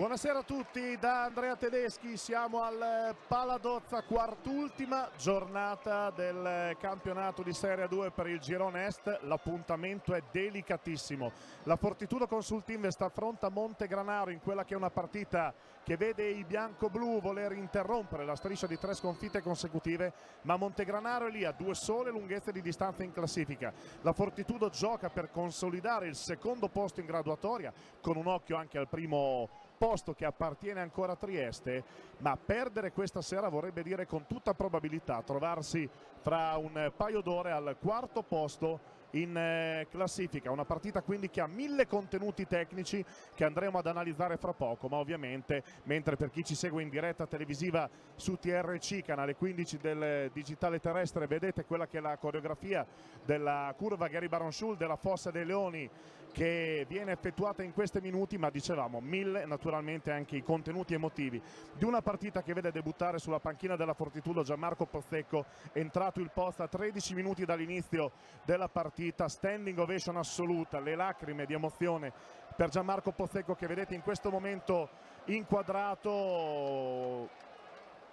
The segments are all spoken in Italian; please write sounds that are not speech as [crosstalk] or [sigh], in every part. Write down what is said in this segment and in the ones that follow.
Buonasera a tutti da Andrea Tedeschi, siamo al Paladozza, quartultima giornata del campionato di Serie 2 per il Girone Est, l'appuntamento è delicatissimo. La Fortitudo Consult Invest affronta Montegranaro in quella che è una partita che vede i bianco-blu voler interrompere la striscia di tre sconfitte consecutive, ma Montegranaro è lì a due sole lunghezze di distanza in classifica. La Fortitudo gioca per consolidare il secondo posto in graduatoria, con un occhio anche al primo posto che appartiene ancora a Trieste, ma perdere questa sera vorrebbe dire con tutta probabilità trovarsi fra un paio d'ore al quarto posto in eh, classifica, una partita quindi che ha mille contenuti tecnici che andremo ad analizzare fra poco, ma ovviamente mentre per chi ci segue in diretta televisiva su TRC, canale 15 del digitale terrestre, vedete quella che è la coreografia della curva Gary Baronschul della Fossa dei Leoni che viene effettuata in questi minuti, ma dicevamo mille naturalmente anche i contenuti emotivi di una partita che vede debuttare sulla panchina della Fortitudo Gianmarco Pozzecco, entrato il post a 13 minuti dall'inizio della partita, standing ovation assoluta, le lacrime di emozione per Gianmarco Pozzecco che vedete in questo momento inquadrato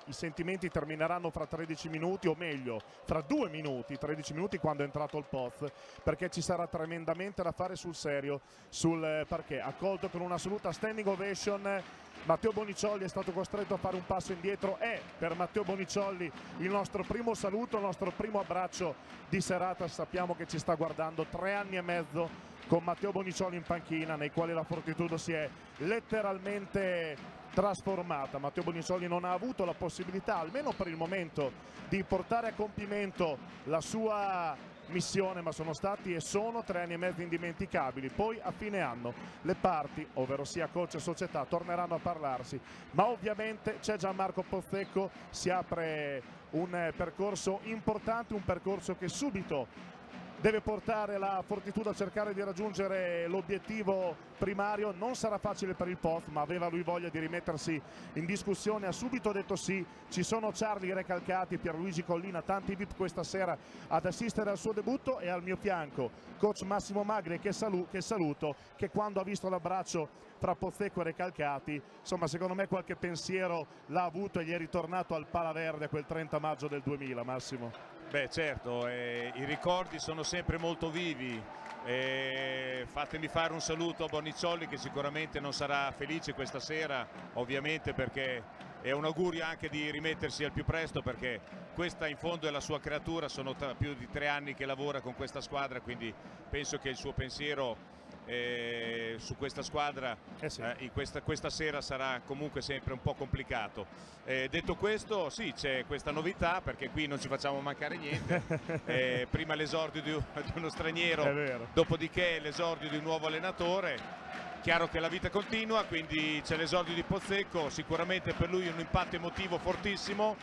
i sentimenti termineranno fra 13 minuti o meglio fra due minuti 13 minuti quando è entrato il post perché ci sarà tremendamente da fare sul serio sul parquet accolto con un'assoluta standing ovation Matteo Boniciolli è stato costretto a fare un passo indietro è per Matteo Boniciolli il nostro primo saluto il nostro primo abbraccio di serata. Sappiamo che ci sta guardando tre anni e mezzo con Matteo Boniciolli in panchina nei quali la Fortitudo si è letteralmente trasformata. Matteo Bonisoli non ha avuto la possibilità, almeno per il momento, di portare a compimento la sua missione, ma sono stati e sono tre anni e mezzo indimenticabili. Poi a fine anno le parti, ovvero sia coach e società, torneranno a parlarsi, ma ovviamente c'è Gianmarco Pozzecco, si apre un percorso importante, un percorso che subito deve portare la Fortitudo a cercare di raggiungere l'obiettivo primario. Non sarà facile per il Poz ma aveva lui voglia di rimettersi in discussione. Ha subito detto sì. Ci sono Charlie Recalcati Pierluigi Collina tanti VIP questa sera ad assistere al suo debutto e al mio fianco coach Massimo Magri che, salu che saluto che quando ha visto l'abbraccio tra Pozzecco e Recalcati insomma secondo me qualche pensiero l'ha avuto e gli è ritornato al Palaverde quel 30 maggio del 2000 Massimo Beh certo, eh, i ricordi sono sempre molto vivi, eh, fatemi fare un saluto a Bonicciolli che sicuramente non sarà felice questa sera, ovviamente perché è un augurio anche di rimettersi al più presto perché questa in fondo è la sua creatura, sono più di tre anni che lavora con questa squadra, quindi penso che il suo pensiero eh, su questa squadra eh sì. eh, questa, questa, sera sarà comunque sempre un po' complicato. Eh, detto questo, sì, c'è questa novità perché qui non ci facciamo mancare niente. [laughs] Eh, prima l'esordio di, [laughs] di, uno straniero, dopodiché l'esordio di un nuovo allenatore. Chiaro che la vita continua, quindi c'è l'esordio di Pozzecco, sicuramente per lui un impatto emotivo fortissimo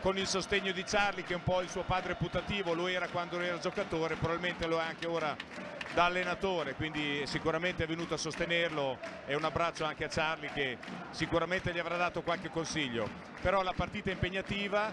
con il sostegno di Charlie che è un po' il suo padre putativo, lo era quando era giocatore, probabilmente lo è anche ora da allenatore, quindi sicuramente è venuto a sostenerlo e un abbraccio anche a Charlie che sicuramente gli avrà dato qualche consiglio. Però la partita è impegnativa,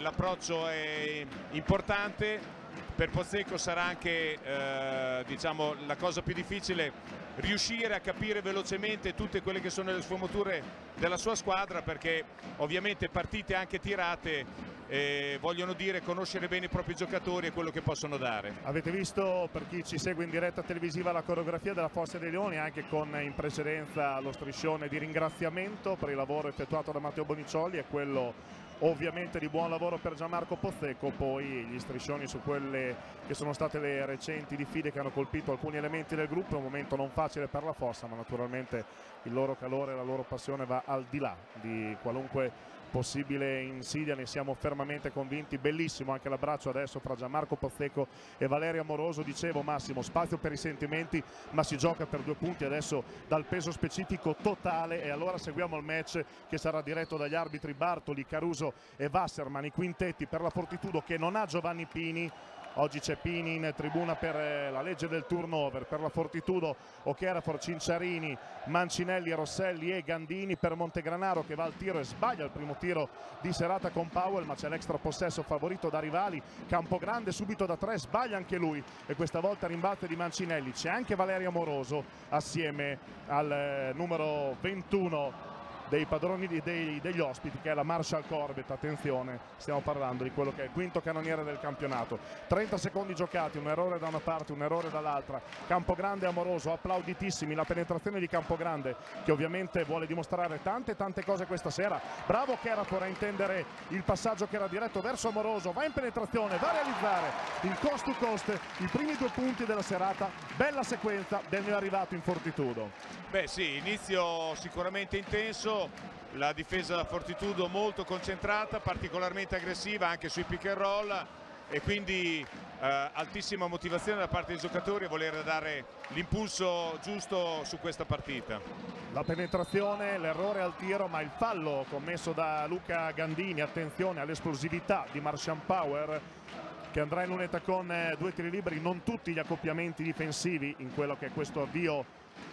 l'approccio è importante, per Pozzecco sarà anche eh, diciamo, la cosa più difficile riuscire a capire velocemente tutte quelle che sono le sfumature della sua squadra perché ovviamente partite anche tirate eh, vogliono dire conoscere bene i propri giocatori e quello che possono dare. Avete visto per chi ci segue in diretta televisiva la coreografia della Fossa dei Leoni anche con in precedenza lo striscione di ringraziamento per il lavoro effettuato da Matteo Boniciolli e quello ovviamente di buon lavoro per Gianmarco Pozzecco, poi gli striscioni su quelle che sono state le recenti diffide che hanno colpito alcuni elementi del gruppo, è un momento non facile per la Fossa, ma naturalmente il loro calore e la loro passione va al di là di qualunque possibile insidia, ne siamo fermamente convinti. Bellissimo anche l'abbraccio adesso fra Gianmarco Pozzecco e Valerio Amoroso. Dicevo Massimo, spazio per i sentimenti, ma si gioca per due punti adesso dal peso specifico totale. E allora seguiamo il match che sarà diretto dagli arbitri Bartoli, Caruso e Wasserman, i quintetti per la Fortitudo che non ha Giovanni Pini Oggi c'è Pini in tribuna per eh, la legge del turnover, per la Fortitudo, Ocherafor, Cinciarini, Mancinelli, Rosselli e Gandini per Montegranaro che va al tiro e sbaglia il primo tiro di serata con Powell, ma c'è l'extra possesso favorito da rivali. Campogrande subito da tre, sbaglia anche lui e questa volta rimbatte di Mancinelli. C'è anche Valerio Moroso assieme al eh, numero 21 dei padroni dei, degli ospiti che è la Marshall Corbett, attenzione, stiamo parlando di quello che è il quinto cannoniere del campionato. 30 secondi giocati, un errore da una parte, un errore dall'altra. Campogrande amoroso, applauditissimi, la penetrazione di Campogrande che ovviamente vuole dimostrare tante tante cose questa sera. Bravo Kerator a intendere il passaggio che era diretto verso Amoroso, va in penetrazione, va a realizzare il cost to cost, i primi due punti della serata, bella sequenza del mio arrivato in fortitudo. Beh sì, inizio sicuramente intenso, la difesa Fortitudo molto concentrata, particolarmente aggressiva anche sui pick and roll e quindi eh, altissima motivazione da parte dei giocatori a voler dare l'impulso giusto su questa partita. La penetrazione, l'errore al tiro, ma il fallo commesso da Luca Gandini, attenzione all'esplosività di Martian Power che andrà in lunetta con eh, due tiri liberi, non tutti gli accoppiamenti difensivi in quello che è questo avvio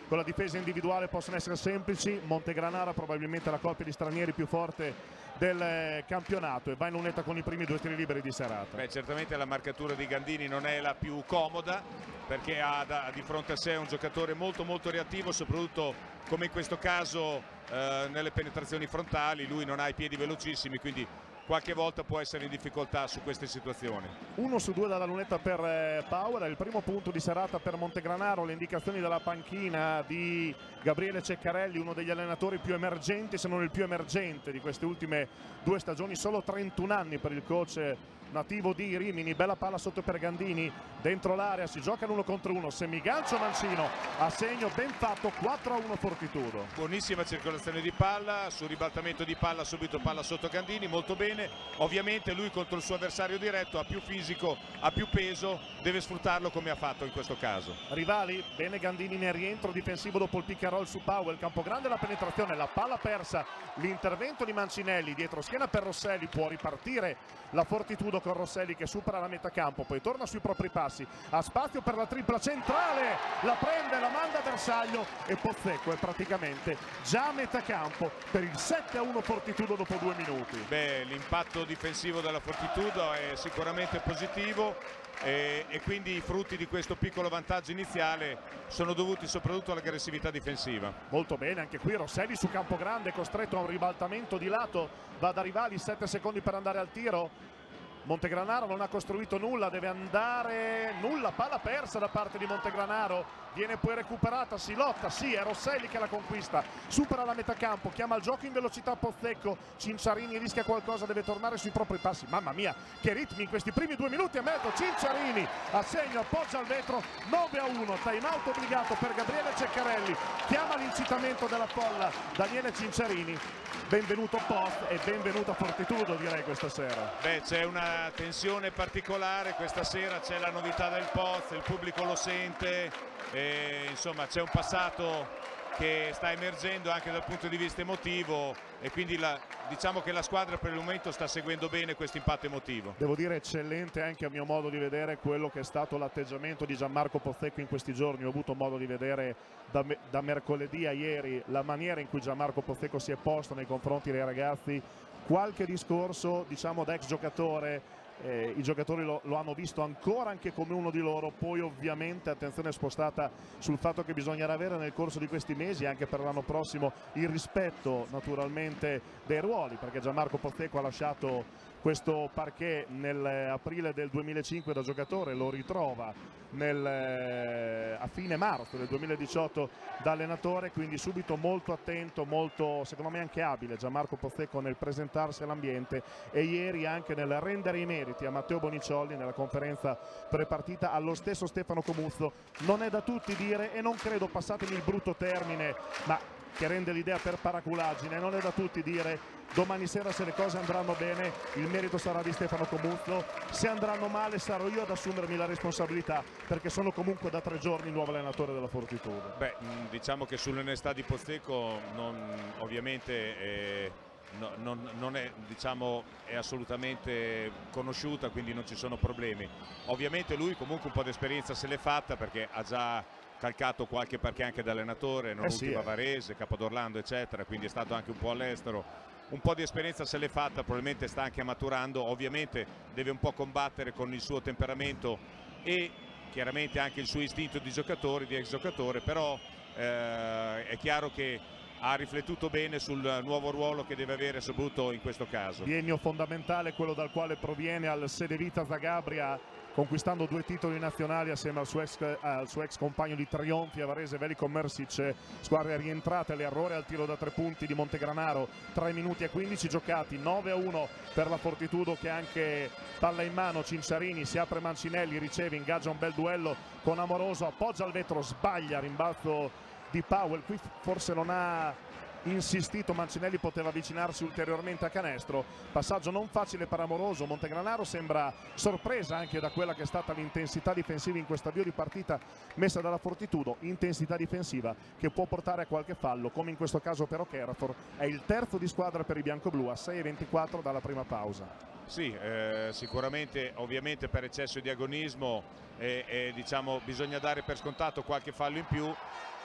con la difesa individuale possono essere semplici. Montegranara probabilmente la coppia di stranieri più forte del eh, campionato e va in lunetta con i primi due tiri liberi di serata. Beh, certamente la marcatura di Gandini non è la più comoda perché ha da, di fronte a sé un giocatore molto molto reattivo, soprattutto come in questo caso eh, nelle penetrazioni frontali, lui non ha i piedi velocissimi, quindi qualche volta può essere in difficoltà su queste situazioni. Uno su due dalla lunetta per eh, Power, il primo punto di serata per Montegranaro, le indicazioni dalla panchina di Gabriele Ceccarelli, uno degli allenatori più emergenti, se non il più emergente di queste ultime due stagioni, solo 31 anni per il coach nativo di Rimini, bella palla sotto per Gandini, dentro l'area si gioca l'uno contro uno, semigancio Mancino, a segno ben fatto 4 a 1 Fortitudo. Buonissima circolazione di palla, su ribaltamento di palla subito palla sotto Gandini, molto bene, ovviamente lui contro il suo avversario diretto ha più fisico, ha più peso, deve sfruttarlo come ha fatto in questo caso. Rivali, bene Gandini nel rientro difensivo dopo il roll su Powell, Campogrande la penetrazione, la palla persa, l'intervento di Mancinelli dietro schiena per Rosselli, può ripartire la Fortitudo con Rosselli che supera la metà campo, poi torna sui propri passi, ha spazio per la tripla centrale, la prende, la manda a bersaglio e Pozzecco è praticamente già a metà campo per il 7-1 Fortitudo dopo due minuti. Beh, l'impatto difensivo della Fortitudo è sicuramente positivo e, e, quindi i frutti di questo piccolo vantaggio iniziale sono dovuti soprattutto all'aggressività difensiva. Molto bene, anche qui Rosselli su campo grande costretto a un ribaltamento di lato, va da rivali 7 secondi per andare al tiro, Montegranaro non ha costruito nulla, deve andare nulla, palla persa da parte di Montegranaro, viene poi recuperata, si lotta, sì, è Rosselli che la conquista, supera la metà campo, chiama il gioco in velocità Pozzecco, Cinciarini rischia qualcosa, deve tornare sui propri passi, mamma mia, che ritmi in questi primi due minuti e mezzo, Cinciarini a segno, appoggia al vetro, 9 a 1, time out obbligato per Gabriele Ceccarelli, chiama l'incitamento della folla, Daniele Cinciarini, benvenuto Post e benvenuto a Fortitudo direi questa sera. Beh c'è una tensione particolare. Questa sera, c'è la novità del Post, il pubblico lo sente, e, insomma c'è un passato che sta emergendo anche dal punto di vista emotivo e quindi la, diciamo che la squadra per il momento sta seguendo bene questo impatto emotivo. Devo dire eccellente anche a mio modo di vedere quello che è stato l'atteggiamento di Gianmarco Pozzecco in questi giorni, ho avuto modo di vedere da, da mercoledì a ieri la maniera in cui Gianmarco Pozzecco si è posto nei confronti dei ragazzi, qualche discorso diciamo da ex giocatore eh, i giocatori lo, lo, hanno visto ancora anche come uno di loro, poi ovviamente attenzione spostata sul fatto che bisognerà avere nel corso di questi mesi anche per l'anno prossimo il rispetto naturalmente dei ruoli perché Gianmarco Pozzeco ha lasciato questo parquet nell'aprile del 2005 da giocatore, lo ritrova nel, eh, a fine marzo del 2018 da allenatore, quindi subito molto attento, molto secondo me anche abile Gianmarco Pozzecco nel presentarsi all'ambiente e ieri anche nel rendere i meriti a Matteo Boniciolli nella conferenza prepartita allo stesso Stefano Comuzzo. Non è da tutti dire e non credo, passatemi il brutto termine, ma che rende l'idea per paraculaggine, non è da tutti dire domani sera se le cose andranno bene il merito sarà di Stefano Comuzzo, se andranno male sarò io ad assumermi la responsabilità perché sono comunque da tre giorni il nuovo allenatore della Fortitudo. Beh, diciamo che sull'onestà di Pozzeco non, ovviamente eh, no, non, non è, diciamo, è, assolutamente conosciuta, quindi non ci sono problemi. Ovviamente lui comunque un po' di esperienza se l'è fatta perché ha già calcato qualche parche anche da allenatore, non Eh sì, eh. Varese, Capodorlando eccetera, quindi è stato anche un po' all'estero. Un po' di esperienza se l'è fatta, probabilmente sta anche maturando, ovviamente deve un po' combattere con il suo temperamento e chiaramente anche il suo istinto di giocatore, di ex giocatore, però eh, è chiaro che ha riflettuto bene sul nuovo ruolo che deve avere soprattutto in questo caso. Biennio fondamentale, quello dal quale proviene al Sedevita Zagabria, conquistando due titoli nazionali assieme al suo ex, al suo ex compagno di trionfi a Varese Veliko Mersic, squadra rientrata, l'errore al tiro da tre punti di Montegranaro, 3 minuti e 15 giocati, 9 a 1 per la Fortitudo che anche palla in mano, Cinciarini si apre Mancinelli, riceve, ingaggia un bel duello con Amoroso, appoggia al vetro, sbaglia, rimbalzo di Powell, qui forse non ha insistito Mancinelli poteva avvicinarsi ulteriormente a canestro. Passaggio non facile per Amoroso Montegranaro sembra sorpresa anche da quella che è stata l'intensità difensiva in questo avvio di partita messa dalla Fortitudo. Intensità difensiva che può portare a qualche fallo come in questo caso per Okerafor è il terzo di squadra per i bianco-blu a 6-24 dalla prima pausa Sì, eh, sicuramente ovviamente per eccesso di agonismo eh, eh, diciamo, bisogna dare per scontato qualche fallo in più,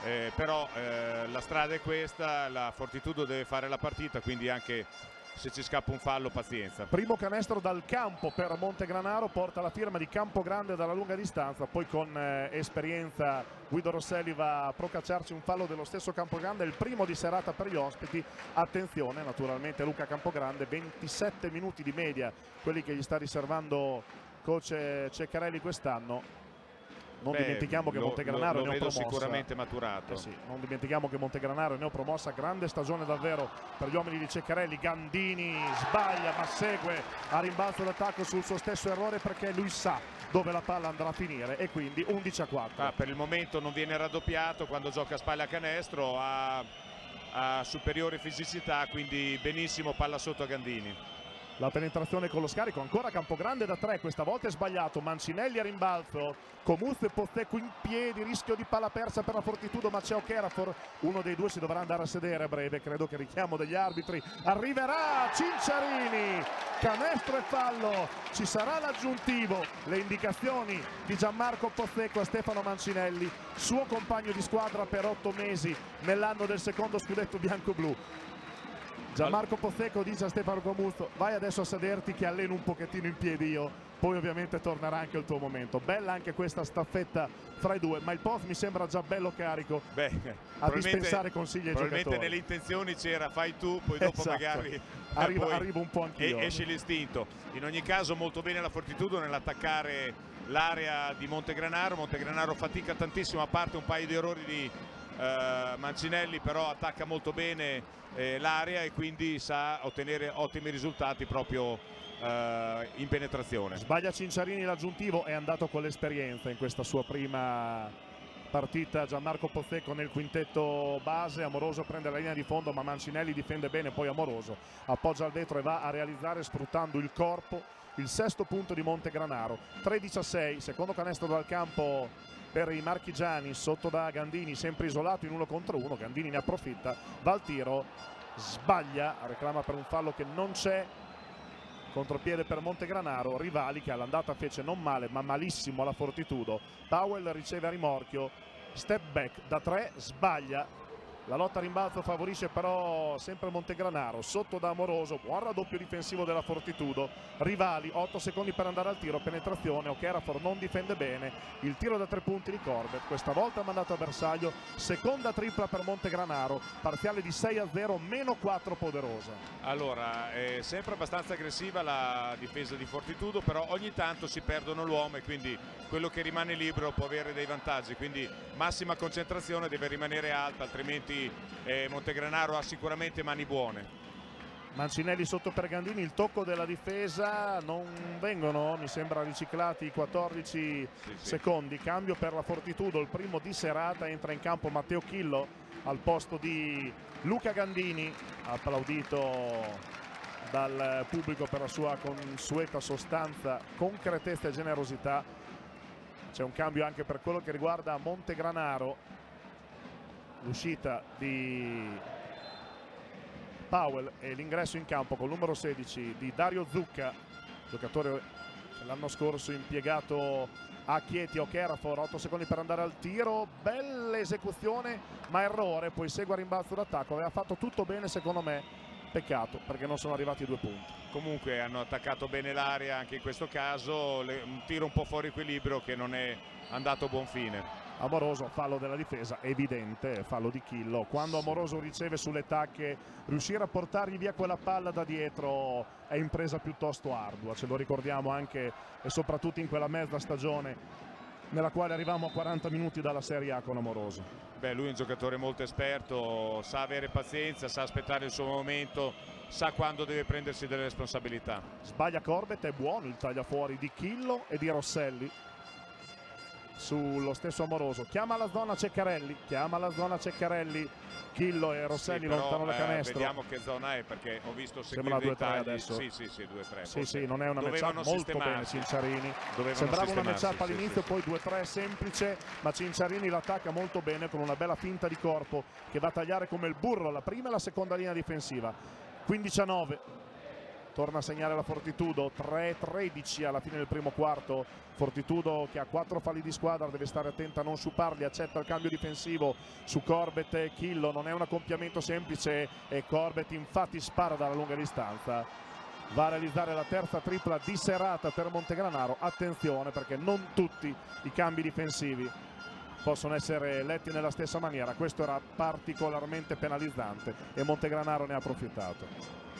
eh, però eh, la strada è questa, la Fortitudo deve fare la partita, quindi anche se ci scappa un fallo pazienza. Primo canestro dal campo per Montegranaro, porta la firma di Campogrande dalla lunga distanza, poi con eh, esperienza Guido Rosselli va a procacciarci un fallo dello stesso Campogrande, il primo di serata per gli ospiti. Attenzione, naturalmente Luca Campogrande, 27 minuti di media, quelli che gli sta riservando coach Ceccarelli quest'anno. Non Beh, dimentichiamo che lo- Montegranaro lo, lo è vedo neopromossa. sicuramente maturato. Eh sì, non dimentichiamo che Montegranaro è neopromossa, grande stagione davvero per gli uomini di Ceccarelli. Gandini sbaglia ma segue a rimbalzo d'attacco sul suo stesso errore perché lui sa dove la palla andrà a finire e quindi 11 a 4. Ah, per il momento non viene raddoppiato quando gioca a spalle a canestro, ha, ha superiore fisicità, quindi benissimo palla sotto a Gandini. La penetrazione con lo scarico, ancora Campogrande da 3, questa volta è sbagliato, Mancinelli a rimbalzo, Comuzzo e Pozzecco in piedi, rischio di palla persa per la Fortitudo, ma c'è Okerafor, uno dei due si dovrà andare a sedere a breve, credo che richiamo degli arbitri, arriverà Cinciarini, canestro e fallo, ci sarà l'aggiuntivo, le indicazioni di Gianmarco Pozzecco a Stefano Mancinelli, suo compagno di squadra per otto mesi nell'anno del secondo scudetto bianco-blu. Gianmarco Pozzecco dice a Stefano Comuzzo vai adesso a sederti che alleno un pochettino in piedi io poi ovviamente tornerà anche il tuo momento bella anche questa staffetta fra i due ma il Poz mi sembra già bello carico Beh, a dispensare consigli ai Probabilmente giocatori nelle intenzioni c'era fai tu, poi dopo Esatto. magari Arrivo- poi arrivo un po' anch'io. esce l'istinto. In ogni caso molto bene la Fortitudo nell'attaccare l'area di Montegranaro. Montegranaro fatica tantissimo a parte un paio di errori di eh, Mancinelli, però attacca molto bene eh, l'area e quindi sa ottenere ottimi risultati proprio eh, in penetrazione. sbaglia Cinciarini l'aggiuntivo è andato con l'esperienza in questa sua prima partita Gianmarco Pozzecco nel quintetto base Amoroso prende la linea di fondo ma Mancinelli difende bene poi Amoroso appoggia al vetro e va a realizzare sfruttando il corpo il sesto punto di Montegranaro 13 a 6 secondo canestro dal campo per i marchigiani sotto da Gandini sempre isolato in uno contro uno Gandini ne approfitta va tiro sbaglia reclama per un fallo che non c'è contropiede per Montegranaro, Rivali che all'andata fece non male ma malissimo alla Fortitudo, Powell riceve a rimorchio, step back da 3, sbaglia, la lotta a rimbalzo favorisce però sempre Montegranaro, sotto da Amoroso, buon raddoppio difensivo della Fortitudo, Rivali 8 secondi per andare al tiro, penetrazione, Okerafor non difende bene, il tiro da tre punti di Corbett, questa volta mandato a bersaglio, seconda tripla per Montegranaro, parziale di 6 a 0, meno 4 poderosa. Allora, è sempre abbastanza aggressiva la difesa di Fortitudo, però ogni tanto si perdono l'uomo e quindi quello che rimane libero può avere dei vantaggi, quindi massima concentrazione deve rimanere alta, altrimenti eh, Montegranaro ha sicuramente mani buone. Mancinelli sotto per Gandini, il tocco della difesa, non vengono, mi sembra, riciclati i 14 Sì, sì. secondi. Cambio per la Fortitudo, il primo di serata, entra in campo Matteo Chillo al posto di Luca Gandini, applaudito dal pubblico per la sua consueta sostanza, concretezza e generosità. C'è un cambio anche per quello che riguarda Montegranaro, l'uscita di Powell e l'ingresso in campo col numero 16 di Dario Zucca, giocatore l'anno scorso impiegato a Chieti o Kerafor, 8 secondi per andare al tiro, bella esecuzione ma errore, poi segue a rimbalzo d'attacco, aveva fatto tutto bene secondo me, peccato perché non sono arrivati i due punti. Comunque hanno attaccato bene l'area anche in questo caso, un tiro un po' fuori equilibrio che non è andato a buon fine. Amoroso, fallo della difesa, evidente, fallo di Chillo. Quando Amoroso riceve sulle tacche, riuscire a portargli via quella palla da dietro è impresa piuttosto ardua, ce lo ricordiamo anche e soprattutto in quella mezza stagione nella quale arriviamo a 40 minuti dalla Serie A con Amoroso. Beh, lui è un giocatore molto esperto, sa avere pazienza, sa aspettare il suo momento, sa quando deve prendersi delle responsabilità. Sbaglia Corbett, è buono il tagliafuori di Chillo e di Rosselli sullo stesso Amoroso. Chiama la zona Ceccarelli, chiama la zona Ceccarelli. Chillo e Rosselli sì, però, lontano da eh, canestro. vediamo che zona è perché ho visto Sembra 2-3 adesso. Sì, sì, sì, 2-3. Sì, sì, non è una matchup molto bene Cinciarini. Dovevano Sembrava una matchup sì, all'inizio, sì, poi 2-3 semplice, ma Cinciarini l'attacca molto bene con una bella finta di corpo che va a tagliare come il burro la prima e la seconda linea difensiva. 15 a 9 torna a segnare la Fortitudo 3-13 alla fine del primo quarto. Fortitudo che ha quattro falli di squadra deve stare attenta a non sciuparli accetta il cambio difensivo su Corbett e Chillo non è un accoppiamento semplice e Corbett infatti spara dalla lunga distanza. Va a realizzare la terza tripla di serata per Montegranaro. Attenzione perché non tutti i cambi difensivi possono essere letti nella stessa maniera. Questo era particolarmente penalizzante e Montegranaro ne ha approfittato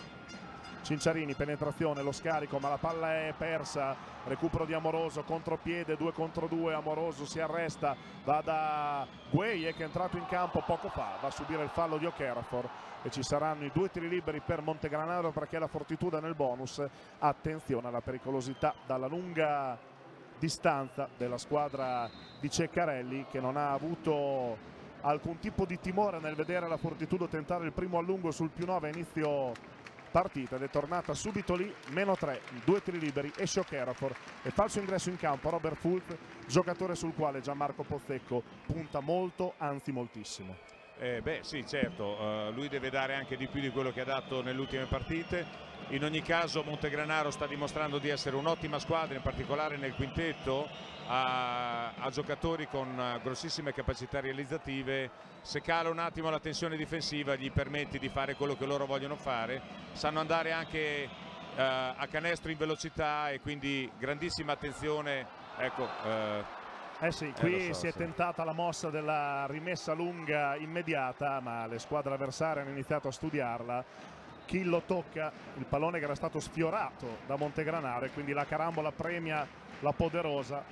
Cinciarini, penetrazione, lo scarico, ma la palla è persa. Recupero di Amoroso, contropiede, 2 contro 2. Amoroso si arresta, va da Gueye che è entrato in campo poco fa, va a subire il fallo di Okerafor e ci saranno i due tiri liberi per Montegranaro perché la fortitudo nel bonus. Attenzione alla pericolosità dalla lunga distanza della squadra di Ceccarelli che non ha avuto alcun tipo di timore nel vedere la Fortitudo tentare il primo allungo sul più 9 a inizio partita ed è tornata subito lì, meno 3, due tiri liberi, esce Okerafor e falso ingresso in campo Robert Fulk, giocatore sul quale Gianmarco Pozzecco punta molto, anzi moltissimo. Eh, beh sì certo, uh, lui deve dare anche di più di quello che ha dato nelle ultime partite, in ogni caso Montegranaro sta dimostrando di essere un'ottima squadra, in particolare nel quintetto, ha, ha giocatori con grossissime capacità realizzative, se cala un attimo la tensione difensiva gli permette di fare quello che loro vogliono fare, sanno andare anche uh, a canestro in velocità e quindi grandissima attenzione. Ecco, uh, eh sì, qui eh so, si è tentata la mossa della rimessa lunga immediata, ma le squadre avversarie hanno iniziato a studiarla. Chi lo tocca, il pallone che era stato sfiorato da Montegranaro e quindi la carambola premia la poderosa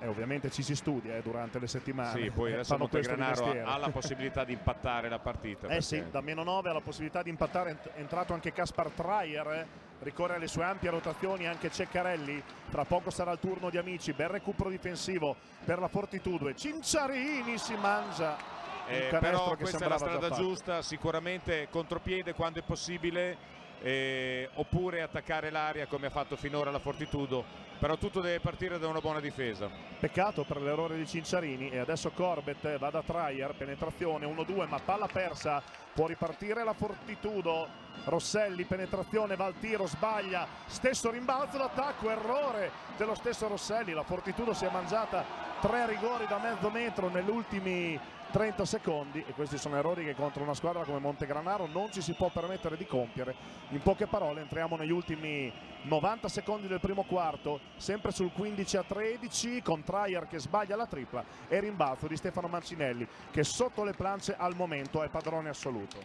e ovviamente ci si studia eh, durante le settimane. Sì, poi adesso Montegranaro ha la possibilità di impattare la partita. Eh sì, da meno 9 ha la possibilità di impattare, è entrato anche Caspar Trayer, eh. ricorre alle sue ampie rotazioni anche Ceccarelli, tra poco sarà il turno di Amici, bel recupero difensivo per la Fortitudo e Cinciarini si mangia. Eh, però questa è la strada giusta, sicuramente contropiede quando è possibile eh, oppure attaccare l'aria come ha fatto finora la Fortitudo però tutto deve partire da una buona difesa. Peccato per l'errore di Cinciarini e adesso Corbett va da Trier penetrazione 1-2 ma palla persa può ripartire la Fortitudo. Rosselli penetrazione va al tiro sbaglia stesso rimbalzo d'attacco errore dello stesso Rosselli la Fortitudo si è mangiata tre rigori da mezzo metro negli ultimi 30 secondi e questi sono errori che contro una squadra come Montegranaro non ci si può permettere di compiere. In poche parole entriamo negli ultimi 90 secondi del primo quarto, sempre sul 15 a 13 con Trier che sbaglia la tripla e rimbalzo di Stefano Mancinelli che sotto le planche al momento è padrone assoluto.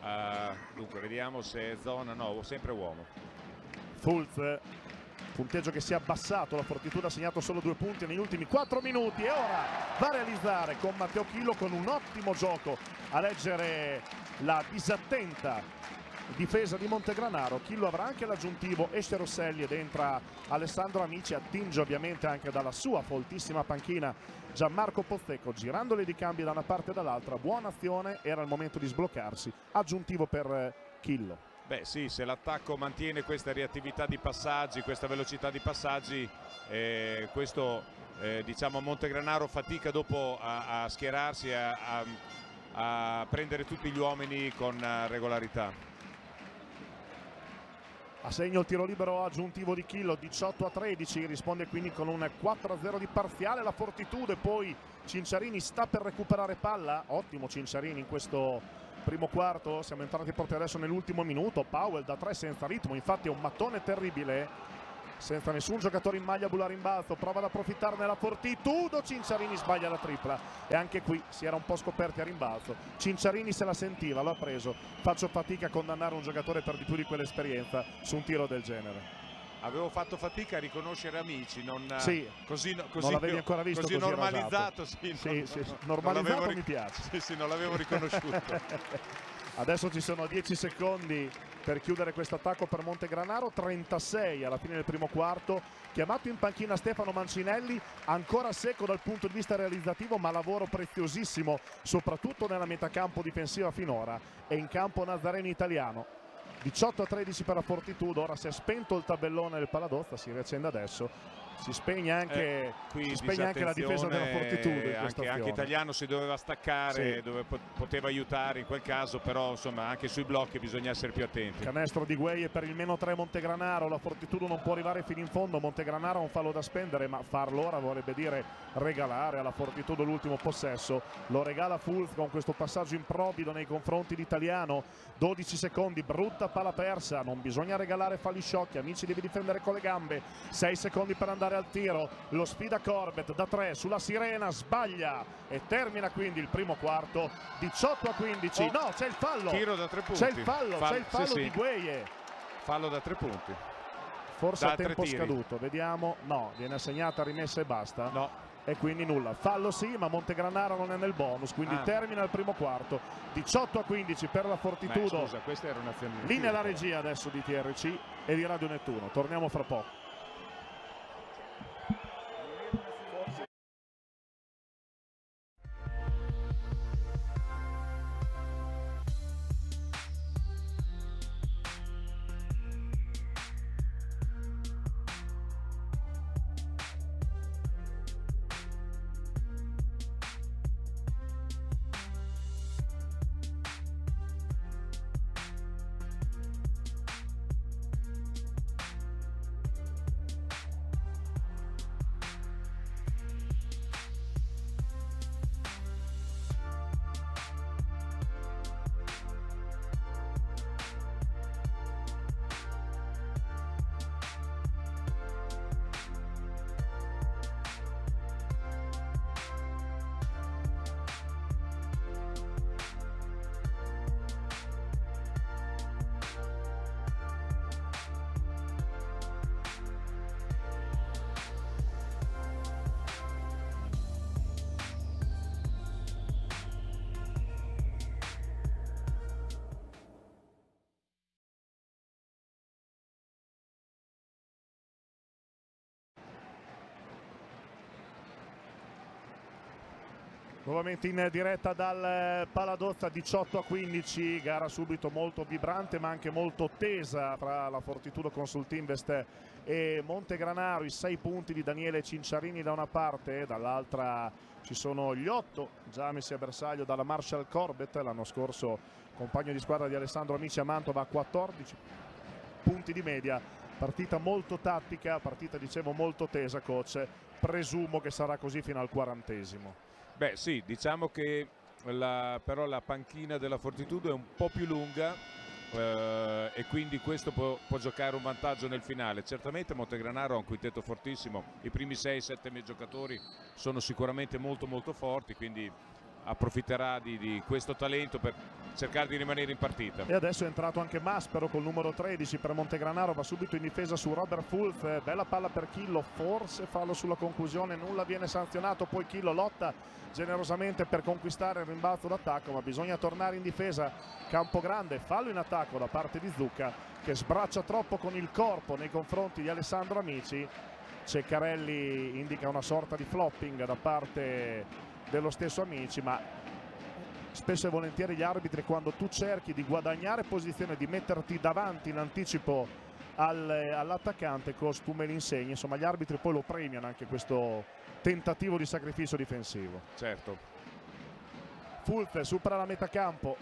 Uh, dunque vediamo se zona, no, sempre uomo. Fulz punteggio che si è abbassato, la Fortitudo ha segnato solo due punti negli ultimi quattro minuti e ora va a realizzare con Matteo Chillo con un ottimo gioco a leggere la disattenta difesa di Montegranaro. Chillo avrà anche l'aggiuntivo esce Rosselli ed entra Alessandro Amici attinge ovviamente anche dalla sua foltissima panchina Gianmarco Pozzecco girandoli di cambi da una parte e dall'altra. Buona azione era il momento di sbloccarsi. Aggiuntivo per Chillo Beh sì, se l'attacco mantiene questa reattività di passaggi, questa velocità di passaggi, eh, questo eh, diciamo Montegranaro fatica dopo a, a schierarsi, a, a, a prendere tutti gli uomini con regolarità. A segno il tiro libero aggiuntivo di Chillo, 18 a 13, risponde quindi con un 4 a 0 di parziale la Fortitudo e poi Cinciarini sta per recuperare palla, ottimo Cinciarini in questo primo quarto, siamo entrati proprio adesso nell'ultimo minuto, Powell da 3 senza ritmo, infatti è un mattone terribile senza nessun giocatore in maglia Bulla rimbalzo prova ad approfittarne la Fortitudo Cinciarini sbaglia la tripla e anche qui si era un po' scoperti a rimbalzo Cinciarini se la sentiva, l'ha preso faccio fatica a condannare un giocatore per di più di quell'esperienza su un tiro del genere avevo fatto fatica a riconoscere amici non, sì, così, così, non l'avevi ancora visto così, così normalizzato sì, sì, non, sì, normalizzato mi piace. [laughs] Sì, sì, non l'avevo riconosciuto. [laughs] Adesso ci sono 10 secondi per chiudere questo attacco per Montegranaro 36 alla fine del primo quarto. Chiamato in panchina Stefano Mancinelli ancora secco dal punto di vista realizzativo ma lavoro preziosissimo soprattutto nella metacampo difensiva finora. E in campo Nazareno italiano 18 a 13 per la Fortitudo ora si è spento il tabellone del Paladozza si riaccende adesso si spegne anche, eh, qui si spegne anche la difesa della Fortitudo anche, anche, italiano si doveva staccare sì. dove poteva aiutare in quel caso però insomma anche sui blocchi bisogna essere più attenti. Canestro di Gueye per il meno 3 Montegranaro la Fortitudo non può arrivare fino in fondo Montegranaro ha un fallo da spendere ma farlo ora vorrebbe dire regalare alla Fortitudo l'ultimo possesso. Lo regala Fulz con questo passaggio improvido nei confronti di Italiano. 12 secondi brutta palla persa non bisogna regalare falli sciocchi amici devi difendere con le gambe. 6 secondi per andare andare al tiro, lo sfida Corbett da 3 sulla Sirena, sbaglia e termina quindi il primo quarto 18 a 15. Oh, no, c'è il fallo. Tiro da 3 punti. C'è il fallo, Fall c'è il fallo sì, di Gueye. Fallo da 3 punti. Forse da a tempo scaduto, vediamo. No, viene assegnata, rimessa e basta. No. E quindi nulla. Fallo sì, ma Montegranaro non è nel bonus, quindi ah. termina il primo quarto. 18 a 15 per la Fortitudo. Beh, scusa, questa era un'azione Linea la regia adesso di TRC e di Radio Nettuno. Torniamo fra poco. Nuovamente in diretta dal Paladozza 18 a 15, gara subito molto vibrante ma anche molto tesa tra la Fortitudo Consultinvest e Montegranaro, i sei punti di Daniele Cinciarini da una parte, dall'altra ci sono gli otto già messi a bersaglio dalla Marshall Corbett, l'anno scorso compagno di squadra di Alessandro Amici a Mantova a 14 punti di media, partita molto tattica, partita dicevo molto tesa coach, presumo che sarà così fino al quarantesimo. Beh sì, diciamo che la, però la panchina della Fortitudo è un po' più lunga eh, e quindi questo può, può, giocare un vantaggio nel finale. Certamente Montegranaro ha un quintetto fortissimo, i primi 6-7 miei giocatori sono sicuramente molto molto forti, quindi approfitterà di, di, questo talento per cercare di rimanere in partita. E adesso è entrato anche Maspero col numero 13 per Montegranaro, va subito in difesa su Robert Fulz, bella palla per Chillo, forse fallo sulla conclusione, nulla viene sanzionato, poi Chillo lotta generosamente per conquistare il rimbalzo d'attacco, ma bisogna tornare in difesa, campo grande, fallo in attacco da parte di Zucca che sbraccia troppo con il corpo nei confronti di Alessandro Amici, Ceccarelli indica una sorta di flopping da parte dello stesso Amici, ma spesso e volentieri gli arbitri quando tu cerchi di guadagnare posizione, di metterti davanti in anticipo al, all'attaccante, coach tu me l'insegni, insomma gli arbitri poi lo premiano anche questo tentativo di sacrificio difensivo. Certo. Fulz supera la metà campo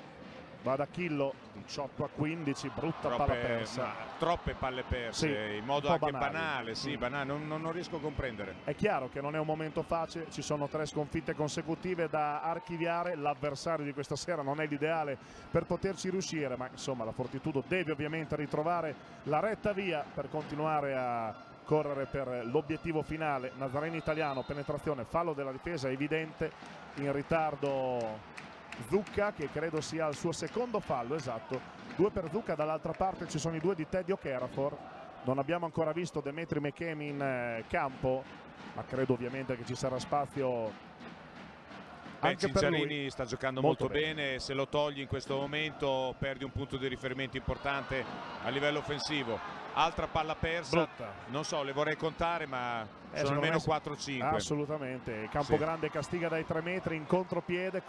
va da Chillo 18 a 15 brutta troppe, palla persa troppe palle perse sì, in modo anche banali. banale sì, mm. banale non, non, non, riesco a comprendere è chiaro che non è un momento facile ci sono tre sconfitte consecutive da archiviare l'avversario di questa sera non è l'ideale per poterci riuscire ma insomma la Fortitudo deve ovviamente ritrovare la retta via per continuare a correre per l'obiettivo finale Nazareno italiano penetrazione fallo della difesa evidente in ritardo Zucca che credo sia il suo secondo fallo, esatto. Due per Zucca, dall'altra parte ci sono i due di Teddy Okerafor. Non abbiamo ancora visto Demetri Mechemi in eh, campo, ma credo ovviamente che ci sarà spazio Beh, Cinciarini sta giocando molto, molto bene. bene, se lo togli in questo momento perdi un punto di riferimento importante a livello offensivo. Altra palla persa, Brutta. non so, le vorrei contare ma eh, sono almeno 4-5. Assolutamente, Campogrande sì. castiga dai 3 metri in contropiede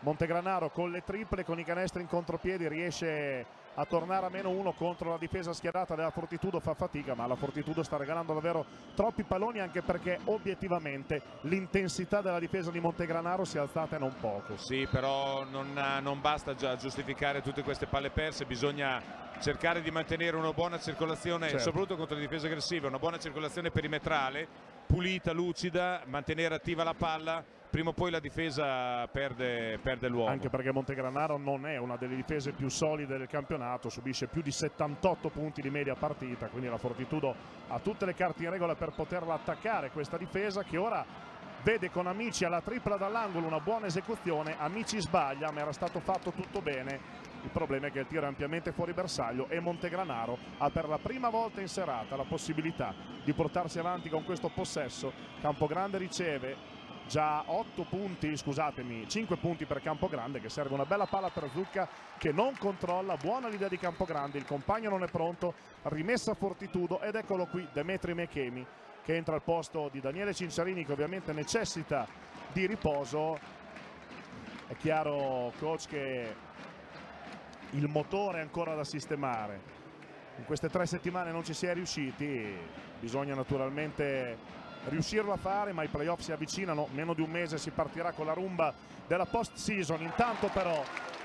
Montegranaro con le triple, con i canestri in contropiedi riesce a tornare a meno uno contro la difesa schierata della Fortitudo fa fatica ma la Fortitudo sta regalando davvero troppi palloni anche perché obiettivamente l'intensità della difesa di Montegranaro si è alzata e non poco sì però non, non basta già giustificare tutte queste palle perse bisogna cercare di mantenere una buona circolazione certo. soprattutto contro le difese aggressive una buona circolazione perimetrale pulita, lucida mantenere attiva la palla prima o poi la difesa perde, perde l'uomo. Anche perché Montegranaro non è una delle difese più solide del campionato, subisce più di 78 punti di media partita, quindi la Fortitudo ha tutte le carte in regola per poterla attaccare questa difesa che ora vede con Amici alla tripla dall'angolo una buona esecuzione, Amici sbaglia ma era stato fatto tutto bene. Il problema è che il tiro è ampiamente fuori bersaglio e Montegranaro ha per la prima volta in serata la possibilità di portarsi avanti con questo possesso. Campogrande riceve, già 8 punti, scusatemi, 5 punti per Campogrande che serve una bella palla per Zucca che non controlla, buona l'idea di Campogrande, il compagno non è pronto, rimessa Fortitudo ed eccolo qui Demetri Mechemi che entra al posto di Daniele Cinciarini che ovviamente necessita di riposo. È chiaro coach che il motore è ancora da sistemare. In queste tre settimane non ci si è riusciti, bisogna naturalmente riuscirlo a fare ma i playoff si avvicinano. Meno di un mese si partirà con la rumba della post season intanto però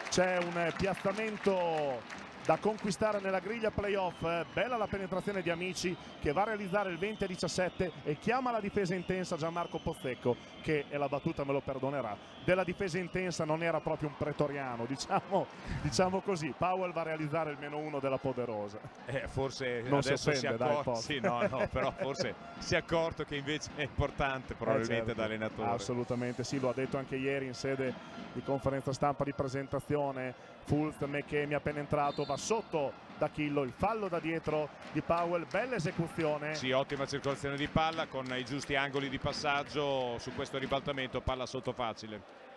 c'è un piazzamento da conquistare nella griglia playoff. Bella la penetrazione di Amici che va a realizzare il 20 a 17 e chiama la difesa intensa Gianmarco Pozzecco che, e la battuta me lo perdonerà, della difesa intensa non era proprio un pretoriano, diciamo, [laughs] diciamo così. Powell va a realizzare il meno uno della poderosa. Eh, forse non adesso si, offende, si accorto, sì, no, no, [laughs] però forse si è accorto che invece è importante probabilmente eh certo, da allenatore. Assolutamente sì, lo ha detto anche ieri in sede di conferenza stampa di presentazione. Fulz Mechemi appena entrato va sotto da Chillo, il fallo da dietro di Powell, bella esecuzione. Sì, ottima circolazione di palla con i giusti angoli di passaggio su questo ribaltamento, palla sotto facile.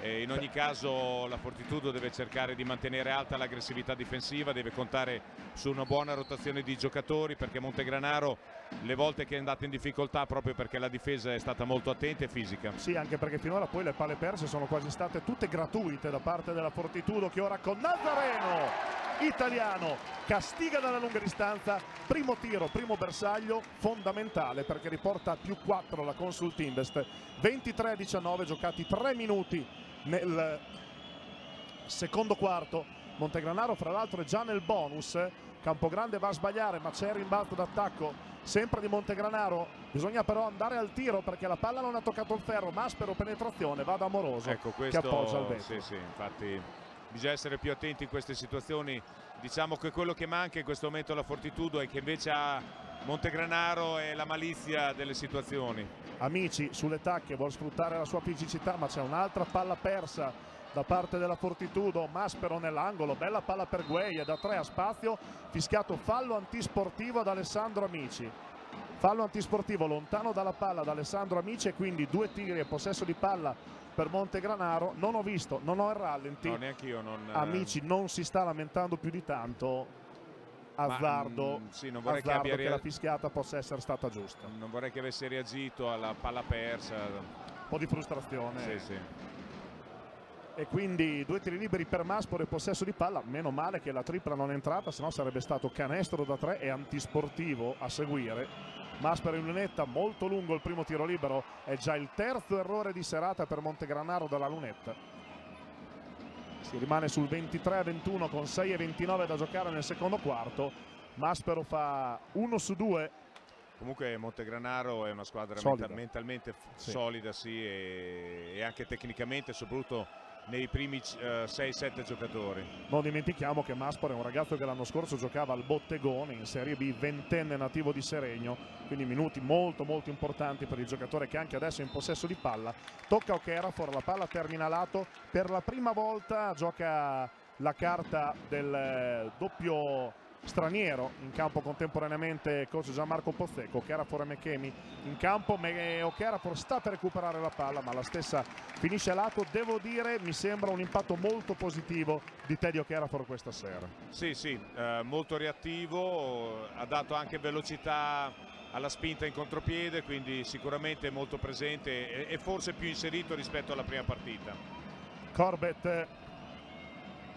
E in ogni caso la Fortitudo deve cercare di mantenere alta l'aggressività difensiva, deve contare su una buona rotazione di giocatori perché Montegranaro le volte che è andato in difficoltà proprio perché la difesa è stata molto attenta e fisica. Sì, anche perché finora poi le palle perse sono quasi state tutte gratuite da parte della Fortitudo che ora con Nazareno italiano castiga dalla lunga distanza. Primo tiro, primo bersaglio fondamentale perché riporta più 4 la Consult Invest. 23-19 giocati 3 minuti nel secondo quarto. Montegranaro fra l'altro è già nel bonus Campogrande va a sbagliare ma c'è il rimbalzo d'attacco sempre di Montegranaro. Bisogna però andare al tiro perché la palla non ha toccato il ferro Maspero penetrazione va da Amoroso ecco, questo, che appoggia il vetro sì, sì, infatti bisogna essere più attenti in queste situazioni. Diciamo che quello che manca in questo momento alla Fortitudo è che invece ha Montegranaro e la malizia delle situazioni. Amici sulle tacche vuole sfruttare la sua fisicità ma c'è un'altra palla persa da parte della Fortitudo Maspero nell'angolo bella palla per Gueia da tre a spazio fischiato fallo antisportivo ad Alessandro Amici. Fallo antisportivo lontano dalla palla da Alessandro Amici e quindi due tiri e possesso di palla per Montegranaro. Non ho visto, non ho il rallenti. No, neanch'io non... Amici non si sta lamentando più di tanto. Azzardo, Ma, mm, sì, non vorrei azzardo che, abbia... che la fischiata possa essere stata giusta. Non vorrei che avesse reagito alla palla persa. Un po' di frustrazione. Sì, sì. E quindi due tiri liberi per Maspor e possesso di palla meno male che la tripla non è entrata se no sarebbe stato canestro da tre e antisportivo a seguire Maspero in lunetta, molto lungo il primo tiro libero, è già il terzo errore di serata per Montegranaro dalla lunetta. Si rimane sul 23 a 21 con 6 e 29 da giocare nel secondo quarto. Maspero fa 1 su 2 Comunque Montegranaro è una squadra solida. mentalmente sì. solida sì, e, e, anche tecnicamente, soprattutto nei primi uh, 6-7 giocatori. Non dimentichiamo che Maspor è un ragazzo che l'anno scorso giocava al Bottegone in Serie B, ventenne nativo di Seregno, quindi minuti molto molto importanti per il giocatore che anche adesso è in possesso di palla. Tocca Okerafor, la palla termina lato, per la prima volta gioca la carta del eh, doppio straniero in campo contemporaneamente coach Gianmarco Pozzecco Okerafor e Mechemi in campo Okerafor sta per recuperare la palla ma la stessa finisce a lato. Devo dire mi sembra un impatto molto positivo di Teddy Okerafor questa sera. Sì sì eh, molto reattivo ha dato anche velocità alla spinta in contropiede quindi sicuramente molto presente e, e forse più inserito rispetto alla prima partita. Corbett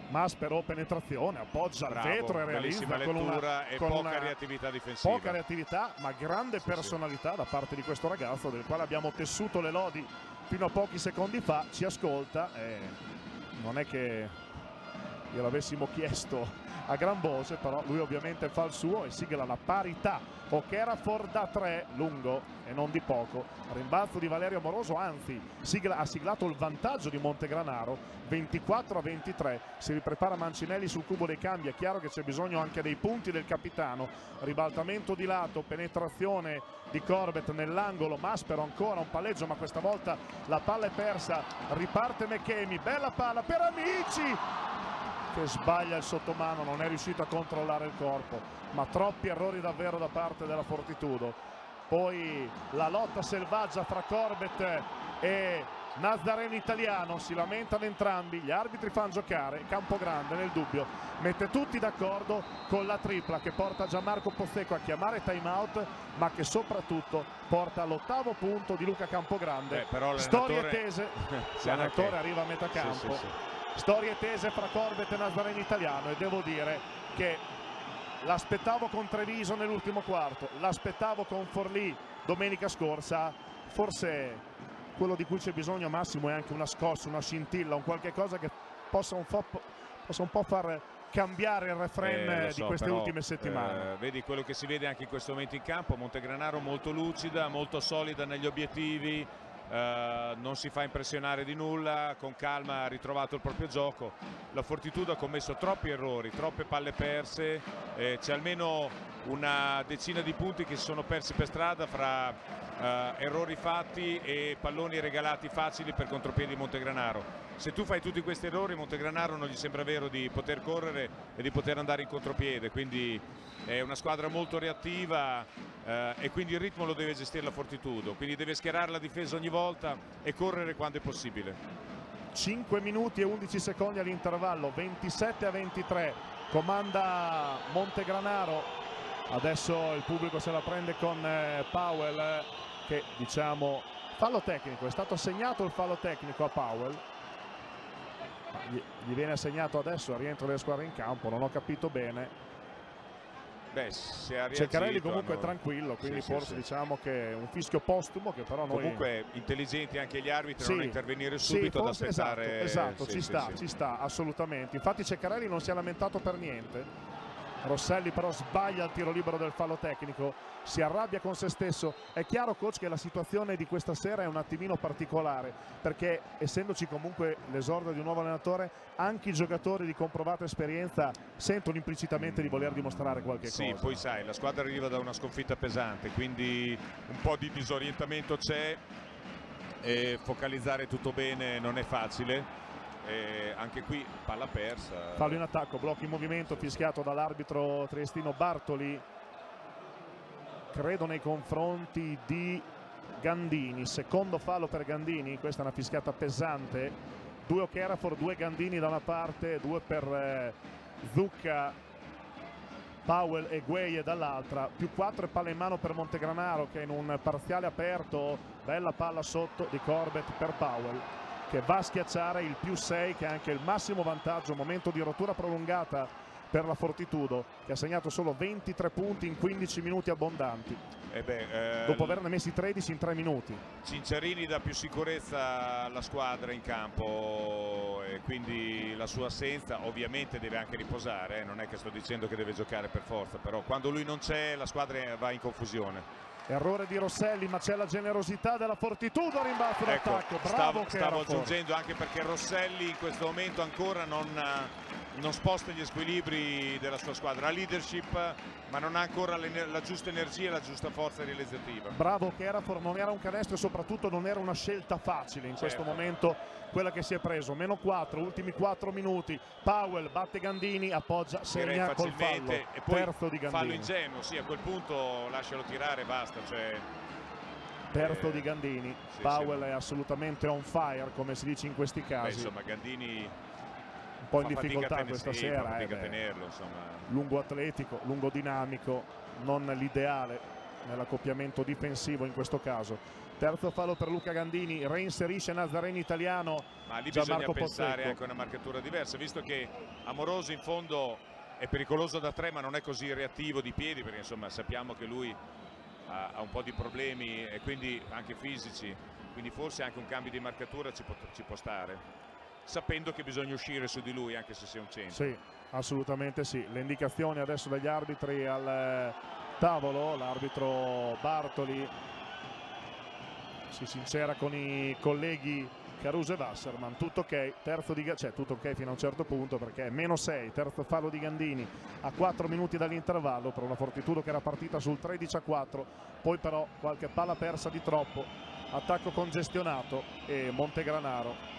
Maspero penetrazione, appoggia Bravo, al vetro e realizza con una, e con poca una reattività difensiva. Poca reattività, ma grande sì, personalità sì. da parte di questo ragazzo del quale abbiamo tessuto le lodi fino a pochi secondi fa, ci ascolta e non è che gliel'avessimo chiesto a gran voce, però lui ovviamente fa il suo e sigla la parità. Okerafor da 3, lungo e non di poco. Rimbalzo di Valerio Moroso, anzi sigla, ha siglato il vantaggio di Montegranaro, 24 a 23. Si riprepara Mancinelli sul cubo dei cambi, è chiaro che c'è bisogno anche dei punti del capitano. Ribaltamento di lato, penetrazione di Corbett nell'angolo, Maspero ancora un palleggio, ma questa volta la palla è persa. Riparte McKemi, bella palla per Amici, che sbaglia il sottomano, non è riuscito a controllare il corpo, ma troppi errori davvero da parte della Fortitudo. Poi la lotta selvaggia fra Corbett e Nazareno Italiano, si lamentano entrambi, gli arbitri fanno giocare, Campogrande nel dubbio, mette tutti d'accordo con la tripla che porta Gianmarco Pozzecco a chiamare time out, ma che soprattutto porta all'ottavo punto di Luca Campogrande. Beh, Storie tese, [laughs] l'allenatore arriva a metà campo. Sì, sì, sì storie tese fra Corbett e Nazareno Italiano e devo dire che l'aspettavo con Treviso nell'ultimo quarto, l'aspettavo con Forlì domenica scorsa, forse quello di cui c'è bisogno Massimo è anche una scossa, una scintilla, un qualche cosa che possa un po', possa un po far cambiare il refrain eh, so, di queste però, ultime settimane. Eh, vedi quello che si vede anche in questo momento in campo, Montegranaro molto lucida, molto solida negli obiettivi, Uh, non si fa impressionare di nulla, con calma ha ritrovato il proprio gioco. La Fortitudo ha commesso troppi errori, troppe palle perse, eh, c'è almeno una decina di punti che si sono persi per strada fra uh, errori fatti e palloni regalati facili per contropiedi di Montegranaro. Se tu fai tutti questi errori Montegranaro non gli sembra vero di poter correre e di poter andare in contropiede, quindi è una squadra molto reattiva eh, e quindi il ritmo lo deve gestire la Fortitudo, quindi deve schierare la difesa ogni volta e correre quando è possibile. 5 minuti e 11 secondi all'intervallo, 27 a 23, comanda Montegranaro, adesso il pubblico se la prende con eh, Powell che diciamo fallo tecnico, è stato assegnato il fallo tecnico a Powell. Gli viene assegnato adesso al rientro delle squadre in campo, non ho capito bene. Beh, Ceccarelli comunque hanno... è tranquillo, quindi sì, forse sì, diciamo che è un fischio postumo che però noi... Comunque intelligenti anche gli arbitri sì, non intervenire subito ad aspettare... Esatto, esatto ci sta, ci sta, assolutamente. Infatti Ceccarelli non si è lamentato per niente. Rosselli però sbaglia il tiro libero del fallo tecnico si arrabbia con se stesso. È chiaro, coach, che la situazione di questa sera è un attimino particolare perché essendoci comunque l'esordio di un nuovo allenatore, anche i giocatori di comprovata esperienza sentono implicitamente di voler dimostrare qualche sì, cosa. Sì, poi sai, la squadra arriva da una sconfitta pesante, quindi un po' di disorientamento c'è e focalizzare tutto bene non è facile. E anche qui palla persa. Fallo in attacco, blocco in movimento, fischiato dall'arbitro triestino Bartoli. Credo nei confronti di Gandini. Secondo fallo per Gandini questa è una fischiata pesante. Due Okerafor, due Gandini da una parte due per eh, Zucca Powell e Gueye dall'altra. Più 4 e palla in mano per Montegranaro che in un parziale aperto. Bella palla sotto di Corbett per Powell che va a schiacciare il più 6 che è anche il massimo vantaggio momento di rottura prolungata per la Fortitudo che ha segnato solo 23 punti in 15 minuti abbondanti. Eh beh, eh, dopo averne messi 13 in 3 minuti. Cinciarini dà più sicurezza alla squadra in campo e quindi la sua assenza ovviamente deve anche riposare, eh. non è che sto dicendo che deve giocare per forza, però quando lui non c'è la squadra va in confusione. Errore di Rosselli, ma c'è la generosità della Fortitudo, rimbalzo ecco, d'attacco. Bravo stavo, stavo aggiungendo anche perché Rosselli in questo momento ancora non non sposta gli squilibri della sua squadra, ha leadership ma non ha ancora la giusta energia e la giusta forza realizzativa. Bravo Kerafor, non era un canestro e soprattutto non era una scelta facile in certo. questo momento quella che si è preso. Meno 4, ultimi 4 minuti, Powell batte Gandini, appoggia, segna col fallo. E poi Terzo di Gandini. fallo ingenuo, sì a quel punto lascialo tirare e basta. Cioè terzo eh, di Gandini. Sì, Powell sì. è assolutamente on fire, come si dice in questi casi. Beh, insomma, Gandini po' in difficoltà questa sì, sera. Eh, tenerlo, lungo atletico, lungo dinamico, non l'ideale nell'accoppiamento difensivo in questo caso. Terzo fallo per Luca Gandini, reinserisce Nazareni italiano. Ma lì bisogna pensare Pozzecco. anche a una marcatura diversa, visto che Amoroso in fondo è pericoloso da tre ma non è così reattivo di piedi perché insomma sappiamo che lui ha, ha un po' di problemi e quindi anche fisici, quindi forse anche un cambio di marcatura ci può, ci può stare sapendo che bisogna uscire su di lui anche se sia un centro. Sì, assolutamente sì. Le indicazioni adesso dagli arbitri al eh, tavolo, l'arbitro Bartoli si sincera con i colleghi Caruso e Wasserman, tutto ok, terzo di cioè tutto ok fino a un certo punto perché è meno 6, terzo fallo di Gandini a 4 minuti dall'intervallo per una Fortitudo che era partita sul 13 a 4, poi però qualche palla persa di troppo, attacco congestionato e Montegranaro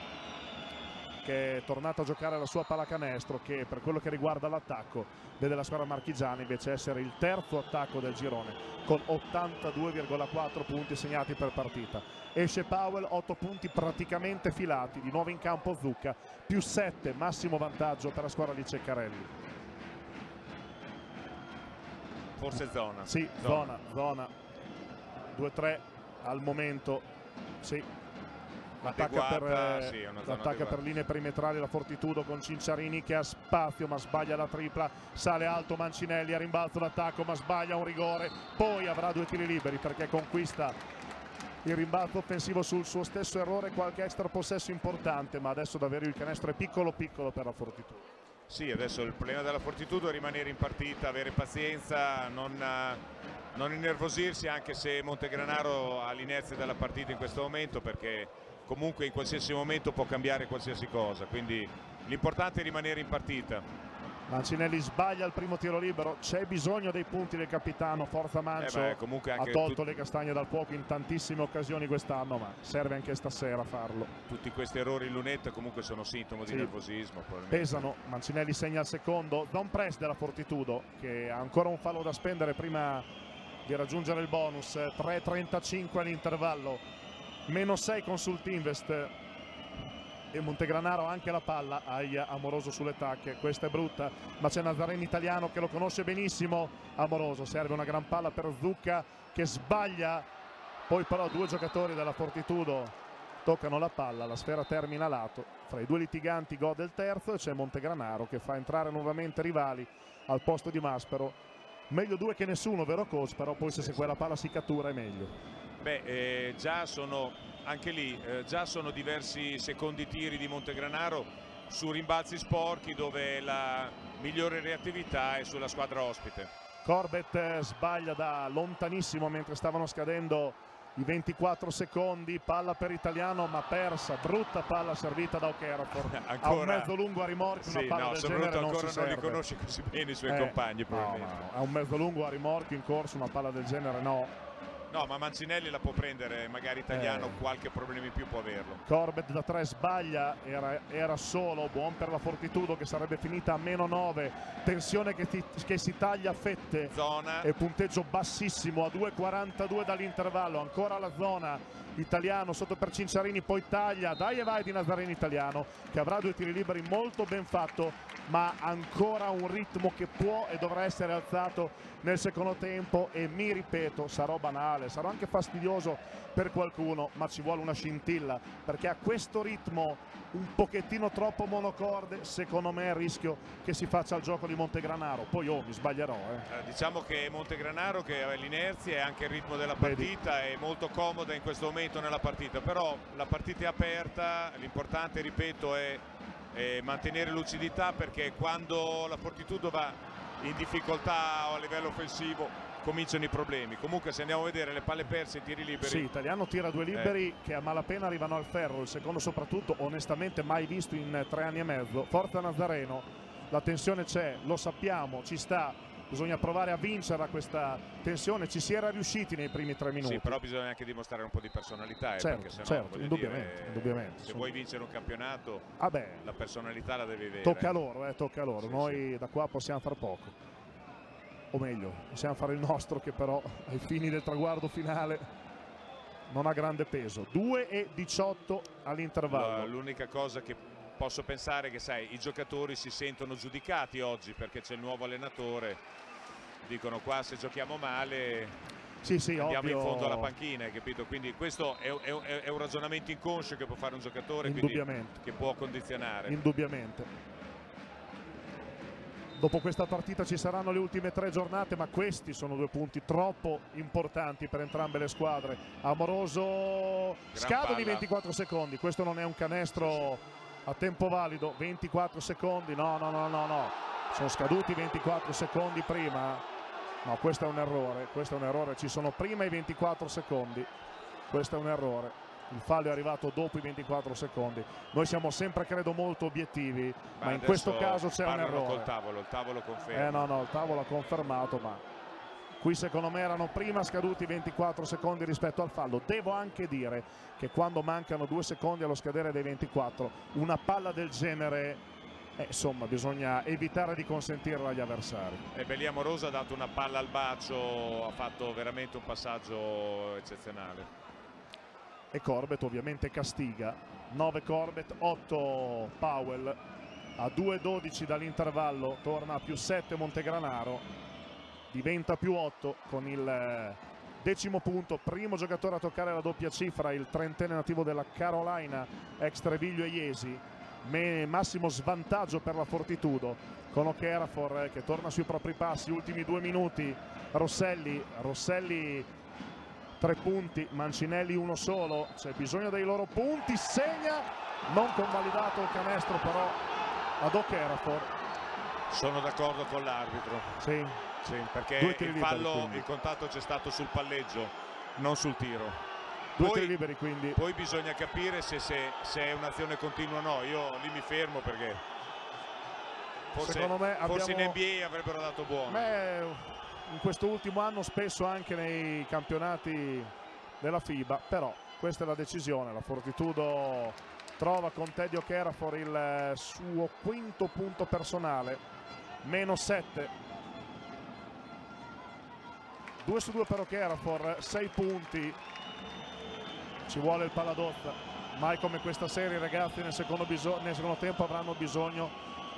che è tornato a giocare la sua pallacanestro che per quello che riguarda l'attacco vede la squadra marchigiana invece essere il terzo attacco del girone con 82,4 punti segnati per partita. Esce Powell 8 punti praticamente filati di nuovo in campo Zucca più 7 massimo vantaggio per la squadra di Ceccarelli. Forse zona. Sì zona. Zona, zona. 2-3 al momento sì attacca, per, sì, per, linee perimetrali la Fortitudo con Cinciarini che ha spazio ma sbaglia la tripla sale alto Mancinelli a rimbalzo d'attacco ma sbaglia un rigore poi avrà due tiri liberi perché conquista il rimbalzo offensivo sul suo stesso errore qualche extra possesso importante ma adesso davvero il canestro è piccolo piccolo per la Fortitudo. Sì adesso il problema della Fortitudo è rimanere in partita avere pazienza non, non innervosirsi anche se Montegranaro ha l'inerzia della partita in questo momento perché comunque in qualsiasi momento può cambiare qualsiasi cosa, quindi l'importante è rimanere in partita. Mancinelli sbaglia il primo tiro libero, c'è bisogno dei punti del capitano, Forza Mancio eh beh, ha tolto le castagne dal fuoco in tantissime occasioni quest'anno, ma serve anche stasera farlo. Tutti questi errori in lunetta comunque sono sintomo sì. di nervosismo. Pesano, Mancinelli segna il secondo, Don Press della Fortitudo che ha ancora un fallo da spendere prima di raggiungere il bonus, 3.35 all'intervallo meno 6 con Sultinvest e Montegranaro anche la palla. Aia Amoroso sulle tacche. Questa è brutta ma c'è Nazareno italiano che lo conosce benissimo. Amoroso serve una gran palla per Zucca che sbaglia. Poi però due giocatori della Fortitudo toccano la palla la sfera termina lato. Fra i due litiganti gode il terzo e c'è Montegranaro che fa entrare nuovamente rivali al posto di Maspero. Meglio due che nessuno vero coach? Però poi se quella palla si cattura è meglio Beh, eh, già sono anche lì, eh, già sono diversi secondi tiri di Montegranaro su rimbalzi sporchi dove la migliore reattività è sulla squadra ospite. Corbett eh, sbaglia da lontanissimo mentre stavano scadendo i 24 secondi, palla per Italiano ma persa, brutta palla servita da O'Kerafor. [laughs] a un mezzo lungo a rimorchio, sì, una palla no, del genere non ancora non li conosce così bene i suoi eh, compagni probabilmente. No, no, a un mezzo lungo a rimorchio in corso, una palla del genere no. No, ma Mancinelli la può prendere, magari italiano eh. qualche problema in più può averlo. Corbett da 3 sbaglia, era, era, solo, buon per la Fortitudo che sarebbe finita a meno 9, tensione che, ti, che si taglia a fette zona. e punteggio bassissimo a 2.42 dall'intervallo, ancora la zona, italiano sotto per Cinciarini poi taglia dai e vai di Nazareno italiano che avrà due tiri liberi molto ben fatto ma ancora un ritmo che può e dovrà essere alzato nel secondo tempo e mi ripeto sarò banale sarò anche fastidioso per qualcuno ma ci vuole una scintilla perché a questo ritmo un pochettino troppo monocorde secondo me è il rischio che si faccia il gioco di Montegranaro poi oh mi sbaglierò eh. Eh, diciamo che Montegranaro che ha l'inerzia e anche il ritmo della partita Vedi. è molto comoda in questo momento nella partita però la partita è aperta l'importante ripeto è, è mantenere lucidità perché quando la Fortitudo va in difficoltà a livello offensivo cominciano i problemi. Comunque se andiamo a vedere le palle perse i tiri liberi. Sì, Italiano tira due liberi eh. che a malapena arrivano al ferro, il secondo soprattutto onestamente mai visto in tre anni e mezzo. Forza Nazareno, la tensione c'è, lo sappiamo, ci sta, bisogna provare a vincere questa tensione, ci si era riusciti nei primi tre minuti. Sì, però bisogna anche dimostrare un po' di personalità, eh, certo, sennò, certo indubbiamente, dire, indubbiamente, Se vuoi vincere un campionato, ah la personalità la devi avere. Tocca a loro, eh, tocca a loro, sì, noi sì. da qua possiamo far poco o meglio, possiamo fare il nostro che però ai fini del traguardo finale non ha grande peso. 2 e 18 all'intervallo. L'unica cosa che posso pensare che sai, i giocatori si sentono giudicati oggi perché c'è il nuovo allenatore, dicono qua se giochiamo male sì, sì, andiamo ovvio. in fondo alla panchina, capito? Quindi questo è, è, è, un ragionamento inconscio che può fare un giocatore, che può condizionare. Indubbiamente. Dopo questa partita ci saranno le ultime tre giornate, ma questi sono due punti troppo importanti per entrambe le squadre. Amoroso scade di 24 secondi, questo non è un canestro a tempo valido, 24 secondi, no, no, no, no, no. Sono scaduti 24 secondi prima. No, questo è un errore, questo è un errore, ci sono prima i 24 secondi. Questo è un errore il fallo è arrivato dopo i 24 secondi noi siamo sempre credo molto obiettivi ma, ma in questo caso c'è un errore col tavolo, il tavolo conferma eh no no il tavolo ha confermato ma qui secondo me erano prima scaduti 24 secondi rispetto al fallo. Devo anche dire che quando mancano due secondi allo scadere dei 24 una palla del genere eh, insomma bisogna evitare di consentirla agli avversari. E Belli Amorosa ha dato una palla al bacio ha fatto veramente un passaggio eccezionale. E Corbett ovviamente castiga. 9 Corbett 8 Powell. A 2-12 dall'intervallo torna a più 7 Montegranaro diventa più 8 con il eh, decimo punto. Primo giocatore a toccare la doppia cifra il trentenne nativo della Carolina ex Treviglio e Iesi. Massimo svantaggio per la Fortitudo. Con Okerafor eh, che torna sui propri passi ultimi due minuti. Rosselli Rosselli tre punti, Mancinelli uno solo, c'è bisogno dei loro punti, segna, non convalidato il canestro però ad Okerafor. Sono d'accordo con l'arbitro. Sì. sì. perché il, fallo, il contatto c'è stato sul palleggio, non sul tiro. Due poi, liberi quindi. Poi bisogna capire se, se, se è un'azione continua o no, io lì mi fermo perché forse, Secondo me forse in NBA avrebbero dato buono. Beh, in questo ultimo anno spesso anche nei campionati della FIBA, però questa è la decisione, la Fortitudo trova con Tedio Kerafor il suo quinto punto personale, meno 7. 2 su 2 per Okerafor, 6 punti, ci vuole il Paladozza, mai come questa serie ragazzi nel secondo, nel secondo tempo avranno bisogno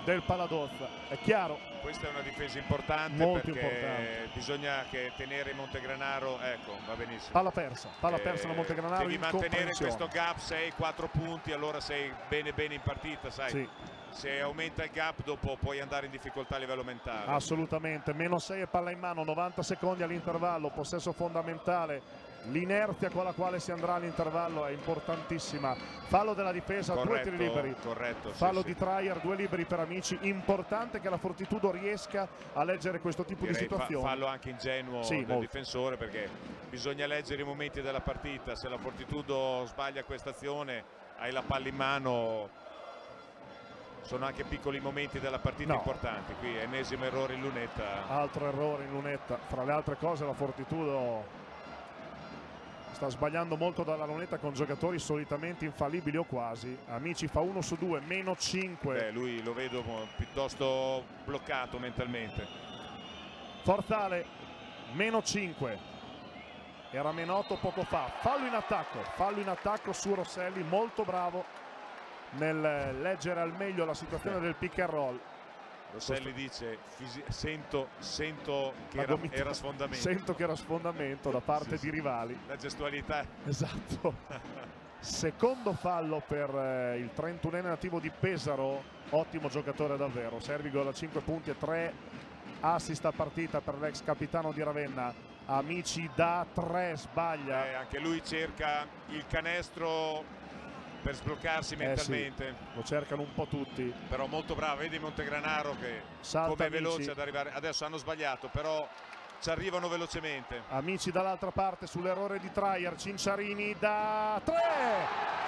del Paladozza. È chiaro. Questa è una difesa importante Molto importante. bisogna che tenere Montegranaro, ecco, va benissimo. Palla persa, palla persa da Montegranaro. Devi mantenere questo gap 6-4 punti, allora sei bene bene in partita, sai. Sì. Se aumenta il gap dopo puoi andare in difficoltà a livello mentale. Assolutamente, meno 6 e palla in mano, 90 secondi all'intervallo, possesso fondamentale. L'inerzia con la quale si andrà all'intervallo è importantissima. Fallo della difesa, corretto, due tiri liberi. corretto, fallo sì, di. Trier, due liberi per amici. Importante che la Fortitudo riesca a leggere questo tipo Direi di situazioni. fa fallo anche ingenuo sì, del molto. difensore perché bisogna leggere i momenti della partita. Se la Fortitudo sbaglia questa azione hai la palla in mano sono anche piccoli momenti della partita no. importanti qui ennesimo errore in lunetta. Altro errore in lunetta. Fra le altre cose la Fortitudo sta sbagliando molto dalla lunetta con giocatori solitamente infallibili o quasi. Amici fa 1 su 2 meno 5 Beh, lui lo vedo piuttosto bloccato mentalmente. Forzale meno 5 era Menotto poco fa, fallo in attacco, fallo in attacco su Rosselli, molto bravo nel leggere al meglio la situazione del pick and roll. Rosselli dice sento, sento che era, era, sfondamento. Sento che era sfondamento da parte sì, di rivali. La gestualità. Esatto. [laughs] Secondo fallo per eh, il 31enne nativo di Pesaro, ottimo giocatore davvero. Servigo da 5 punti e 3 assist a partita per l'ex capitano di Ravenna. Amici da 3 sbaglia. Eh, anche lui cerca il canestro per sbloccarsi mentalmente. Eh sì, lo cercano un po' tutti. Però molto bravo, vedi Montegranaro che come è veloce ad arrivare. Adesso hanno sbagliato, però ci arrivano velocemente. Amici dall'altra parte sull'errore di Trier, Cinciarini da 3!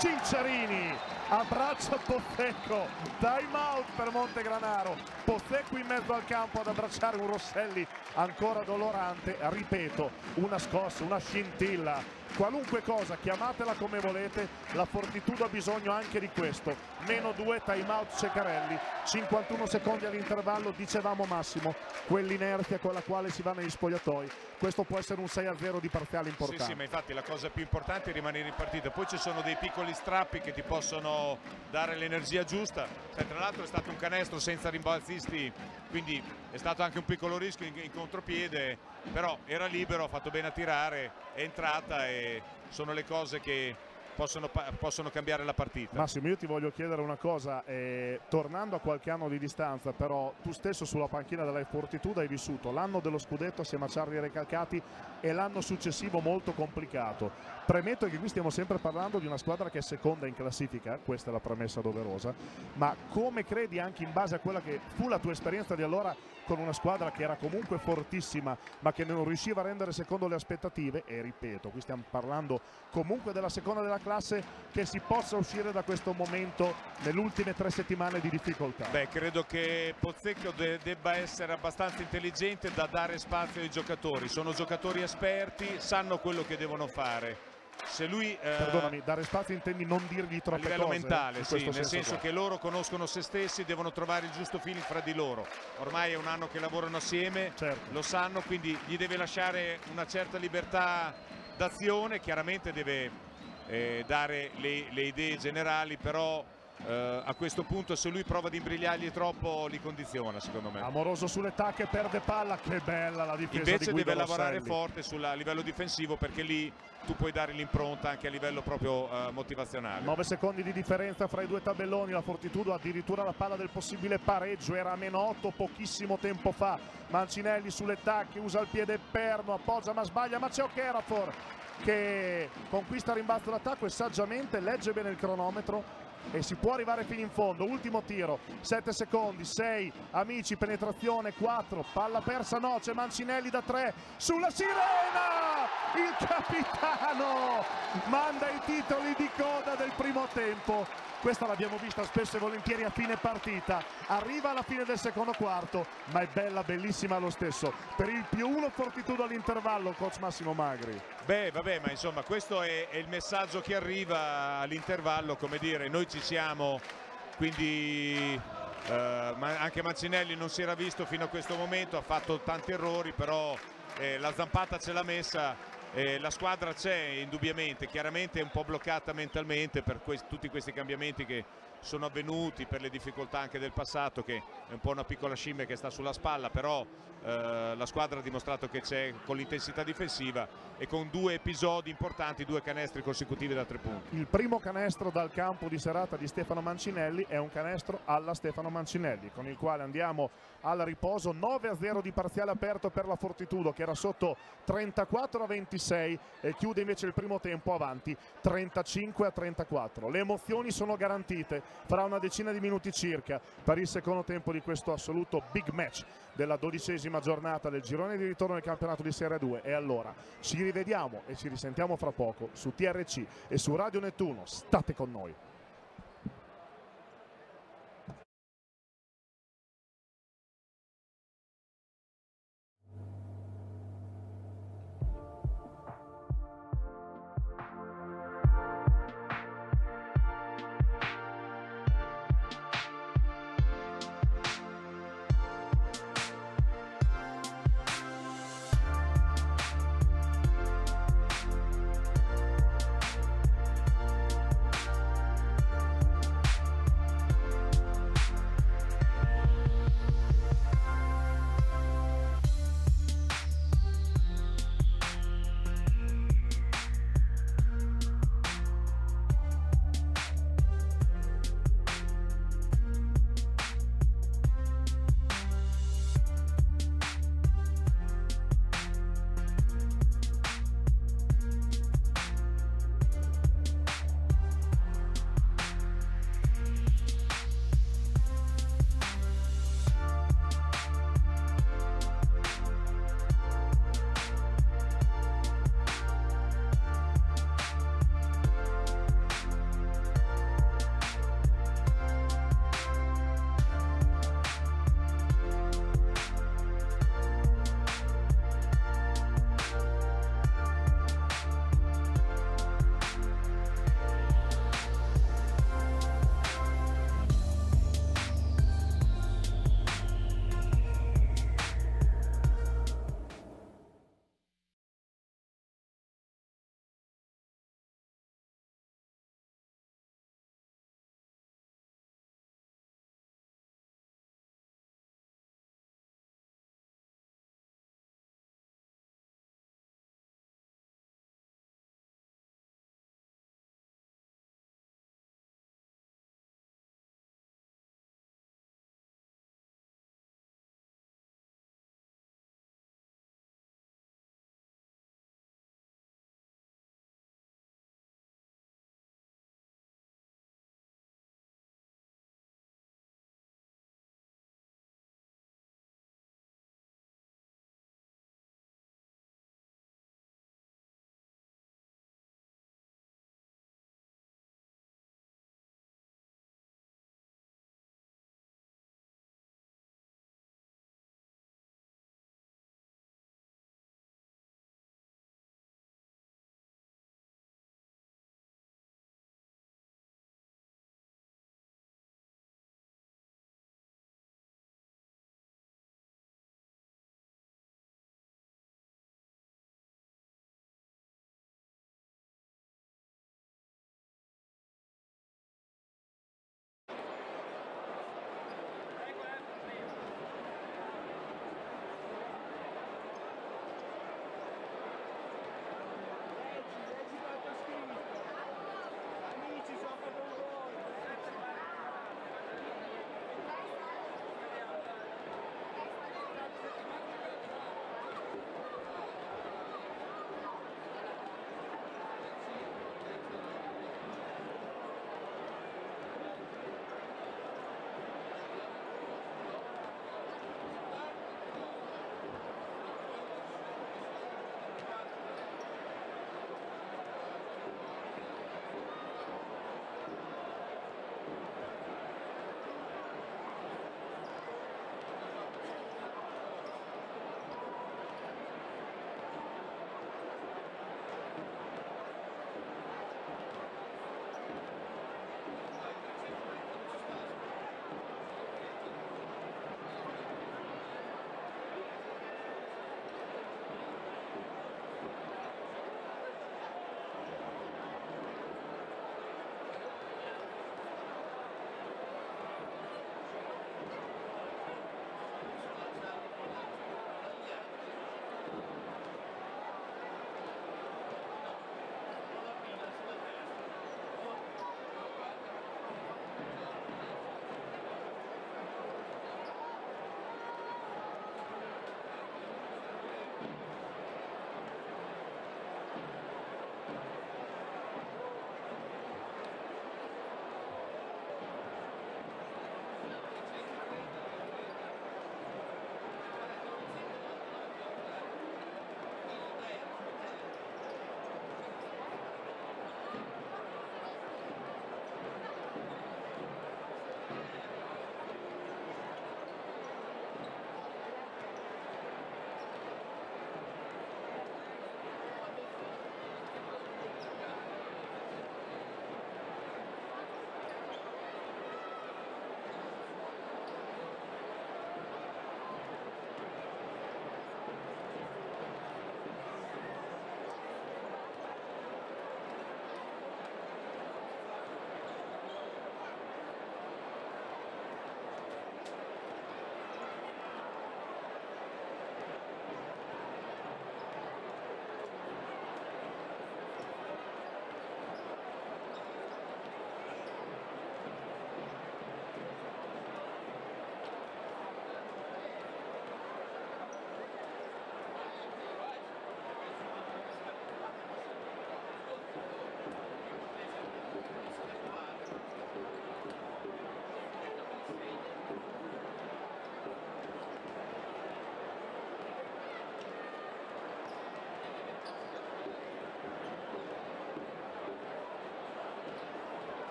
Cinciarini abbraccia Pozzecco, time out per Montegranaro, Pozzecco in mezzo al campo ad abbracciare un Rosselli ancora dolorante, ripeto, una scossa, una scintilla qualunque cosa, chiamatela come volete, la Fortitudo ha bisogno anche di questo. Meno due, time out Ceccarelli, 51 secondi all'intervallo, dicevamo Massimo, quell'inerzia con la quale si va negli spogliatoi. Questo può essere un 6-0 di parziale importante. Sì, sì, ma infatti la cosa più importante è rimanere in partita. Poi ci sono dei piccoli strappi che ti possono dare l'energia giusta. Cioè, tra l'altro è stato un canestro senza rimbalzisti, quindi è stato anche un piccolo rischio in, in contropiede, però era libero, ha fatto bene a tirare, è entrata e sono le cose che possono, possono, cambiare la partita. Massimo, io ti voglio chiedere una cosa, eh, tornando a qualche anno di distanza, però tu stesso sulla panchina della Fortitudo hai vissuto l'anno dello scudetto assieme a Charlie Recalcati e l'anno successivo molto complicato. Premetto che qui stiamo sempre parlando di una squadra che è seconda in classifica, questa è la premessa doverosa, ma come credi anche in base a quella che fu la tua esperienza di allora con una squadra che era comunque fortissima ma che non riusciva a rendere secondo le aspettative. E ripeto, qui stiamo parlando comunque della seconda della classe che si possa uscire da questo momento nelle ultime tre settimane di difficoltà? Beh, credo che Pozzecchio de debba essere abbastanza intelligente da dare spazio ai giocatori, sono giocatori esperti, sanno quello che devono fare se lui eh, perdonami dare spazio intendi non dirgli troppe cose a livello cose, mentale sì, nel senso qua. che loro conoscono se stessi devono trovare il giusto feeling fra di loro ormai è un anno che lavorano assieme certo. lo sanno quindi gli deve lasciare una certa libertà d'azione chiaramente deve eh, dare le, le idee generali però Uh, a questo punto se lui prova ad imbrigliargli troppo li condiziona secondo me. Amoroso sulle tacche perde palla che bella la difesa invece di deve lavorare forte sul, a livello difensivo perché lì tu puoi dare l'impronta anche a livello proprio uh, motivazionale. 9 secondi di differenza fra i due tabelloni la Fortitudo addirittura la palla del possibile pareggio era a meno 8 pochissimo tempo fa. Mancinelli sulle tacche usa il piede perno appoggia ma sbaglia ma c'è Okerafor che conquista rimbalzo d'attacco e saggiamente legge bene il cronometro e si può arrivare fino in fondo. Ultimo tiro. 7 secondi 6 amici penetrazione 4 palla persa no c'è Mancinelli da 3 sulla sirena! Il capitano manda i titoli di coda del primo tempo questa l'abbiamo vista spesso e volentieri a fine partita. Arriva alla fine del secondo quarto ma è bella bellissima lo stesso. Per il più uno fortitudo all'intervallo coach Massimo Magri. Beh vabbè ma insomma questo è, è il messaggio che arriva all'intervallo come dire noi ci siamo quindi eh, ma anche Mancinelli non si era visto fino a questo momento ha fatto tanti errori però eh, la zampata ce l'ha messa eh, la squadra c'è indubbiamente, chiaramente è un po' bloccata mentalmente per questi, tutti questi cambiamenti che sono avvenuti per le difficoltà anche del passato che è un po' una piccola scimmia che sta sulla spalla però eh, la squadra ha dimostrato che c'è con l'intensità difensiva e con due episodi importanti, due canestri consecutivi da tre punti. Il primo canestro dal campo di serata di Stefano Mancinelli è un canestro alla Stefano Mancinelli con il quale andiamo al riposo 9 a 0 di parziale aperto per la Fortitudo che era sotto 34 a 26 e chiude invece il primo tempo avanti 35 a 34 le emozioni sono garantite fra una decina di minuti circa per il secondo tempo di questo assoluto big match della dodicesima giornata del girone di ritorno del campionato di Serie 2 e allora ci rivediamo e ci risentiamo fra poco su TRC e su Radio Nettuno. State con noi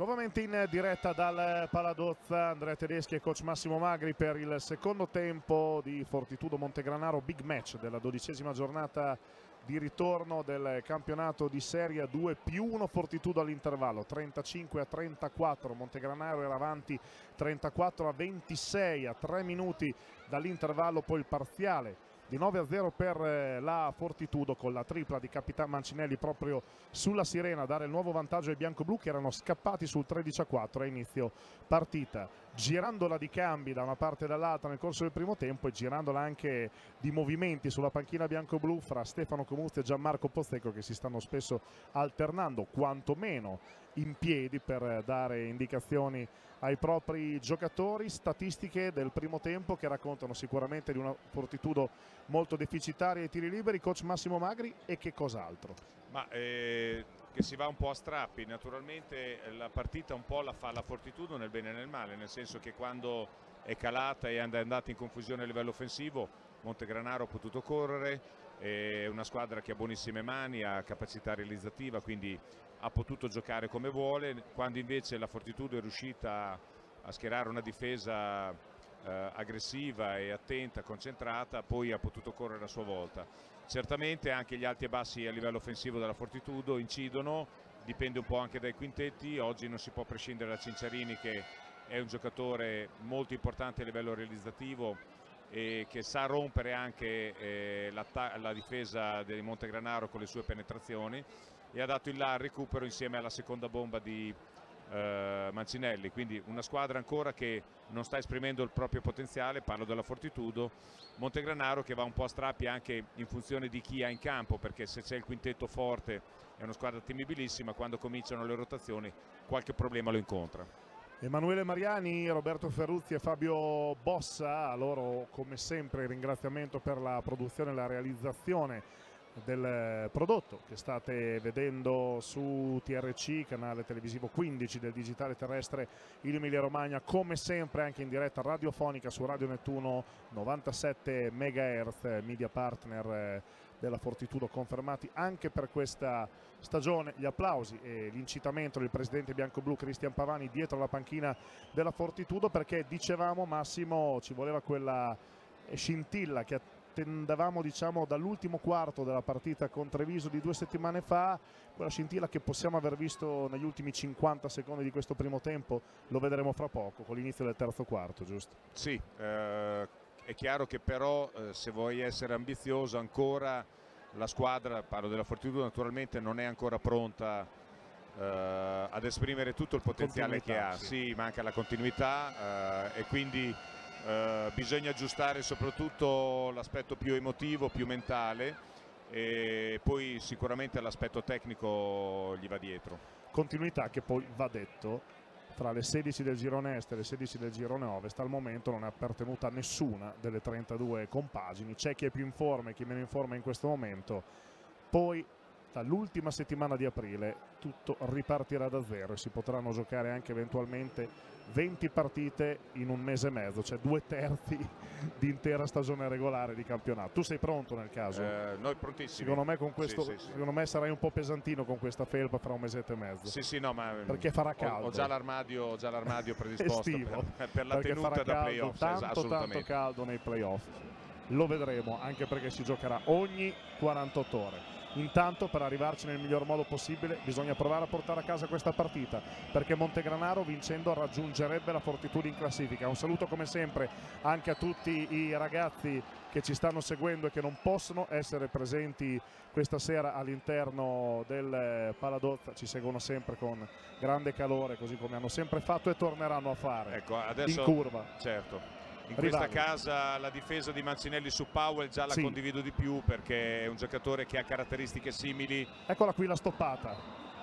Nuovamente in diretta dal Paladozza, Andrea Tedeschi e coach Massimo Magri per il secondo tempo di Fortitudo Montegranaro, big match della dodicesima giornata di ritorno del campionato di Serie 2 più 1 Fortitudo all'intervallo 35 a 34 Montegranaro era avanti 34 a 26 a 3 minuti dall'intervallo poi il parziale di 9 a 0 per eh, la Fortitudo con la tripla di Capitan Mancinelli proprio sulla sirena a dare il nuovo vantaggio ai bianco-blu che erano scappati sul 13 a 4 a inizio partita girandola di cambi da una parte e dall'altra nel corso del primo tempo e girandola anche di movimenti sulla panchina bianco-blu fra Stefano Comuzzi e Gianmarco Pozzecco che si stanno spesso alternando quantomeno in piedi per dare indicazioni ai propri giocatori, statistiche del primo tempo che raccontano sicuramente di una fortitudo molto deficitaria ai tiri liberi, coach Massimo Magri e che cos'altro? Ma eh, che si va un po' a strappi, naturalmente la partita un po' la fa la fortitudo nel bene e nel male, nel senso che quando è calata e è andata in confusione a livello offensivo, Montegranaro ha potuto correre, è una squadra che ha buonissime mani, ha capacità realizzativa, quindi ha potuto giocare come vuole, quando invece la Fortitudo è riuscita a schierare una difesa eh, aggressiva e attenta, concentrata, poi ha potuto correre a sua volta. Certamente anche gli alti e bassi a livello offensivo della Fortitudo incidono, dipende un po' anche dai quintetti, oggi non si può prescindere da Cinciarini che è un giocatore molto importante a livello realizzativo e che sa rompere anche eh, la, difesa di Montegranaro con le sue penetrazioni. E ha dato il là al recupero insieme alla seconda bomba di eh, Mancinelli quindi una squadra ancora che non sta esprimendo il proprio potenziale parlo della Fortitudo Montegranaro che va un po' a strappi anche in funzione di chi ha in campo perché se c'è il quintetto forte è una squadra temibilissima quando cominciano le rotazioni qualche problema lo incontra. Emanuele Mariani, Roberto Ferruzzi e Fabio Bossa, a loro come sempre ringraziamento per la produzione e la realizzazione del prodotto che state vedendo su TRC, canale televisivo 15 del digitale terrestre in Emilia Romagna, come sempre anche in diretta radiofonica su Radio Nettuno 97 MHz, media partner della Fortitudo confermati anche per questa stagione. Gli applausi e l'incitamento del presidente bianco-blu Cristian Pavani dietro la panchina della Fortitudo perché dicevamo Massimo ci voleva quella scintilla che attendavamo diciamo, dall'ultimo quarto della partita con Treviso di due settimane fa, quella scintilla che possiamo aver visto negli ultimi 50 secondi di questo primo tempo, lo vedremo fra poco con l'inizio del terzo quarto, giusto? Sì, eh, è chiaro che però eh, se vuoi essere ambizioso ancora la squadra, parlo della Fortitudo naturalmente, non è ancora pronta eh, ad esprimere tutto il potenziale che ha, sì. sì. manca la continuità eh, e quindi eh, bisogna aggiustare soprattutto l'aspetto più emotivo, più mentale e poi sicuramente l'aspetto tecnico gli va dietro. Continuità che poi va detto tra le 16 del girone est e le 16 del girone ovest al momento non è appartenuta nessuna delle 32 compagini, c'è chi è più in forma e chi meno in forma in questo momento, poi dall'ultima settimana di aprile tutto ripartirà da zero e si potranno giocare anche eventualmente 20 partite in un mese e mezzo, cioè due terzi di intera stagione regolare di campionato. Tu sei pronto nel caso? Eh, noi prontissimi. Secondo me, con questo, sì, sì, secondo me sarai un po' pesantino con questa felpa fra un mesetto e mezzo. Sì, sì, no, ma perché farà caldo. Ho, ho già l'armadio, [laughs] predisposto per, per, la tenuta da playoff. Tanto, tanto caldo nei playoff. Lo vedremo anche perché si giocherà ogni 48 ore. Intanto per arrivarci nel miglior modo possibile bisogna provare a portare a casa questa partita perché Montegranaro vincendo raggiungerebbe la fortitudo in classifica. Un saluto come sempre anche a tutti i ragazzi che ci stanno seguendo e che non possono essere presenti questa sera all'interno del Paladozza, ci seguono sempre con grande calore così come hanno sempre fatto e torneranno a fare ecco, adesso, in curva. Certo in questa casa la difesa di Mancinelli su Powell già la sì. condivido di più perché è un giocatore che ha caratteristiche simili. Eccola qui la stoppata,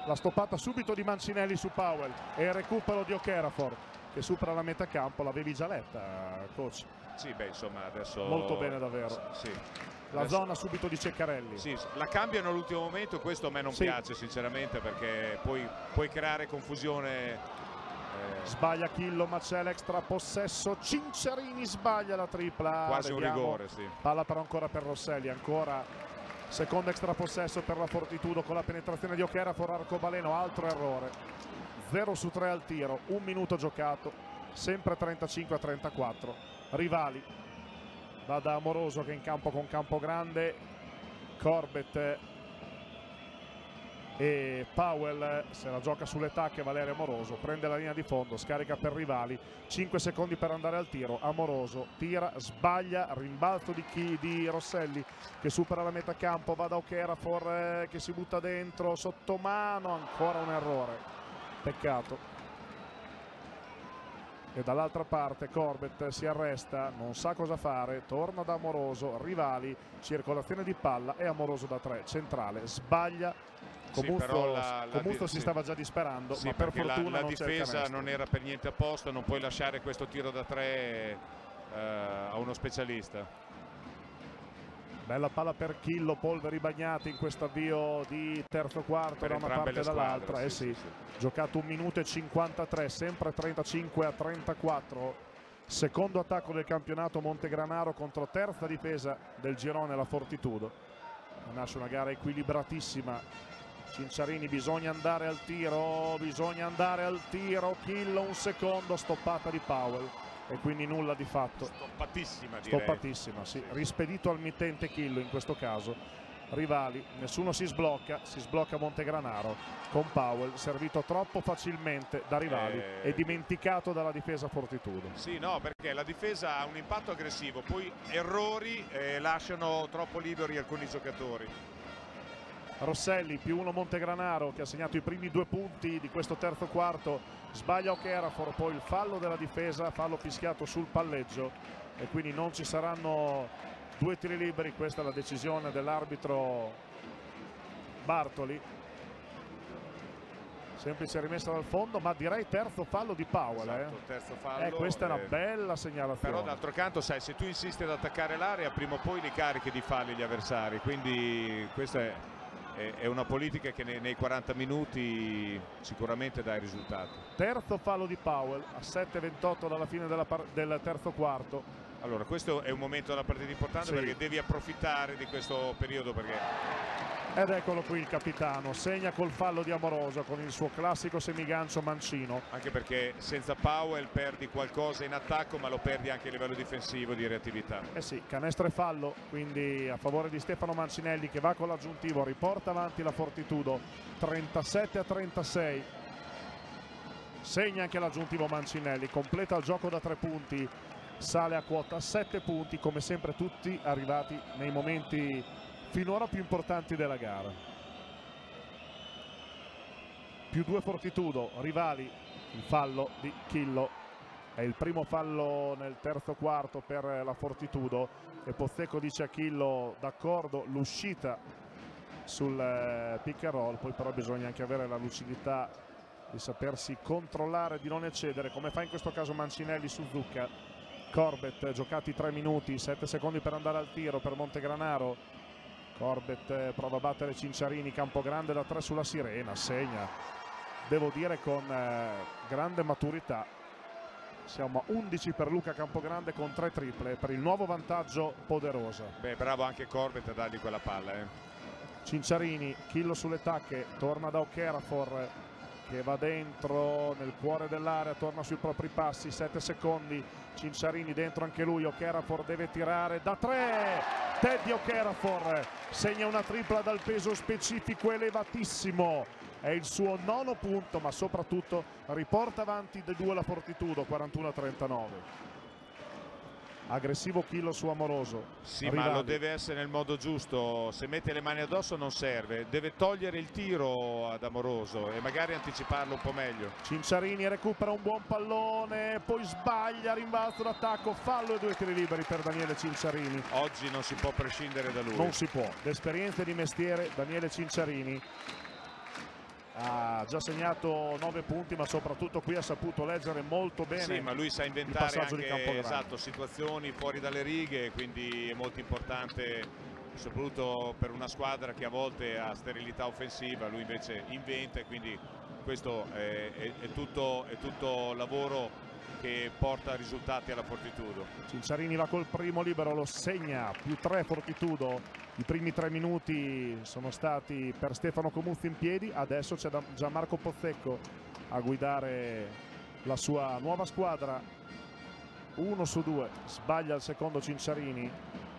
la stoppata subito di Mancinelli su Powell e il recupero di O'Kerafor che supera la metà campo, l'avevi già letta coach? Sì, beh insomma adesso... Molto bene davvero. Sì. La adesso... zona subito di Ceccarelli. Sì, la cambiano all'ultimo momento, questo a me non sì. piace sinceramente perché poi puoi creare confusione sbaglia Chillo ma c'è l'extra possesso Cinciarini sbaglia la tripla quasi Vediamo. un rigore sì. palla però ancora per Rosselli ancora secondo extra possesso per la Fortitudo con la penetrazione di Ochera for arcobaleno altro errore 0 su 3 al tiro, un minuto giocato, sempre 35 a 34. Rivali, va da Amoroso che è in campo con Campogrande, Corbett e Powell se la gioca sulle tacche Valerio Amoroso prende la linea di fondo scarica per Rivali 5 secondi per andare al tiro Amoroso tira sbaglia rimbalzo di, chi, di Rosselli che supera la metà campo va da Okerafor eh, che si butta dentro sotto mano ancora un errore. Peccato. E dall'altra parte Corbett si arresta, non sa cosa fare, torna da Amoroso, Rivali, circolazione di palla e Amoroso da tre, centrale, sbaglia Comuzzo, sì, si sì. stava già disperando, sì, ma per fortuna la, la non difesa non era per niente a posto, non puoi lasciare questo tiro da tre eh, a uno specialista. Bella palla per Chillo, polveri bagnati in questo avvio di terzo quarto per da una parte e dall'altra. Eh sì, Giocato un minuto e 53, sempre 35 a 34. Secondo attacco del campionato Montegranaro contro terza difesa del girone la Fortitudo. Nasce una gara equilibratissima Cinciarini bisogna andare al tiro, bisogna andare al tiro, Killo un secondo, stoppata di Powell e quindi nulla di fatto. Stoppatissima direi. Stoppatissima, sì. Rispedito al mittente Killo in questo caso. Rivali, nessuno si sblocca, si sblocca Montegranaro con Powell, servito troppo facilmente da Rivali eh... e dimenticato dalla difesa Fortitudo. Sì, no, perché la difesa ha un impatto aggressivo, poi errori eh, lasciano troppo liberi alcuni giocatori. Rosselli più uno Montegranaro che ha segnato i primi due punti di questo terzo quarto. Sbaglia Okerafor poi il fallo della difesa fallo fischiato sul palleggio. E quindi non ci saranno due tiri liberi. Questa è la decisione dell'arbitro Bartoli. Semplice rimessa dal fondo ma direi terzo fallo di Powell esatto, eh. terzo fallo, eh, questa è una eh, bella segnalazione. Però d'altro canto sai se tu insisti ad attaccare l'area prima o poi li carichi di falli gli avversari. Quindi questa è è una politica che nei 40 minuti sicuramente dà i risultati. Terzo fallo di Powell a 7-28 dalla fine del terzo quarto. Allora questo è un momento della partita importante sì. perché devi approfittare di questo periodo perché ed eccolo qui il capitano, segna col fallo di Amoroso con il suo classico semigancio mancino. Anche perché senza Powell perdi qualcosa in attacco ma lo perdi anche a livello difensivo di reattività. Eh sì, canestro e fallo, quindi a favore di Stefano Mancinelli che va con l'aggiuntivo, riporta avanti la Fortitudo 37 a 36. Segna anche l'aggiuntivo Mancinelli, completa il gioco da tre punti, sale a quota 7 punti, come sempre tutti arrivati nei momenti finora più importanti della gara. Più due Fortitudo, rivali, il fallo di Chillo. È il primo fallo nel terzo quarto per la Fortitudo e Pozzecco dice a Chillo d'accordo l'uscita sul eh, pick and roll, poi però bisogna anche avere la lucidità di sapersi controllare, di non eccedere, come fa in questo caso Mancinelli su Zucca. Corbett, giocati 3 minuti, 7 secondi per andare al tiro per Montegranaro, Corbett eh, prova a battere Cinciarini, Campogrande da 3 sulla Sirena, segna, devo dire con eh, grande maturità. Siamo a 11 per Luca Campogrande con 3 triple per il nuovo vantaggio poderosa. Beh, bravo anche Corbett a dargli quella palla. Eh. Cinciarini, Chillo sulle tacche, torna da Okerafor che va dentro nel cuore dell'area, torna sui propri passi, 7 secondi, Cinciarini dentro anche lui, Okerafor deve tirare da 3, Teddy Okerafor segna una tripla dal peso specifico elevatissimo, è il suo nono punto ma soprattutto riporta avanti De due la Fortitudo, 41-39 aggressivo Chilo su Amoroso. Sì, Rivali. ma lo deve essere nel modo giusto. Se mette le mani addosso non serve, deve togliere il tiro ad Amoroso e magari anticiparlo un po' meglio. Cinciarini recupera un buon pallone, poi sbaglia, rimbalzo d'attacco, fallo e due tiri liberi per Daniele Cinciarini. Oggi non si può prescindere da lui. Non si può. L'esperienza di mestiere Daniele Cinciarini ha già segnato 9 punti ma soprattutto qui ha saputo leggere molto bene sì ma lui sa inventare anche esatto, situazioni fuori dalle righe quindi è molto importante soprattutto per una squadra che a volte ha sterilità offensiva lui invece inventa e quindi questo è, è, è, tutto, è tutto lavoro che porta risultati alla Fortitudo. Cinciarini va col primo libero, lo segna, più 3 Fortitudo. I primi tre minuti sono stati per Stefano Comuzzi in piedi, adesso c'è Gianmarco Pozzecco a guidare la sua nuova squadra. 1 su 2 sbaglia il secondo Cinciarini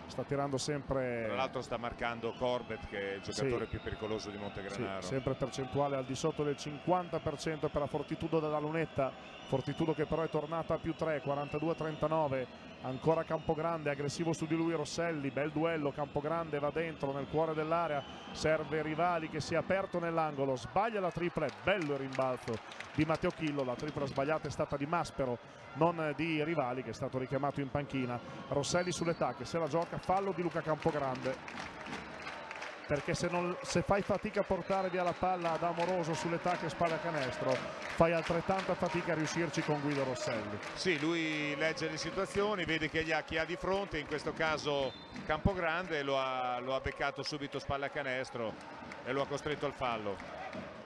sta tirando sempre tra l'altro sta marcando Corbett che è il giocatore sì. più pericoloso di Montegranaro. Sì, sempre percentuale al di sotto del 50% per la Fortitudo della lunetta. Fortitudo che però è tornata a più 3 42-39 ancora Campogrande aggressivo su di lui Rosselli bel duello Campogrande va dentro nel cuore dell'area serve Rivali che si è aperto nell'angolo sbaglia la tripla bello il rimbalzo di Matteo Chillo la tripla sbagliata è stata di Maspero non di Rivali che è stato richiamato in panchina Rosselli sulle tacche se la gioca fallo di Luca Campogrande perché se, non, se, fai fatica a portare via la palla ad Amoroso sulle tacche spalle a canestro fai altrettanta fatica a riuscirci con Guido Rosselli. Sì, lui legge le situazioni vede che chi ha di fronte in questo caso Campogrande lo ha, lo ha beccato subito spalle a canestro e lo ha costretto al fallo.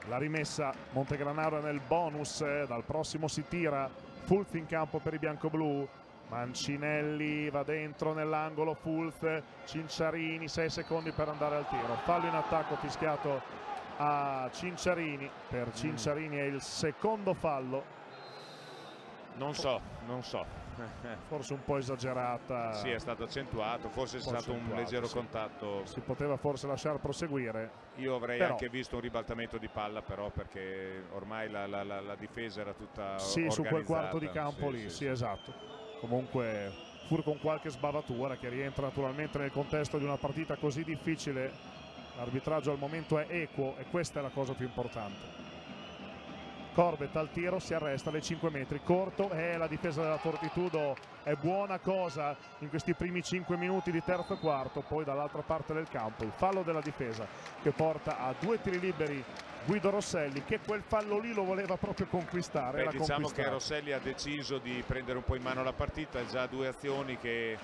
La rimessa Montegranaro nel bonus eh, dal prossimo si tira Fulz in campo per i bianco-blu Mancinelli va dentro nell'angolo Fulz Cinciarini 6 secondi per andare al tiro. Fallo in attacco fischiato a Cinciarini per mm. Cinciarini è il secondo fallo. Non so non so. [laughs] Forse un po' esagerata. Sì è stato accentuato forse è stato un leggero sì. contatto. Si poteva forse lasciare proseguire io avrei però... anche visto un ribaltamento di palla però perché ormai la, la, la, la difesa era tutta sì su quel quarto di campo sì, lì sì, sì. esatto comunque pur con qualche sbavatura che rientra naturalmente nel contesto di una partita così difficile l'arbitraggio al momento è equo e questa è la cosa più importante. Corbett al tiro si arresta alle 5 metri corto e la difesa della Fortitudo è buona cosa in questi primi 5 minuti di terzo quarto poi dall'altra parte del campo il fallo della difesa che porta a due tiri liberi Guido Rosselli che quel fallo lì lo voleva proprio conquistare. Beh, diciamo che Rosselli ha deciso di prendere un po' in mano la partita, ha già due azioni che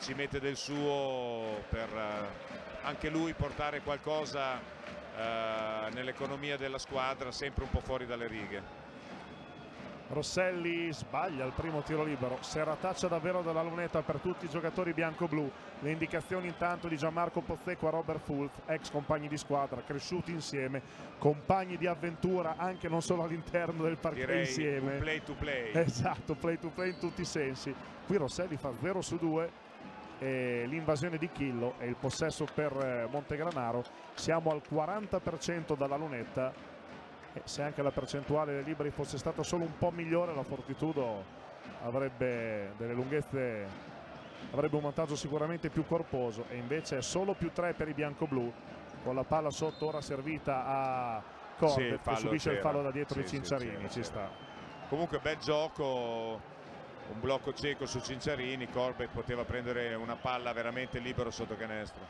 ci mette del suo per uh, anche lui portare qualcosa uh, nell'economia della squadra, sempre un po' fuori dalle righe. Rosselli sbaglia il primo tiro libero, serataccia davvero della lunetta per tutti i giocatori bianco-blu. Le indicazioni intanto di Gianmarco Pozzecco a Robert Fulz, ex compagni di squadra, cresciuti insieme, compagni di avventura anche non solo all'interno del parquet insieme. play to play. Esatto, play to play in tutti i sensi. Qui Rosselli fa 0 su 2 e l'invasione di Chillo e il possesso per eh, Montegranaro. Siamo al 40% dalla lunetta se anche la percentuale dei liberi fosse stata solo un po' migliore la Fortitudo avrebbe delle lunghezze avrebbe un vantaggio sicuramente più corposo. E invece è solo più 3 per i bianco-blu con la palla sotto ora servita a Corbett sì, che subisce il fallo da dietro sì, di Cinciarini sì, ci sta. Comunque bel gioco un blocco cieco su Cinciarini Corbett poteva prendere una palla veramente libero sotto canestro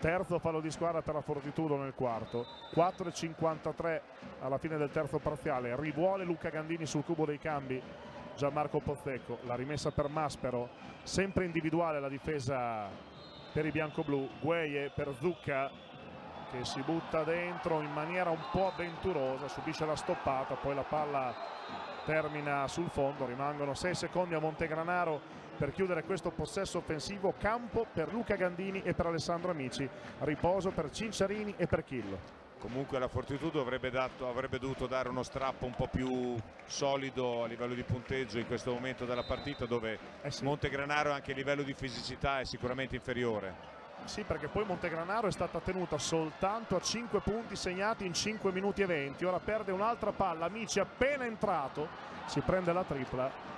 terzo fallo di squadra per la Fortitudo nel quarto. 4.53 alla fine del terzo parziale. Rivuole Luca Gandini sul cubo dei cambi. Gianmarco Pozzecco la rimessa per Maspero. Sempre individuale la difesa per i bianco-blu. Gueye per Zucca che si butta dentro in maniera un po' avventurosa. Subisce la stoppata poi la palla termina sul fondo. Rimangono 6 secondi a Montegranaro per chiudere questo possesso offensivo campo per Luca Gandini e per Alessandro Amici riposo per Cinciarini e per Chillo. Comunque la Fortitudo avrebbe, dato, avrebbe, dovuto dare uno strappo un po' più solido a livello di punteggio in questo momento della partita dove eh sì. Montegranaro anche a livello di fisicità è sicuramente inferiore. Sì perché poi Montegranaro è stata tenuta soltanto a 5 punti segnati in 5 minuti e 20 ora perde un'altra palla Amici appena entrato si prende la tripla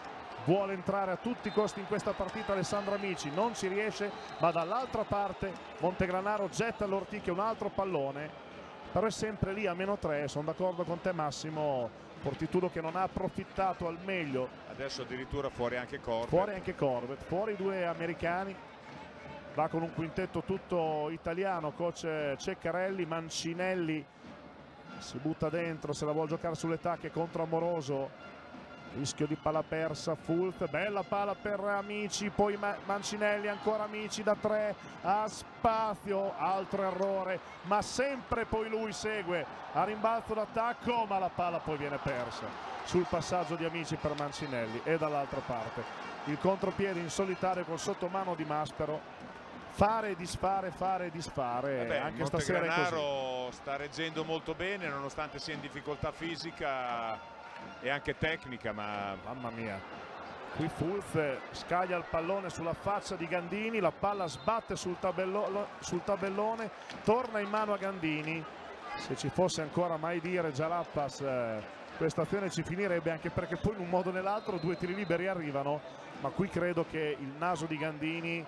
vuole entrare a tutti i costi in questa partita Alessandro Amici, non ci riesce, ma dall'altra parte Montegranaro getta all'Ortiche un altro pallone, però è sempre lì a meno 3, sono d'accordo con te Massimo, Fortitudo che non ha approfittato al meglio. Adesso addirittura fuori anche Corbett. Fuori anche Corbett, fuori due americani, va con un quintetto tutto italiano, coach Ceccarelli, Mancinelli si butta dentro, se la vuole giocare sulle tacche contro Amoroso, rischio di palla persa Fulk bella palla per Amici poi Mancinelli ancora Amici da tre a spazio altro errore ma sempre poi lui segue a rimbalzo d'attacco ma la palla poi viene persa sul passaggio di Amici per Mancinelli e dall'altra parte il contropiede in solitario col sottomano di Maspero fare, disfare, fare, disfare. Vabbè, Anche stasera è così. sta reggendo molto bene nonostante sia in difficoltà fisica e anche tecnica, ma mamma mia. Qui Fulz scaglia il pallone sulla faccia di Gandini, la palla sbatte sul, tabello, sul tabellone, torna in mano a Gandini. Se ci fosse ancora mai dire Jalappas eh, questa azione ci finirebbe anche perché poi in un modo o nell'altro due tiri liberi arrivano, ma qui credo che il naso di Gandini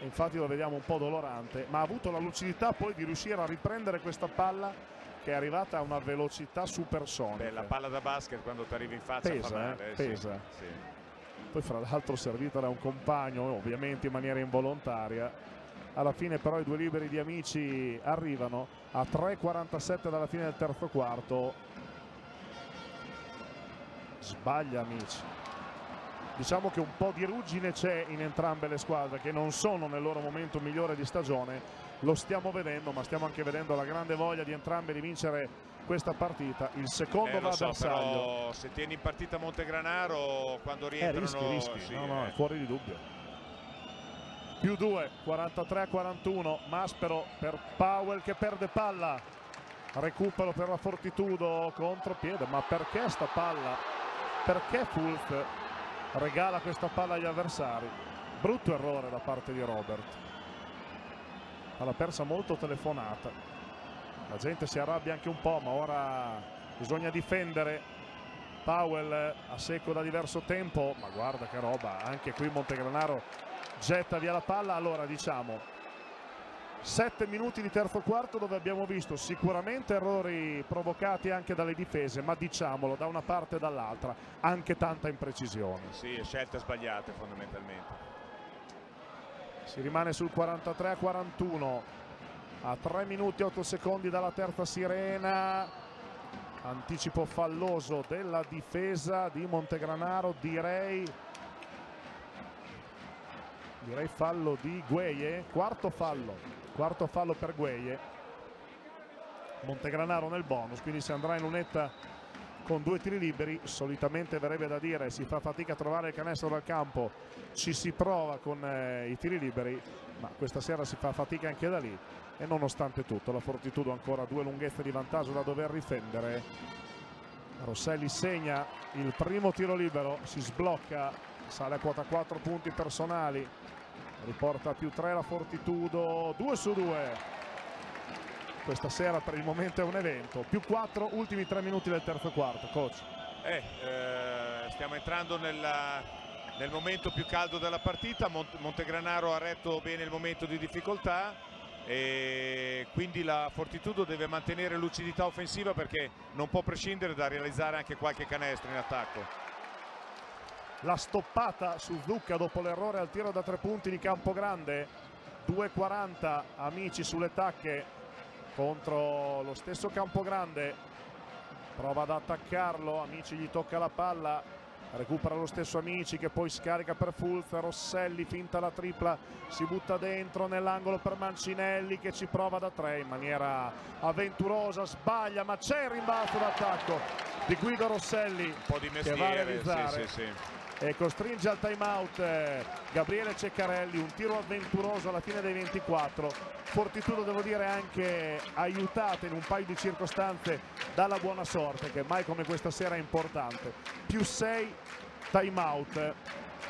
infatti lo vediamo un po' dolorante, ma ha avuto la lucidità poi di riuscire a riprendere questa palla che è arrivata a una velocità supersonica. Beh, la palla da basket quando ti arrivi in faccia pesa, male. Eh, pesa. Sì, sì. Poi fra l'altro servita da un compagno, ovviamente in maniera involontaria. Alla fine però i due liberi di amici arrivano a 3.47 dalla fine del terzo quarto. Sbaglia amici diciamo che un po' di ruggine c'è in entrambe le squadre che non sono nel loro momento migliore di stagione lo stiamo vedendo ma stiamo anche vedendo la grande voglia di entrambe di vincere questa partita. Il secondo eh, va so, bersaglio se tieni in partita Montegranaro quando rientrano eh, rischi, rischi. Sì, no, no, eh. fuori di dubbio. Più 2 43 a 41 Maspero per Powell che perde palla. Recupero per la Fortitudo contropiede ma perché sta palla? Perché Fulf regala questa palla agli avversari? Brutto errore da parte di Robert palla persa molto telefonata la gente si arrabbia anche un po' ma ora bisogna difendere Powell a secco da diverso tempo ma guarda che roba anche qui Montegranaro getta via la palla allora diciamo 7 minuti di terzo quarto dove abbiamo visto sicuramente errori provocati anche dalle difese, ma diciamolo da una parte e dall'altra anche tanta imprecisione. Sì, scelte sbagliate fondamentalmente. Si rimane sul 43 a 41 a 3 minuti e 8 secondi dalla terza sirena. Anticipo falloso della difesa di Montegranaro, direi. Direi fallo di Gueye, quarto fallo. Quarto fallo per Gueye. Montegranaro nel bonus quindi si andrà in lunetta con due tiri liberi solitamente verrebbe da dire si fa fatica a trovare il canestro dal campo ci si prova con eh, i tiri liberi ma questa sera si fa fatica anche da lì. E nonostante tutto la Fortitudo ancora due lunghezze di vantaggio da dover difendere Rosselli segna il primo tiro libero si sblocca sale a quota 4 punti personali riporta più 3 la Fortitudo 2 su 2 questa sera per il momento è un evento. Più 4 ultimi 3 minuti del terzo quarto coach. Eh, eh, stiamo entrando nella, nel momento più caldo della partita. Mont Montegranaro ha retto bene il momento di difficoltà e quindi la Fortitudo deve mantenere lucidità offensiva perché non può prescindere da realizzare anche qualche canestro in attacco. La stoppata su Zucca dopo l'errore al tiro da tre punti di Campogrande. 2.40 amici sulle tacche contro lo stesso Campogrande. Prova ad attaccarlo amici gli tocca la palla. Recupera lo stesso Amici che poi scarica per Fulz. Rosselli finta la tripla si butta dentro nell'angolo per Mancinelli che ci prova da tre in maniera avventurosa. Sbaglia ma c'è il rimbalzo d'attacco di Guido Rosselli un po' di mestiere, che va a realizzare sì, sì, sì e costringe al time out eh, Gabriele Ceccarelli un tiro avventuroso alla fine dei 24 Fortitudo devo dire anche aiutata in un paio di circostanze dalla buona sorte che mai come questa sera è importante. Più 6 time out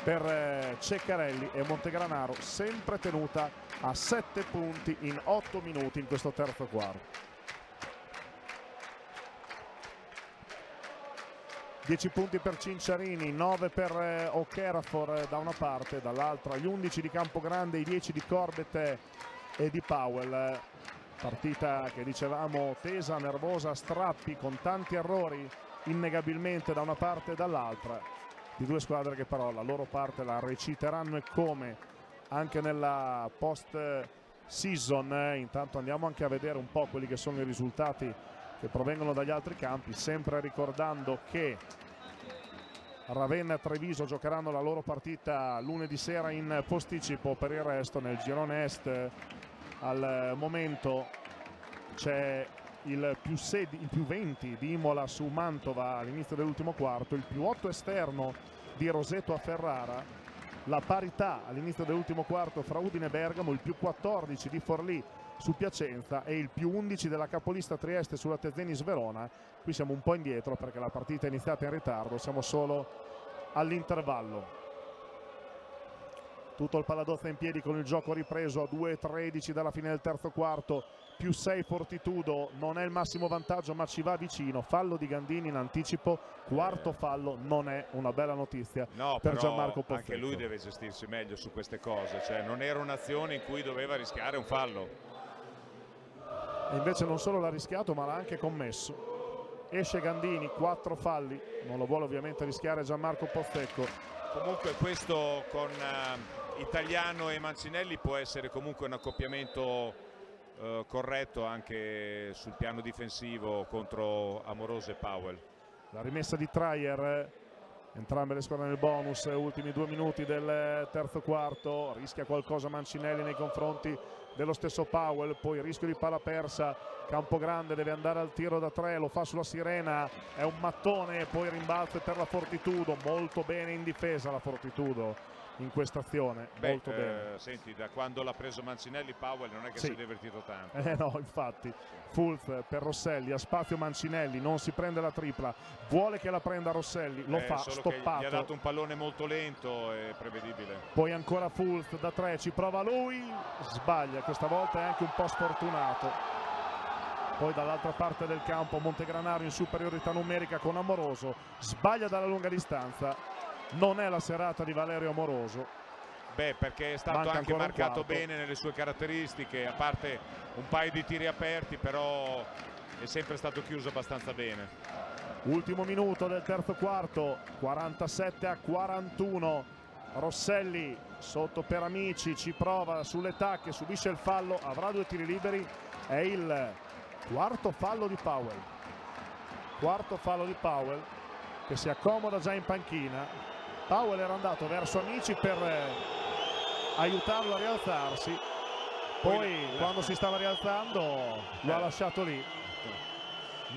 per eh, Ceccarelli e Montegranaro sempre tenuta a 7 punti in 8 minuti in questo terzo quarto 10 punti per Cinciarini, 9 per eh, O'Kerafor eh, da una parte, dall'altra gli 11 di Campogrande, i 10 di Corbett e di Powell. Partita che dicevamo tesa, nervosa, strappi, con tanti errori innegabilmente da una parte e dall'altra. Di due squadre che però la loro parte la reciteranno e come anche nella post season. Intanto andiamo anche a vedere un po' quelli che sono i risultati che provengono dagli altri campi, sempre ricordando che Ravenna e Treviso giocheranno la loro partita lunedì sera in posticipo per il resto nel girone est. Al momento c'è il più, 16, il più 20 di Imola su Mantova all'inizio dell'ultimo quarto, il più 8 esterno di Roseto a Ferrara, la parità all'inizio dell'ultimo quarto fra Udine e Bergamo, il più 14 di Forlì su Piacenza e il più 11 della capolista Trieste sulla Tezzenis Verona. Qui siamo un po' indietro perché la partita è iniziata in ritardo, siamo solo all'intervallo. Tutto il Paladozza in piedi con il gioco ripreso a 2-13 dalla fine del terzo quarto, più 6 Fortitudo, non è il massimo vantaggio ma ci va vicino, fallo di Gandini in anticipo, quarto fallo, non è una bella notizia no, per Gianmarco Pozzecco. Anche lui deve gestirsi meglio su queste cose, cioè non era un'azione in cui doveva rischiare un fallo e invece non solo l'ha rischiato ma l'ha anche commesso. Esce Gandini, quattro falli. Non lo vuole ovviamente rischiare Gianmarco Pozzecco comunque questo con uh, Italiano e Mancinelli può essere comunque un accoppiamento uh, corretto anche sul piano difensivo contro Amoroso e Powell. La rimessa di Trier entrambe le squadre nel bonus ultimi due minuti del terzo quarto. Rischia qualcosa Mancinelli nei confronti dello stesso Powell, poi rischio di palla persa, Campogrande deve andare al tiro da tre, lo fa sulla Sirena, è un mattone, poi rimbalza per la Fortitudo, molto bene in difesa la Fortitudo in questa azione, Beh, molto eh, bene. Senti, da quando l'ha preso Mancinelli Powell non è che sì. si è divertito tanto. Eh no, infatti. Fulz per Rosselli, a spazio Mancinelli, non si prende la tripla, vuole che la prenda Rosselli, lo eh, fa, stoppato. gli ha dato un pallone molto lento e prevedibile. Poi ancora Fulz da tre, ci prova lui, sbaglia, questa volta è anche un po' sfortunato. Poi dall'altra parte del campo Montegranaro in superiorità numerica con Amoroso, sbaglia dalla lunga distanza, non è la serata di Valerio Amoroso. Beh, perché è stato Manca anche marcato bene nelle sue caratteristiche, a parte un paio di tiri aperti, però è sempre stato chiuso abbastanza bene. Ultimo minuto del terzo quarto, 47 a 41. Rosselli sotto per Amici, ci prova sulle tacche, subisce il fallo, avrà due tiri liberi. È il quarto fallo di Powell. Quarto fallo di Powell che si accomoda già in panchina. Powell era andato verso Amici per eh, aiutarlo a rialzarsi. Poi quando si stava rialzando lo ha Eh. lasciato lì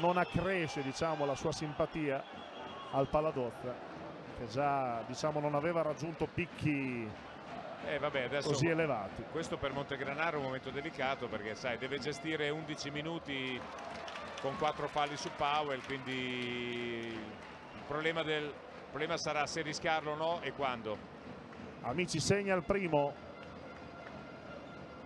non accresce diciamo, la sua simpatia al Paladozza che già diciamo, non aveva raggiunto picchi Eh, vabbè, adesso così elevati. questo per Montegranaro è un momento delicato perché sai, deve gestire 11 minuti con 4 falli su Powell, quindi il problema, del, il problema sarà se rischiarlo o no e quando. Amici segna il primo,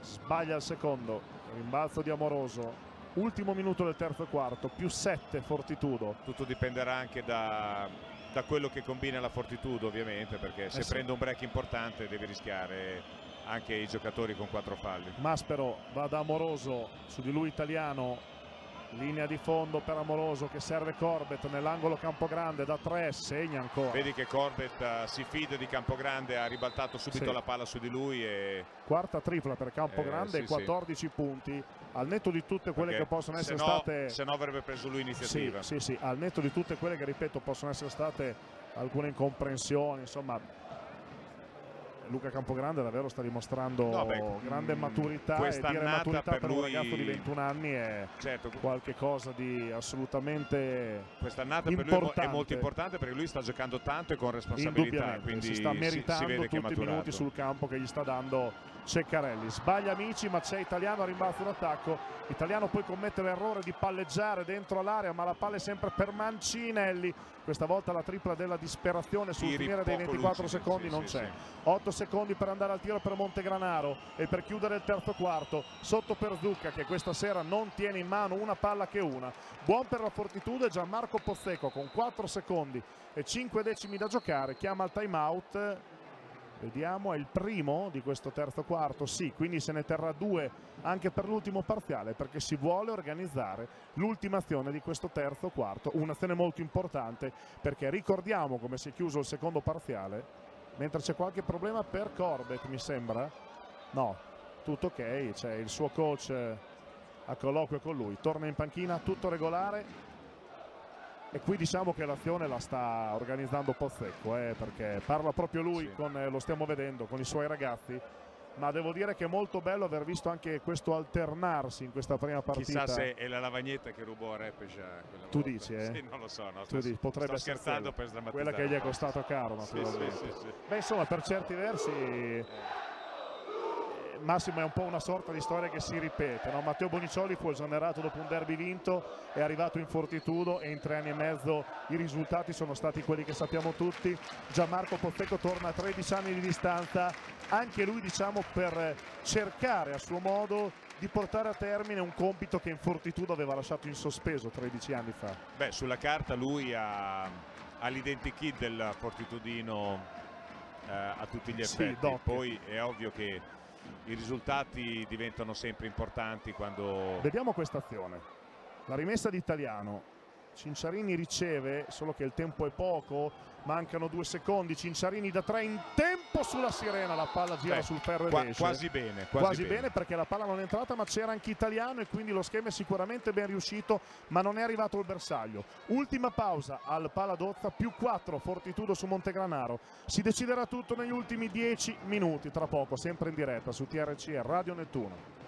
sbaglia il secondo, rimbalzo di Amoroso. Ultimo minuto del terzo quarto, più 7 Fortitudo. Tutto dipenderà anche da, da quello che combina la Fortitudo ovviamente perché se Eh sì. prende un break importante devi rischiare anche i giocatori con 4 falli. Maspero va da Amoroso, su di lui italiano, linea di fondo per Amoroso che serve Corbett nell'angolo Campogrande da 3, segna ancora. Vedi che Corbett eh, si fida di Campogrande, ha ribaltato subito Sì. la palla su di lui e Quarta tripla per Campogrande, Eh, sì, sì. 14 punti, al netto di tutte quelle perché che possono essere se no, state... se no avrebbe preso lui Sì, l'iniziativa. sì, sì, al netto di tutte quelle che ripeto possono essere state alcune incomprensioni, insomma Luca Campogrande davvero sta dimostrando No, beh, grande mm, maturità e dire maturità per, per un lui- ragazzo di 21 anni è Certo, qualche cosa di assolutamente quest'annata per lui è molto importante. perché lui sta giocando tanto e con responsabilità, quindi si sta si- meritando si, è tutti i minuti sul campo che gli sta dando Ceccarelli. Sbaglia amici ma c'è Italiano a rimbalzo d'attacco Italiano poi commette l'errore di palleggiare dentro l'area ma la palla è sempre per Mancinelli. Questa volta la tripla della disperazione sul finire dei poco 24 lucidi, secondi sì, non sì, c'è. sì. 8 secondi per andare al tiro per Montegranaro e per chiudere il terzo quarto. Sotto per Zucca che questa sera non tiene in mano una palla che una. Buon per la Fortitudo e Gianmarco Pozzeco con 4 secondi e 5 decimi da giocare chiama il time out Vediamo, è il primo di questo terzo quarto, sì, quindi se ne terrà due anche per l'ultimo parziale perché si vuole organizzare l'ultima azione di questo terzo quarto, un'azione molto importante perché ricordiamo come si è chiuso il secondo parziale, mentre c'è qualche problema per Corbett mi sembra, no, tutto ok, c'è il suo coach a colloquio con lui, torna in panchina, tutto regolare, e qui diciamo che l'azione la sta organizzando Pozzecco, eh, perché parla proprio lui, Sì. con, eh, lo stiamo vedendo, con i suoi ragazzi ma devo dire che è molto bello aver visto anche questo alternarsi in questa prima partita. Chissà se è la lavagnetta che rubò a Repeja Tu dici, eh? Sì, non lo so, no, tu dici, potrebbe sto essere scherzando quella, per sdrammatizzare. quella che gli è costato caro, naturalmente. sì, sì, Beh, insomma, per certi versi eh, Massimo è un po' una sorta di storia che si ripete. No? Matteo Bonicioli fu esonerato dopo un derby vinto, è arrivato in fortitudo e in tre anni e mezzo i risultati sono stati quelli che sappiamo tutti. Gianmarco Pozzecco torna a 13 anni di distanza, anche lui diciamo per cercare a suo modo di portare a termine un compito che in fortitudo aveva lasciato in sospeso 13 anni fa. Beh, sulla carta lui ha, ha l'identikit del fortitudino eh, a tutti gli effetti. Sì, Poi è ovvio che i risultati diventano sempre importanti quando... Vediamo questa azione. La rimessa di Italiano. Cinciarini riceve, solo che il tempo è poco, mancano due secondi. Cinciarini da tre in tempo sulla sirena, la palla gira Beh, sul ferro qua, ed esce. Quasi bene, quasi, Quasi bene. perché la palla non è entrata, ma c'era anche Italiano e quindi lo schema è sicuramente ben riuscito, ma non è arrivato il bersaglio. Ultima pausa al Paladozza, più 4 Fortitudo su Montegranaro. Si deciderà tutto negli ultimi 10 minuti, tra poco, sempre in diretta su TRC e Radio Nettuno.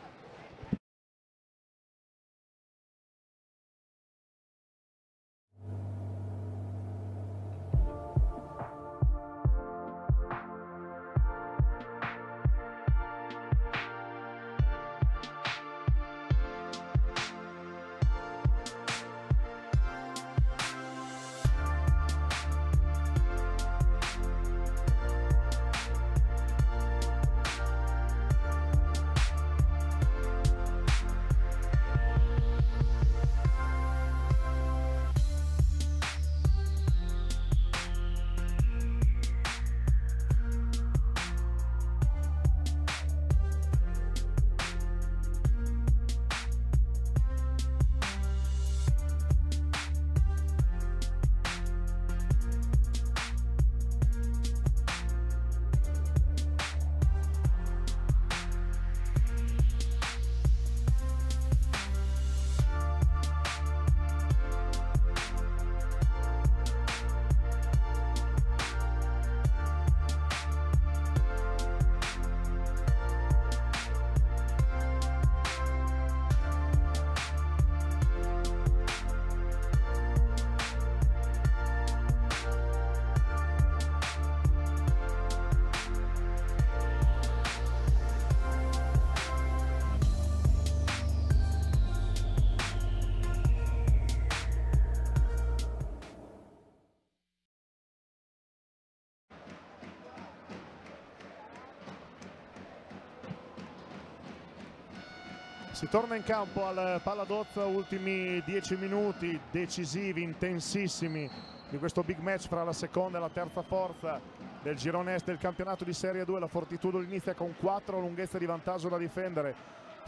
Si torna in campo al Paladozza, ultimi 10 minuti decisivi, intensissimi di questo big match fra la seconda e la terza forza del girone est del campionato di Serie 2. La Fortitudo inizia con 4 lunghezze di vantaggio da difendere.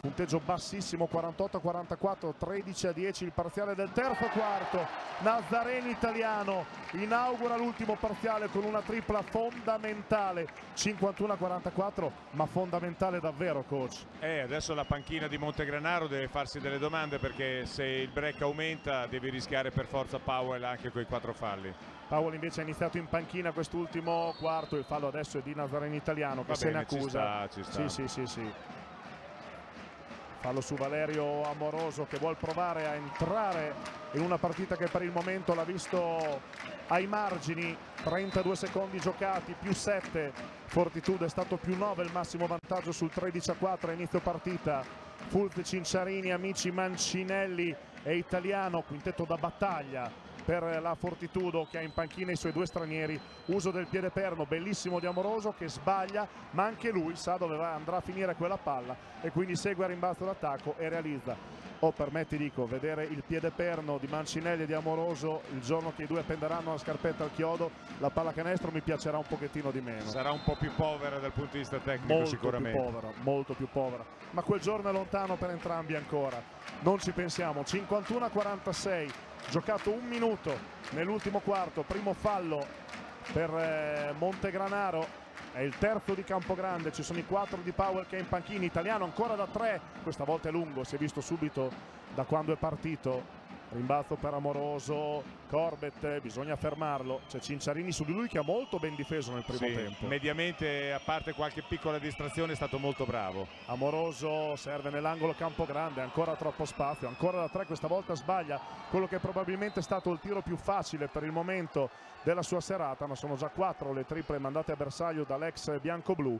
Punteggio bassissimo, 48-44, 13-10 il parziale del terzo quarto. Nazareni italiano inaugura l'ultimo parziale con una tripla fondamentale, 51-44, ma fondamentale davvero coach. Eh, adesso la panchina di Montegranaro deve farsi delle domande perché se il break aumenta devi rischiare per forza Powell anche con i quattro falli. Powell invece ha iniziato in panchina quest'ultimo quarto, il fallo adesso è di Nazareni italiano che Va se bene, ne ci accusa. sta, ci sta. Sì, sì, sì, sì. Fallo su Valerio Amoroso che vuole provare a entrare in una partita che per il momento l'ha visto ai margini, 32 secondi giocati, più 7, Fortitudo è stato più 9, il massimo vantaggio sul 13 a 4 a inizio partita. Fulz Cinciarini, amici Mancinelli e Italiano, quintetto da battaglia per la Fortitudo che ha in panchina i suoi due stranieri. Uso del piede perno bellissimo di Amoroso che sbaglia ma anche lui sa dove va, andrà a finire quella palla e quindi segue a rimbalzo d'attacco e realizza. O oh, per me ti dico vedere il piede perno di Mancinelli e di Amoroso il giorno che i due appenderanno la scarpetta al chiodo la pallacanestro mi piacerà un pochettino di meno. Sarà un po' più povera dal punto di vista tecnico molto sicuramente. più povera molto più povera. Ma quel giorno è lontano per entrambi ancora. Non ci pensiamo. 51 a 46 giocato un minuto nell'ultimo quarto, primo fallo per eh, Montegranaro, è il terzo di Campogrande, ci sono i quattro di Powell che è in panchina, italiano ancora da tre, questa volta è lungo, si è visto subito da quando è partito rimbalzo per Amoroso, Corbett, bisogna fermarlo, c'è Cinciarini su di lui che ha molto ben difeso nel primo sì, tempo. Mediamente, a parte qualche piccola distrazione, è stato molto bravo. Amoroso serve nell'angolo campo grande, ancora troppo spazio, ancora da tre, questa volta sbaglia quello che probabilmente è stato il tiro più facile per il momento della sua serata, ma sono già quattro le triple mandate a bersaglio dall'ex bianco-blu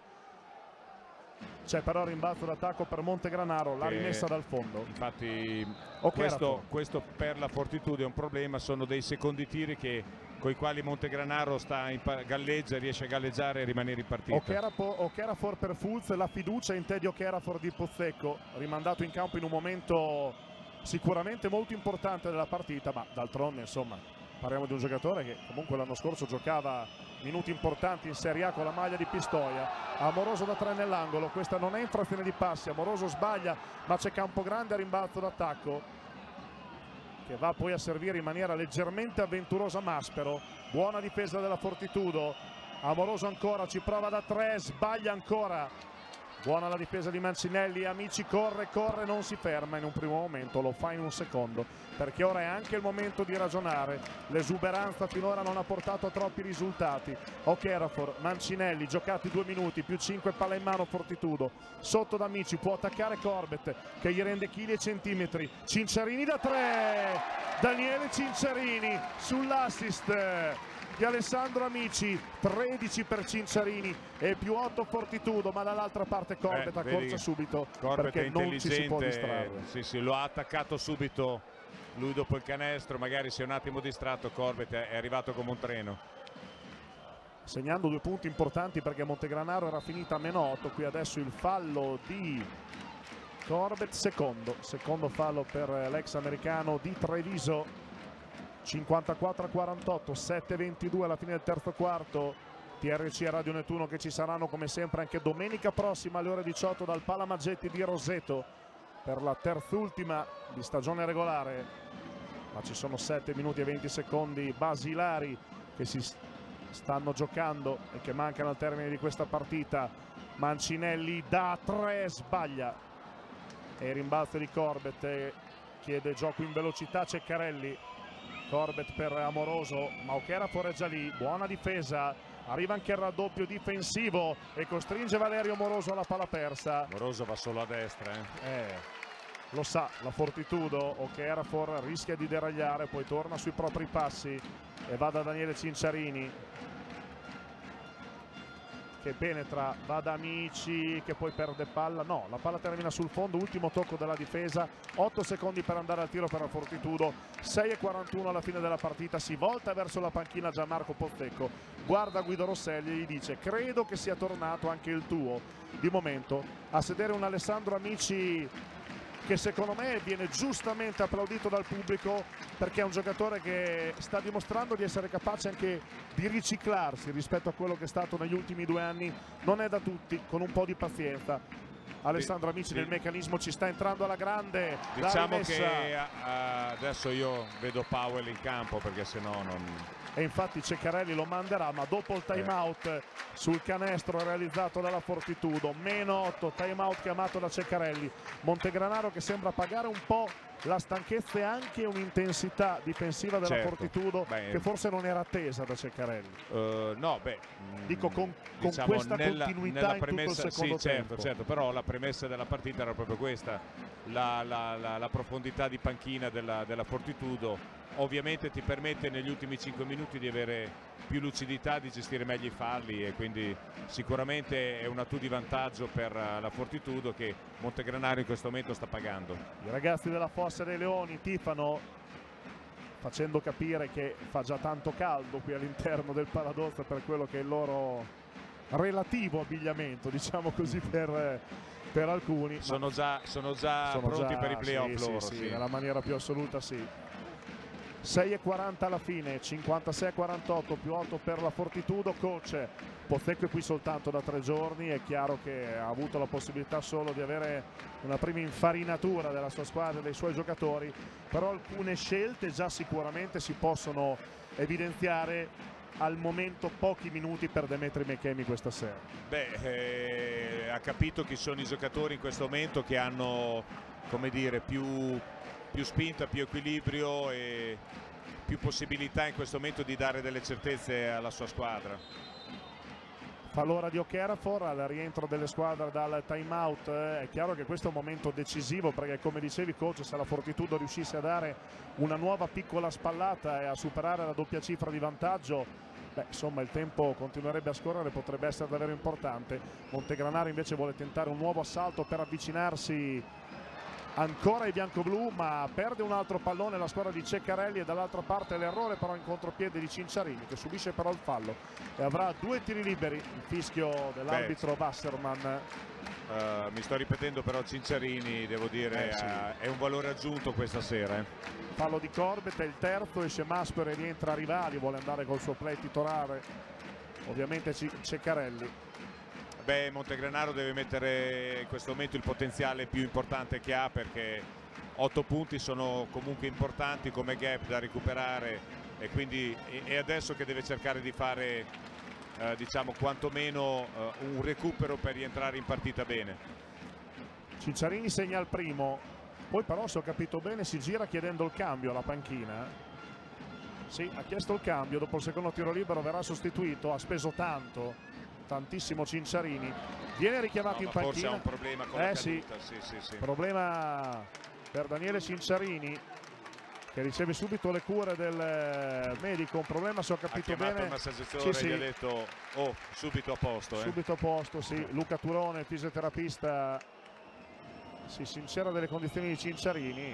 c'è però rimbalzo d'attacco per Montegranaro, la rimessa dal fondo. Infatti questo, questo, per la Fortitudo è un problema, sono dei secondi tiri che, con i quali Montegranaro sta in, galleggia, riesce a galleggiare e rimanere in partita. Ocherafor per Fulz, la fiducia in Teddy Ocherafor di Pozzecco, rimandato in campo in un momento sicuramente molto importante della partita, ma d'altronde insomma parliamo di un giocatore che comunque l'anno scorso giocava minuti importanti in Serie A con la maglia di Pistoia. Amoroso da tre nell'angolo. Questa non è infrazione di passi. Amoroso sbaglia ma c'è Campogrande a rimbalzo d'attacco. Che va poi a servire in maniera leggermente avventurosa Maspero. Buona difesa della Fortitudo. Amoroso ancora ci prova da tre sbaglia ancora Buona la difesa di Mancinelli, amici corre, corre, non si ferma in un primo momento, lo fa in un secondo, perché ora è anche il momento di ragionare. L'esuberanza finora non ha portato a troppi risultati. Okerafor, Mancinelli, giocati due minuti, più cinque palla in mano Fortitudo. Sotto da amici, può attaccare Corbett, che gli rende chili e centimetri. Cinciarini da tre, Daniele Cinciarini sull'assist di Alessandro Amici 13 per Cinciarini e più 8 Fortitudo ma dall'altra parte Corbett eh, accorcia subito Corbett perché non ci si può distrarre. sì, sì, lo ha attaccato subito lui dopo il canestro magari si è un attimo distratto Corbett è arrivato come un treno. Segnando due punti importanti perché Montegranaro era finita a meno 8 qui adesso il fallo di Corbett secondo secondo fallo per l'ex americano di Treviso 54 a 48 7 22 alla fine del terzo quarto. TRC e Radio Nettuno che ci saranno come sempre anche domenica prossima alle ore 18 dal Palamaggetti di Roseto per la terzultima di stagione regolare. Ma ci sono 7 minuti e 20 secondi basilari che si stanno giocando e che mancano al termine di questa partita. Mancinelli da 3 sbaglia. E rimbalzo di Corbett chiede gioco in velocità Ceccarelli Corbett per Amoroso, Mauchera foreggia lì, buona difesa, arriva anche il raddoppio difensivo e costringe Valerio Moroso alla palla persa. Moroso va solo a destra. Eh. Eh, lo sa, la Fortitudo, Ocherafor rischia di deragliare, poi torna sui propri passi e va da Daniele Cinciarini che penetra, va da Amici che poi perde palla, no, la palla termina sul fondo, ultimo tocco della difesa, 8 secondi per andare al tiro per la Fortitudo, 6 e 41 alla fine della partita, si volta verso la panchina Gianmarco Pozzecco, guarda Guido Rosselli e gli dice credo che sia tornato anche il tuo, di momento a sedere un Alessandro Amici che secondo me viene giustamente applaudito dal pubblico perché è un giocatore che sta dimostrando di essere capace anche di riciclarsi rispetto a quello che è stato negli ultimi due anni. Non è da tutti, con un po' di pazienza. Alessandro Amici sì. nel meccanismo ci sta entrando alla grande. Diciamo che uh, adesso io vedo Powell in campo perché se no non e infatti Ceccarelli lo manderà ma dopo il time out sul canestro realizzato dalla Fortitudo meno 8 time out chiamato da Ceccarelli Montegranaro che sembra pagare un po' la stanchezza e anche un'intensità difensiva della certo. Fortitudo beh, che forse non era attesa da Ceccarelli. uh, no beh dico con, con diciamo, questa nella, continuità nella premessa, sì, certo, certo, però la premessa della partita era proprio questa. La, la, la, la profondità di panchina della, della Fortitudo ovviamente ti permette negli ultimi 5 minuti di avere più lucidità, di gestire meglio i falli e quindi sicuramente è un attu di vantaggio per la Fortitudo che Montegranaro in questo momento sta pagando. I ragazzi della Fossa dei Leoni tifano facendo capire che fa già tanto caldo qui all'interno del Paladozza per quello che è il loro relativo abbigliamento, diciamo così per, per alcuni. Sono già, sono già sono pronti già, per i playoff sì, loro. Sì, sì, nella maniera più assoluta sì. 6,40 alla fine, 56-48 più 8 per la Fortitudo, coach Pozzecco qui soltanto da tre giorni, è chiaro che ha avuto la possibilità solo di avere una prima infarinatura della sua squadra e dei suoi giocatori, però alcune scelte già sicuramente si possono evidenziare al momento pochi minuti per Demetri Mechemi questa sera. Beh, eh, ha capito chi sono i giocatori in questo momento che hanno come dire, più più spinta, più equilibrio e più possibilità in questo momento di dare delle certezze alla sua squadra. Fa l'ora di O'Kerafor al rientro delle squadre dal time out. È chiaro che questo è un momento decisivo perché come dicevi coach se la Fortitudo riuscisse a dare una nuova piccola spallata e a superare la doppia cifra di vantaggio beh, insomma il tempo continuerebbe a scorrere potrebbe essere davvero importante Montegranaro invece vuole tentare un nuovo assalto per avvicinarsi ancora i bianco-blu ma perde un altro pallone la squadra di Ceccarelli e dall'altra parte l'errore però in contropiede di Cinciarini che subisce però il fallo. E avrà due tiri liberi il fischio dell'arbitro Wasserman. Uh, mi sto ripetendo però Cinciarini devo dire Eh, sì. uh, è un valore aggiunto questa sera eh. fallo di Corbett è il terzo esce Masper e rientra Rivali vuole andare col suo play titolare. Ovviamente Ceccarelli Beh, Montegranaro deve mettere in questo momento il potenziale più importante che ha perché 8 punti sono comunque importanti come gap da recuperare e quindi è adesso che deve cercare di fare eh, diciamo quantomeno eh, un recupero per rientrare in partita bene. Cinciarini segna il primo. Poi però se ho capito bene si gira chiedendo il cambio alla panchina. Sì, ha chiesto il cambio. Dopo il secondo tiro libero verrà sostituito. Ha speso tanto tantissimo Cinciarini viene richiamato No, in ma forse ha panchina un problema con Eh, la sì. caduta. Sì, sì, sì. problema per Daniele Cinciarini che riceve subito le cure del eh, medico un problema se ho Ha capito chiamato bene il massaggiatore Sì, e gli ha sì. detto oh subito a posto. eh." subito a posto sì. Luca Turone fisioterapista si sincera delle condizioni di Cinciarini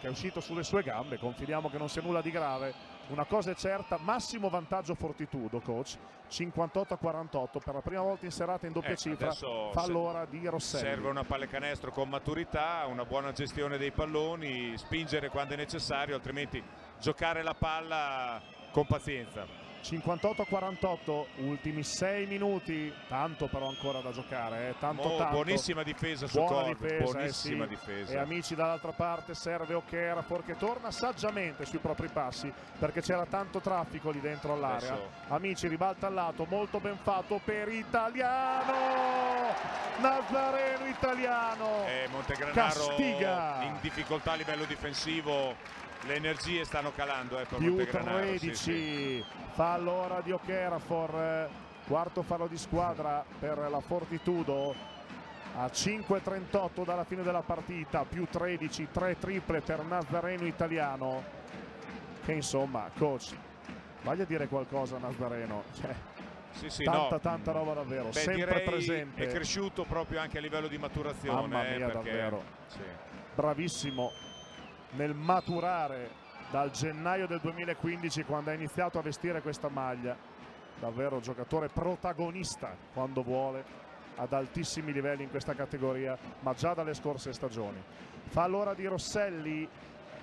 che è uscito sulle sue gambe confidiamo che non sia nulla di grave una cosa è certa massimo vantaggio Fortitudo coach 58 a 48 per la prima volta in serata in doppia Eh, cifra fa l'ora di Rosselli Serve una pallacanestro con maturità, una buona gestione dei palloni, spingere quando è necessario, altrimenti giocare la palla con pazienza. 58-48, ultimi 6 minuti, tanto però ancora da giocare, eh, tanto Mo- tanto. buonissima difesa su Buona difesa, eh, buonissima sì. difesa. E amici dall'altra parte serve O'Kerafor che torna saggiamente sui propri passi perché c'era tanto traffico lì dentro all'area. Amici ribalta al lato, molto ben fatto per Italiano! Nazareno Italiano! Eh, Montegranaro Castiga! in difficoltà a livello difensivo, le energie stanno calando eh, per più Montegranaro. 13 sì, sì. fallo ora di Okerafor eh, quarto fallo di squadra per la Fortitudo a 5.38 dalla fine della partita più 13 3 triple per Nazareno Italiano che insomma coach voglia dire qualcosa Nazareno cioè, Sì, sì, tanta no. tanta roba davvero Beh, sempre presente È cresciuto proprio anche a livello di maturazione. Mamma eh, mia, perché- davvero. sì. bravissimo nel maturare dal gennaio del 2015 quando ha iniziato a vestire questa maglia. Davvero giocatore protagonista quando vuole ad altissimi livelli in questa categoria ma già dalle scorse stagioni. Fa l'ora di Rosselli.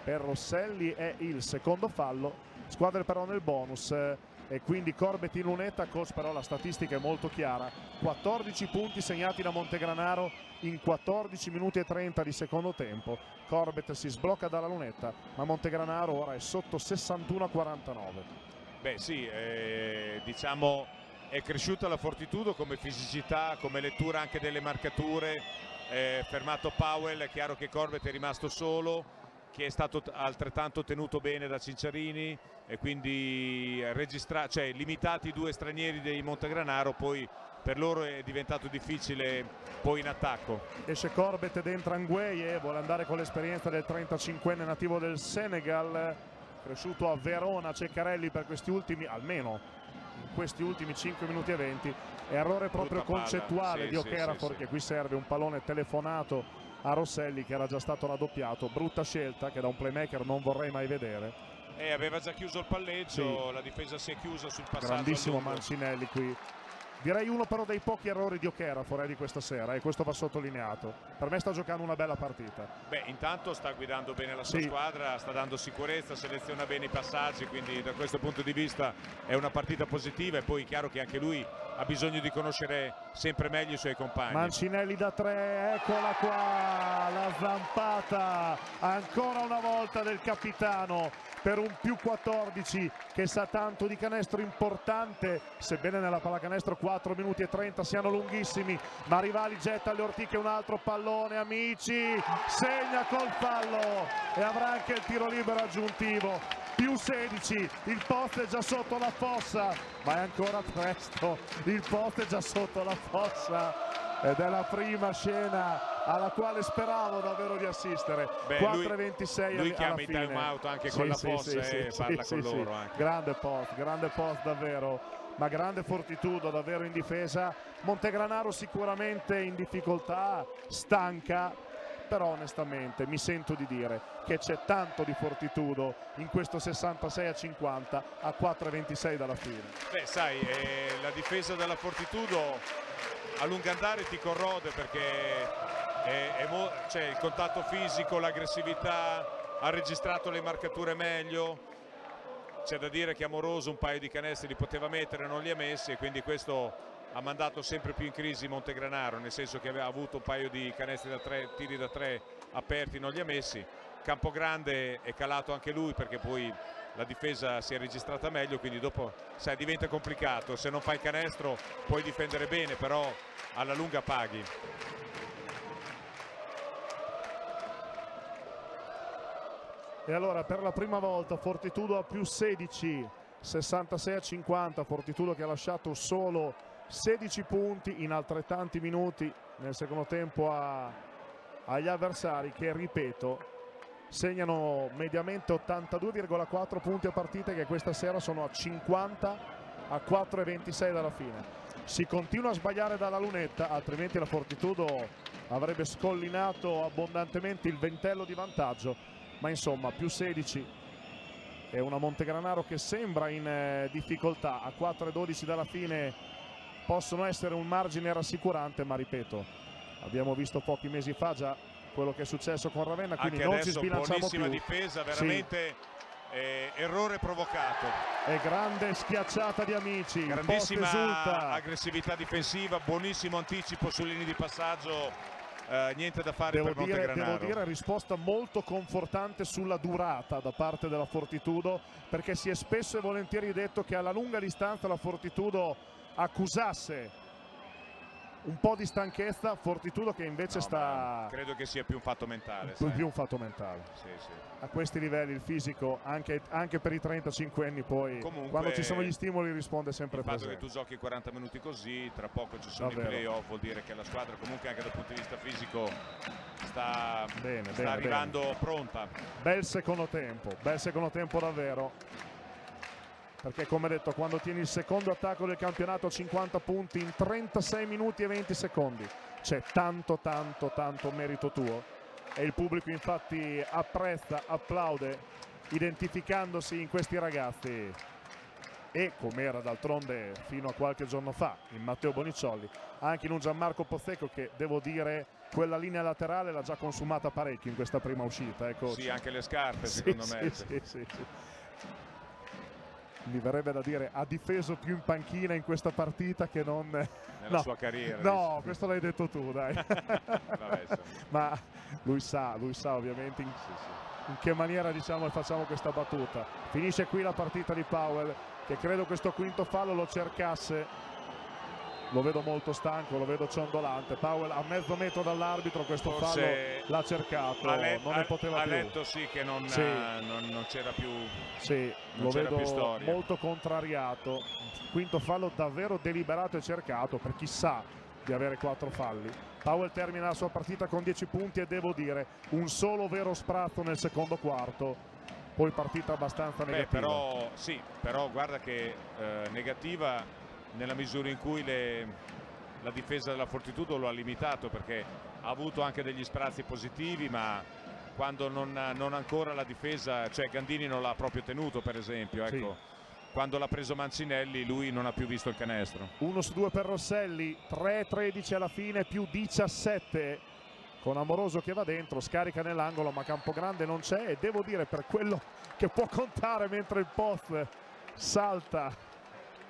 Per Rosselli è il secondo fallo. Squadre però nel bonus eh, e quindi Corbett in lunetta coach però la statistica è molto chiara. 14 punti segnati da Montegranaro in 14 minuti e 30 di secondo tempo. Corbett si sblocca dalla lunetta ma Montegranaro ora è sotto 61 a 49 Beh sì, eh, diciamo è cresciuta la Fortitudo come fisicità, come lettura anche delle marcature, eh, fermato Powell, è chiaro che Corbett è rimasto solo, che è stato altrettanto tenuto bene da Cinciarini e quindi cioè, limitati i due stranieri dei Montegranaro, poi per loro è diventato difficile poi in attacco. esce Corbett ed entra Ngueye vuole andare con l'esperienza del 35enne nativo del Senegal cresciuto a Verona Ceccarelli per questi ultimi almeno in questi ultimi 5 minuti e 20 errore proprio Brutta concettuale sì, di sì, Okerafor sì, sì. che qui serve un pallone telefonato a Rosselli che era già stato raddoppiato brutta scelta che da un playmaker non vorrei mai vedere E aveva già chiuso il palleggio, la difesa si è chiusa sul passaggio. grandissimo. Mancinelli qui direi uno però dei pochi errori di Okerafor eh, di questa sera e questo va sottolineato per me sta giocando una bella partita Beh, intanto sta guidando bene la sua Sì. squadra, sta dando sicurezza, seleziona bene i passaggi, quindi da questo punto di vista è una partita positiva e poi è chiaro che anche lui ha bisogno di conoscere sempre meglio i suoi compagni. Mancinelli da tre, eccola qua, la zampata ancora una volta del capitano per un più 14 che sa tanto di canestro importante, sebbene nella pallacanestro 4 minuti e 30 siano lunghissimi, ma Rivali getta alle ortiche un altro pallone, amici, segna col fallo e avrà anche il tiro libero aggiuntivo più 16, il post è già sotto la fossa, ma è ancora presto, il post è già sotto la fossa ed è la prima scena alla quale speravo davvero di assistere. 4-26 lui, lui chiama i time out anche sì, con la sì, fossa sì, e parla con loro. Grande post, grande post davvero, ma grande fortitudo davvero in difesa. Montegranaro sicuramente in difficoltà, stanca, però onestamente mi sento di dire che c'è tanto di fortitudo in questo 66 a 50 a 4-26 dalla fine. Beh sai, eh, la difesa della fortitudo a lungo andare ti corrode perché è, è cioè, il contatto fisico, l'aggressività, ha registrato le marcature meglio. C'è da dire che Amoroso un paio di canestri li poteva mettere, non li ha messi e quindi questo ha mandato sempre più in crisi Montegranaro, nel senso che aveva avuto un paio di canestri da tre, tiri da tre aperti, non li ha messi. Campogrande è calato anche lui perché poi la difesa si è registrata meglio quindi dopo sai, diventa complicato se non fai canestro puoi difendere bene però alla lunga paghi e allora per la prima volta Fortitudo a più 16 66 a 50 Fortitudo che ha lasciato solo 16 punti in altrettanti minuti nel secondo tempo a, agli avversari che ripeto segnano mediamente 82,4 punti a partita che questa sera sono a 50 a 4,26 dalla fine. Si continua a sbagliare dalla lunetta, altrimenti la Fortitudo avrebbe scollinato abbondantemente il ventello di vantaggio, ma insomma più 16 è una Montegranaro che sembra in eh, difficoltà, a 4,12 dalla fine possono essere un margine rassicurante, ma ripeto, abbiamo visto pochi mesi fa già quello che è successo con Ravenna, quindi Anche non ci sbilanciamo più. difesa, veramente sì. eh, errore provocato. E grande schiacciata di amici. Grandissima aggressività difensiva, buonissimo anticipo sulle linee di passaggio. Uh, niente da fare devo per dire, devo dire risposta molto confortante sulla durata da parte della Fortitudo perché si è spesso e volentieri detto che alla lunga distanza la Fortitudo accusasse un po' di stanchezza, Fortitudo che invece no, sta... Credo che sia più un fatto mentale. Più, più un fatto mentale. Sì, sì. A questi livelli il fisico, anche, anche, per i 35 anni poi, Comunque, quando ci sono gli stimoli risponde sempre il presente. Il fatto che tu giochi 40 minuti così, tra poco ci sono Davvero. i playoff, vuol dire che la squadra comunque anche dal punto di vista fisico sta, bene, sta bene, arrivando bene. pronta. Bel secondo tempo, bel secondo tempo davvero perché come detto quando tieni il secondo attacco del campionato a 50 punti in 36 minuti e 20 secondi. C'è tanto tanto tanto merito tuo. E il pubblico infatti apprezza, applaude identificandosi in questi ragazzi. E come era d'altronde fino a qualche giorno fa in Matteo Bonicciolli anche in un Gianmarco Pozzecco che devo dire quella linea laterale l'ha già consumata parecchio in questa prima uscita ecco. sì anche le scarpe secondo sì, me. sì, sì, sì mi verrebbe da dire ha difeso più in panchina in questa partita che non nella [laughs] no, sua carriera no dici. questo l'hai detto tu dai [laughs] Vabbè, ma lui sa lui sa ovviamente in, sì, sì. in che maniera diciamo facciamo questa battuta finisce qui la partita di Powell che credo questo quinto fallo lo cercasse lo vedo molto stanco, lo vedo ciondolante. Powell a mezzo metro dall'arbitro questo Forse fallo l'ha cercato, let, non ne poteva ha più. Ha letto sì che non, sì. non, non c'era più Sì, lo vedo molto contrariato. Quinto fallo davvero deliberato e cercato per chi sa di avere quattro falli. Powell termina la sua partita con 10 punti e devo dire un solo vero sprazzo nel secondo quarto poi partita abbastanza negativa. Beh, però, sì, però guarda che eh, negativa nella misura in cui le, la difesa della Fortitudo lo ha limitato perché ha avuto anche degli sprazzi positivi ma quando non, non ancora la difesa, cioè Gandini non l'ha proprio tenuto per esempio, ecco. Sì. Quando l'ha preso Mancinelli lui non ha più visto il canestro. 1 su 2 per Rosselli, 3-13 alla fine più 17 con Amoroso che va dentro, scarica nell'angolo ma Campogrande non c'è e devo dire per quello che può contare mentre il post salta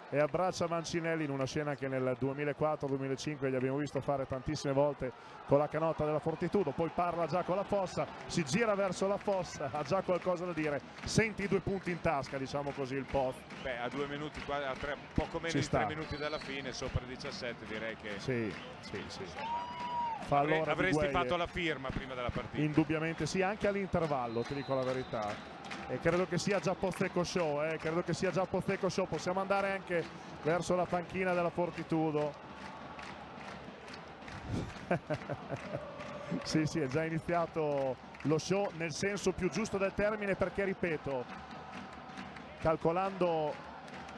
e abbraccia Mancinelli in una scena che nel 2004-2005 gli abbiamo visto fare tantissime volte con la canotta della Fortitudo, poi parla già con la fossa, si gira verso la fossa, ha già qualcosa da dire, senti i due punti in tasca, diciamo così, il post. Beh, a due minuti, a tre, poco meno Ci di sta. tre minuti dalla fine, sopra i 17 direi che Sì, sì, sì. avrei- Fa allora di avresti fatto la firma prima della partita. Indubbiamente sì, anche all'intervallo, ti dico la verità. E credo che sia già Pozzecco Show, eh, credo che sia già Pozzecco Show. Possiamo andare anche verso la panchina della Fortitudo. [laughs] sì, sì, è già iniziato lo show nel senso più giusto del termine perché, ripeto, calcolando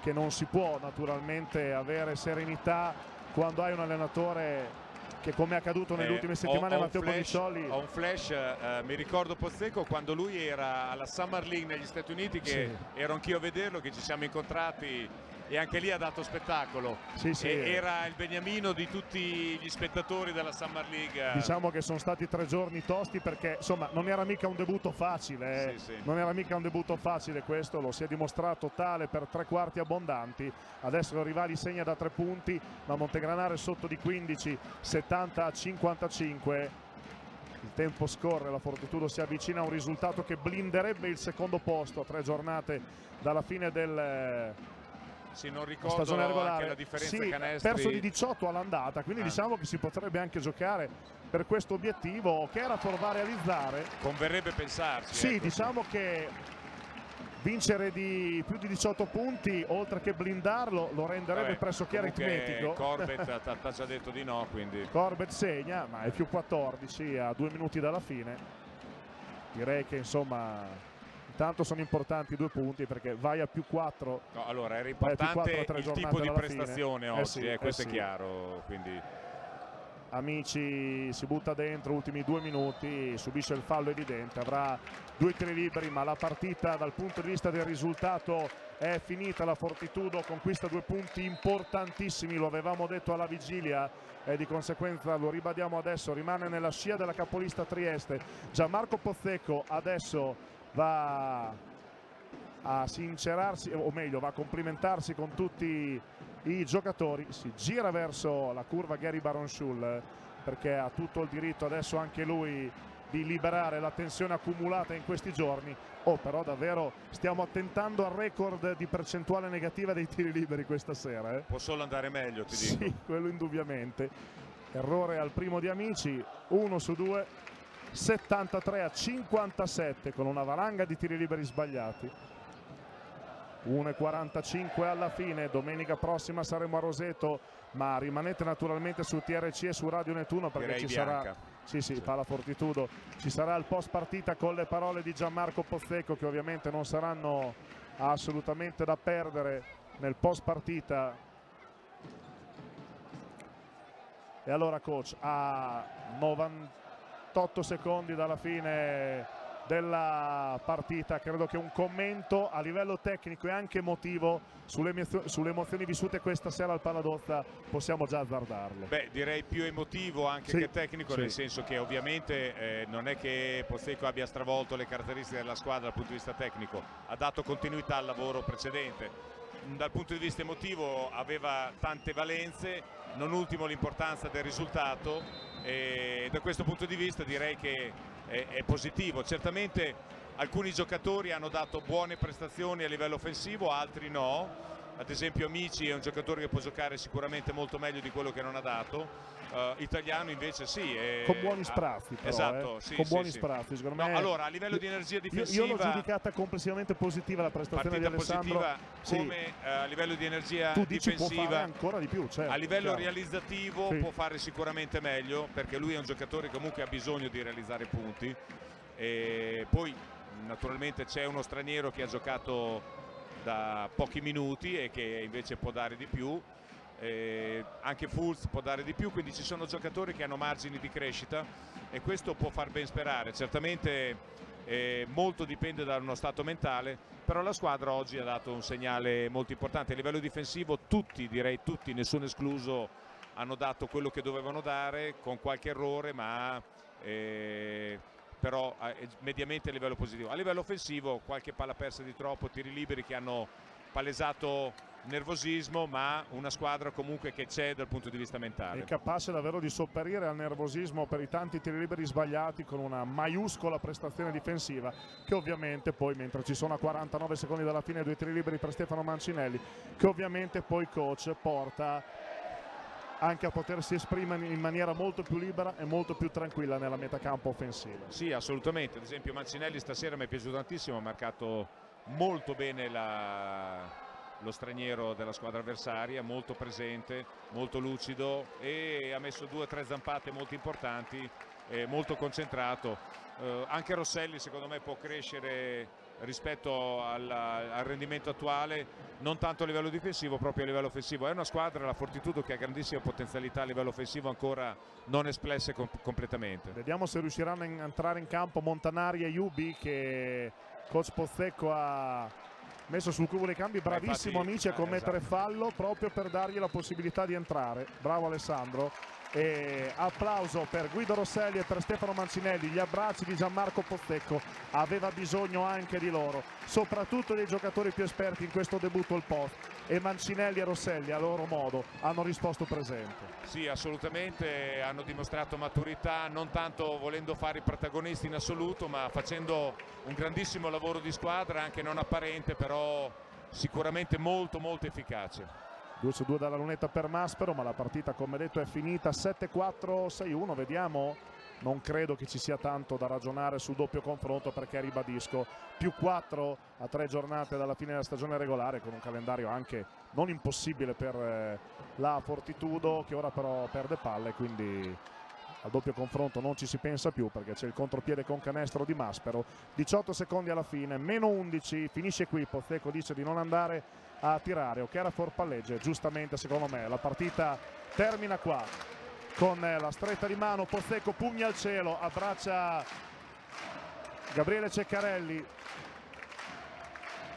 che non si può naturalmente avere serenità quando hai un allenatore che come è accaduto nelle Eh, ultime settimane ho Matteo Boniccioli Ho un flash, eh, mi ricordo Pozzecco quando lui era alla Summer League negli Stati Uniti, che Sì. ero anch'io a vederlo, che ci siamo incontrati e anche lì ha dato spettacolo. Sì, sì. E era il beniamino di tutti gli spettatori della Summer League. Diciamo che sono stati tre giorni tosti perché insomma non era mica un debutto facile, eh. Sì, non era mica un debutto facile questo, lo si è dimostrato tale per tre quarti abbondanti, adesso il rivali segna da tre punti, ma Montegranare sotto di 15, 70 a 55. Il tempo scorre, la Fortitudo si avvicina a un risultato che blinderebbe il secondo posto a tre giornate dalla fine del, Sì, non la ricordo stagione anche regolare la differenza sì, canestri. perso di 18 all'andata quindi Ah. diciamo che si potrebbe anche giocare per questo obiettivo che era a realizzare Converrebbe pensarci. sì ecco. diciamo che vincere di più di 18 punti oltre che blindarlo lo renderebbe Vabbè, pressoché aritmetico Corbett [laughs] ha già detto di no, quindi Corbett segna ma è più 14 a due minuti dalla fine direi che insomma intanto sono importanti i due punti perché vai a più 4 No, allora era importante il tipo di dalla fine. prestazione Eh oggi, sì, eh, eh questo sì. è chiaro. Quindi Amici si butta dentro, ultimi due minuti, subisce il fallo evidente, avrà due tiri liberi ma la partita dal punto di vista del risultato è finita, la Fortitudo conquista due punti importantissimi, lo avevamo detto alla vigilia e di conseguenza lo ribadiamo adesso, rimane nella scia della capolista Trieste, Gianmarco Pozzecco adesso va a sincerarsi, o meglio va a complimentarsi con tutti i giocatori, si gira verso la curva Gary Baronschul perché ha tutto il diritto adesso anche lui di liberare la tensione accumulata in questi giorni. Oh, però davvero stiamo attentando al record di percentuale negativa dei tiri liberi questa sera. Eh? può solo andare meglio, ti dico. Sì, quello indubbiamente. Errore al primo di Amici, 1 su 2, 73 a 57 con una valanga di tiri liberi sbagliati. 1.45 alla fine, domenica prossima saremo a Roseto, ma rimanete naturalmente su TRC e su Radio Nettuno perché Direi ci bianca. sarà sì, sì, Pala Fortitudo. Ci sarà il post partita con le parole di Gianmarco Pozzecco che ovviamente non saranno assolutamente da perdere nel post partita. E allora coach, a 98 secondi dalla fine della partita, credo che un commento a livello tecnico e anche emotivo sulle, sulle emozioni vissute questa sera al Paladozza possiamo già azzardarlo. Beh, direi più emotivo anche Sì, che tecnico, sì. nel senso che ovviamente eh, non è che Pozzecco abbia stravolto le caratteristiche della squadra dal punto di vista tecnico, ha dato continuità al lavoro precedente. Dal punto di vista emotivo aveva tante valenze, non ultimo l'importanza del risultato e da questo punto di vista direi che è, è positivo. Certamente alcuni giocatori hanno dato buone prestazioni a livello offensivo, altri no. Ad esempio Amici è un giocatore che può giocare sicuramente molto meglio di quello che non ha dato. Eh, italiano invece sì. è- con buoni sprazzi però, Esatto, eh. sì, con sì, buoni sì. sprazzi secondo No, me allora, a livello di energia io- difensiva, io, l'ho giudicata complessivamente positiva la prestazione di Alessandro come eh, a livello di energia tu dici può fare difensiva, ancora di più certo, a livello chiaro. realizzativo può fare sicuramente meglio perché lui è un giocatore che comunque ha bisogno di realizzare punti. E poi naturalmente c'è uno straniero che ha giocato da pochi minuti e che invece può dare di più. Eh, anche Fulz può dare di più, quindi ci sono giocatori che hanno margini di crescita e questo può far ben sperare. Certamente eh, molto dipende da uno stato mentale, però la squadra oggi ha dato un segnale molto importante. A livello difensivo tutti, direi tutti, nessuno escluso, hanno dato quello che dovevano dare con qualche errore, ma eh, però eh, mediamente a livello positivo. A livello offensivo qualche palla persa di troppo, tiri liberi che hanno palesato nervosismo ma una squadra comunque che c'è dal punto di vista mentale. È capace davvero di sopperire al nervosismo per i tanti tiri liberi sbagliati con una maiuscola prestazione difensiva che ovviamente poi mentre ci sono a 49 secondi dalla fine due tiri liberi per Stefano Mancinelli che ovviamente poi coach porta anche a potersi esprimere in maniera molto più libera e molto più tranquilla nella metacampo offensiva. Sì, assolutamente. Ad esempio Mancinelli stasera mi è piaciuto tantissimo, ha marcato molto bene la, lo straniero della squadra avversaria, molto presente, molto lucido e ha messo due o tre zampate molto importanti, molto concentrato. Eh, anche Rosselli secondo me può crescere rispetto al, al, rendimento attuale, non tanto a livello difensivo, proprio a livello offensivo. È una squadra, la Fortitudo, che ha grandissima potenzialità a livello offensivo, ancora non esplesse com completamente. Vediamo se riusciranno a entrare in campo Montanari e Yubi che coach Pozzecco ha messo sul cubo dei cambi, bravissimo amici a commettere esatto. fallo proprio per dargli la possibilità di entrare. Bravo Alessandro. E applauso per Guido Rosselli e per Stefano Mancinelli, gli abbracci di Gianmarco Pozzecco, aveva bisogno anche di loro, soprattutto dei giocatori più esperti in questo debutto al post e Mancinelli e Rosselli a loro modo hanno risposto presente. Sì, assolutamente, hanno dimostrato maturità, non tanto volendo fare i protagonisti in assoluto, ma facendo un grandissimo lavoro di squadra, anche non apparente, però sicuramente molto molto efficace. 2 su 2 dalla lunetta per Maspero ma la partita come detto è finita. 7-4-6-1 vediamo. Non credo che ci sia tanto da ragionare sul doppio confronto perché ribadisco più 4 a 3 giornate dalla fine della stagione regolare con un calendario anche non impossibile per eh, la Fortitudo che ora però perde palle quindi al doppio confronto non ci si pensa più perché c'è il contropiede con canestro di Maspero. 18 secondi alla fine meno 11 finisce qui. Pozzeco dice di non andare a tirare Ocherafor palleggia giustamente secondo me. La partita termina qua. Con la stretta di mano Pozzeco pugna al cielo abbraccia Gabriele Ceccarelli.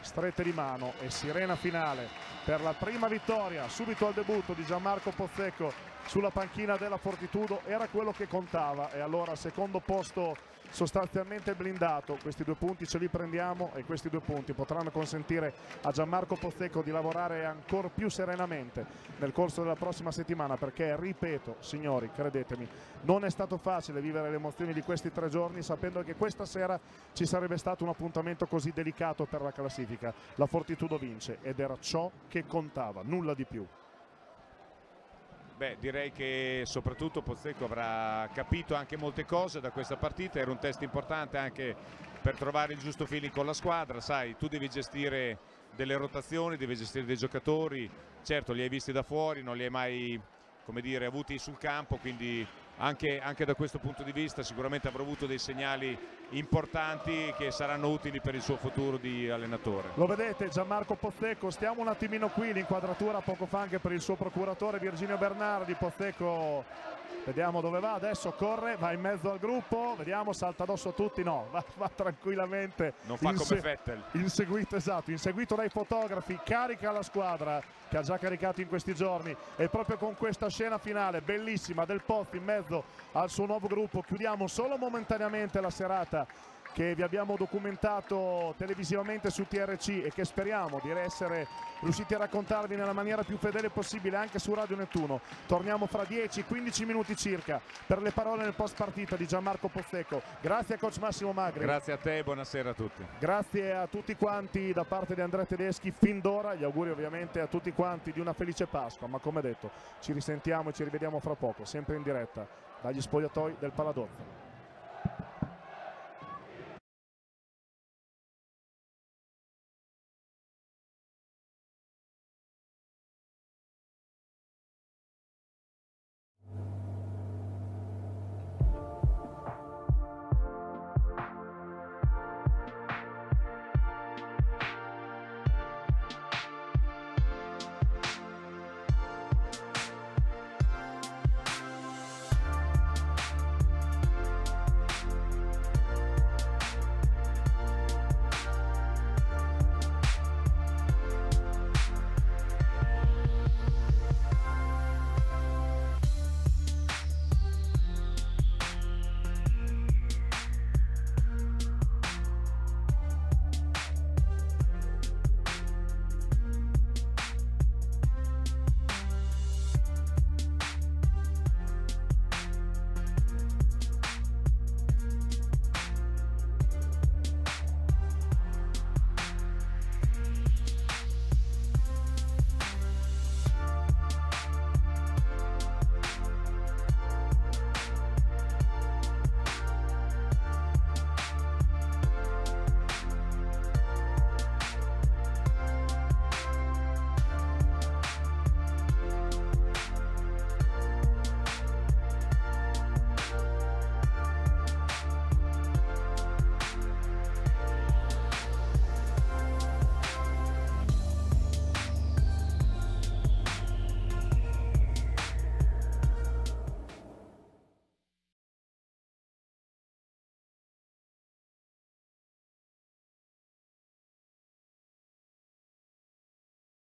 Strette di mano e sirena finale per la prima vittoria. Subito al debutto di Gianmarco Pozzecco sulla panchina della Fortitudo. Era quello che contava. E allora secondo posto sostanzialmente blindato. Questi due punti ce li prendiamo e questi due punti potranno consentire a Gianmarco Pozzecco di lavorare ancora più serenamente nel corso della prossima settimana perché, ripeto, signori, credetemi, non è stato facile vivere le emozioni di questi tre giorni sapendo che questa sera ci sarebbe stato un appuntamento così delicato per la classifica. La Fortitudo vince ed era ciò che contava, nulla di più. Beh, direi che soprattutto Pozzecco avrà capito anche molte cose da questa partita, era un test importante anche per trovare il giusto feeling con la squadra, sai, tu devi gestire delle rotazioni, devi gestire dei giocatori, certo li hai visti da fuori, non li hai mai come dire, avuti sul campo, quindi anche, anche, da questo punto di vista sicuramente avrà avuto dei segnali importanti che saranno utili per il suo futuro di allenatore. Lo vedete Gianmarco Pozzecco, stiamo un attimino qui, l'inquadratura poco fa anche per il suo procuratore Virginio Bernardi, Pozzecco vediamo dove va adesso corre va in mezzo al gruppo vediamo salta addosso a tutti no [laughs] va, va tranquillamente non fa come Vettel. inseguito esatto inseguito dai fotografi carica la squadra che ha già caricato in questi giorni. E proprio con questa scena finale bellissima del Pozzi in mezzo al suo nuovo gruppo chiudiamo solo momentaneamente la serata che vi abbiamo documentato televisivamente su TRC e che speriamo di essere riusciti a raccontarvi nella maniera più fedele possibile anche su Radio Nettuno. Torniamo fra 10-15 minuti circa per le parole nel post partita di Gianmarco Pozzecco. Grazie a coach Massimo Magri. Grazie a te e buonasera a tutti. Grazie a tutti quanti da parte di Andrea Tedeschi fin d'ora, gli auguri ovviamente a tutti quanti di una felice Pasqua, ma come detto ci risentiamo e ci rivediamo fra poco, sempre in diretta dagli spogliatoi del Paladozzo.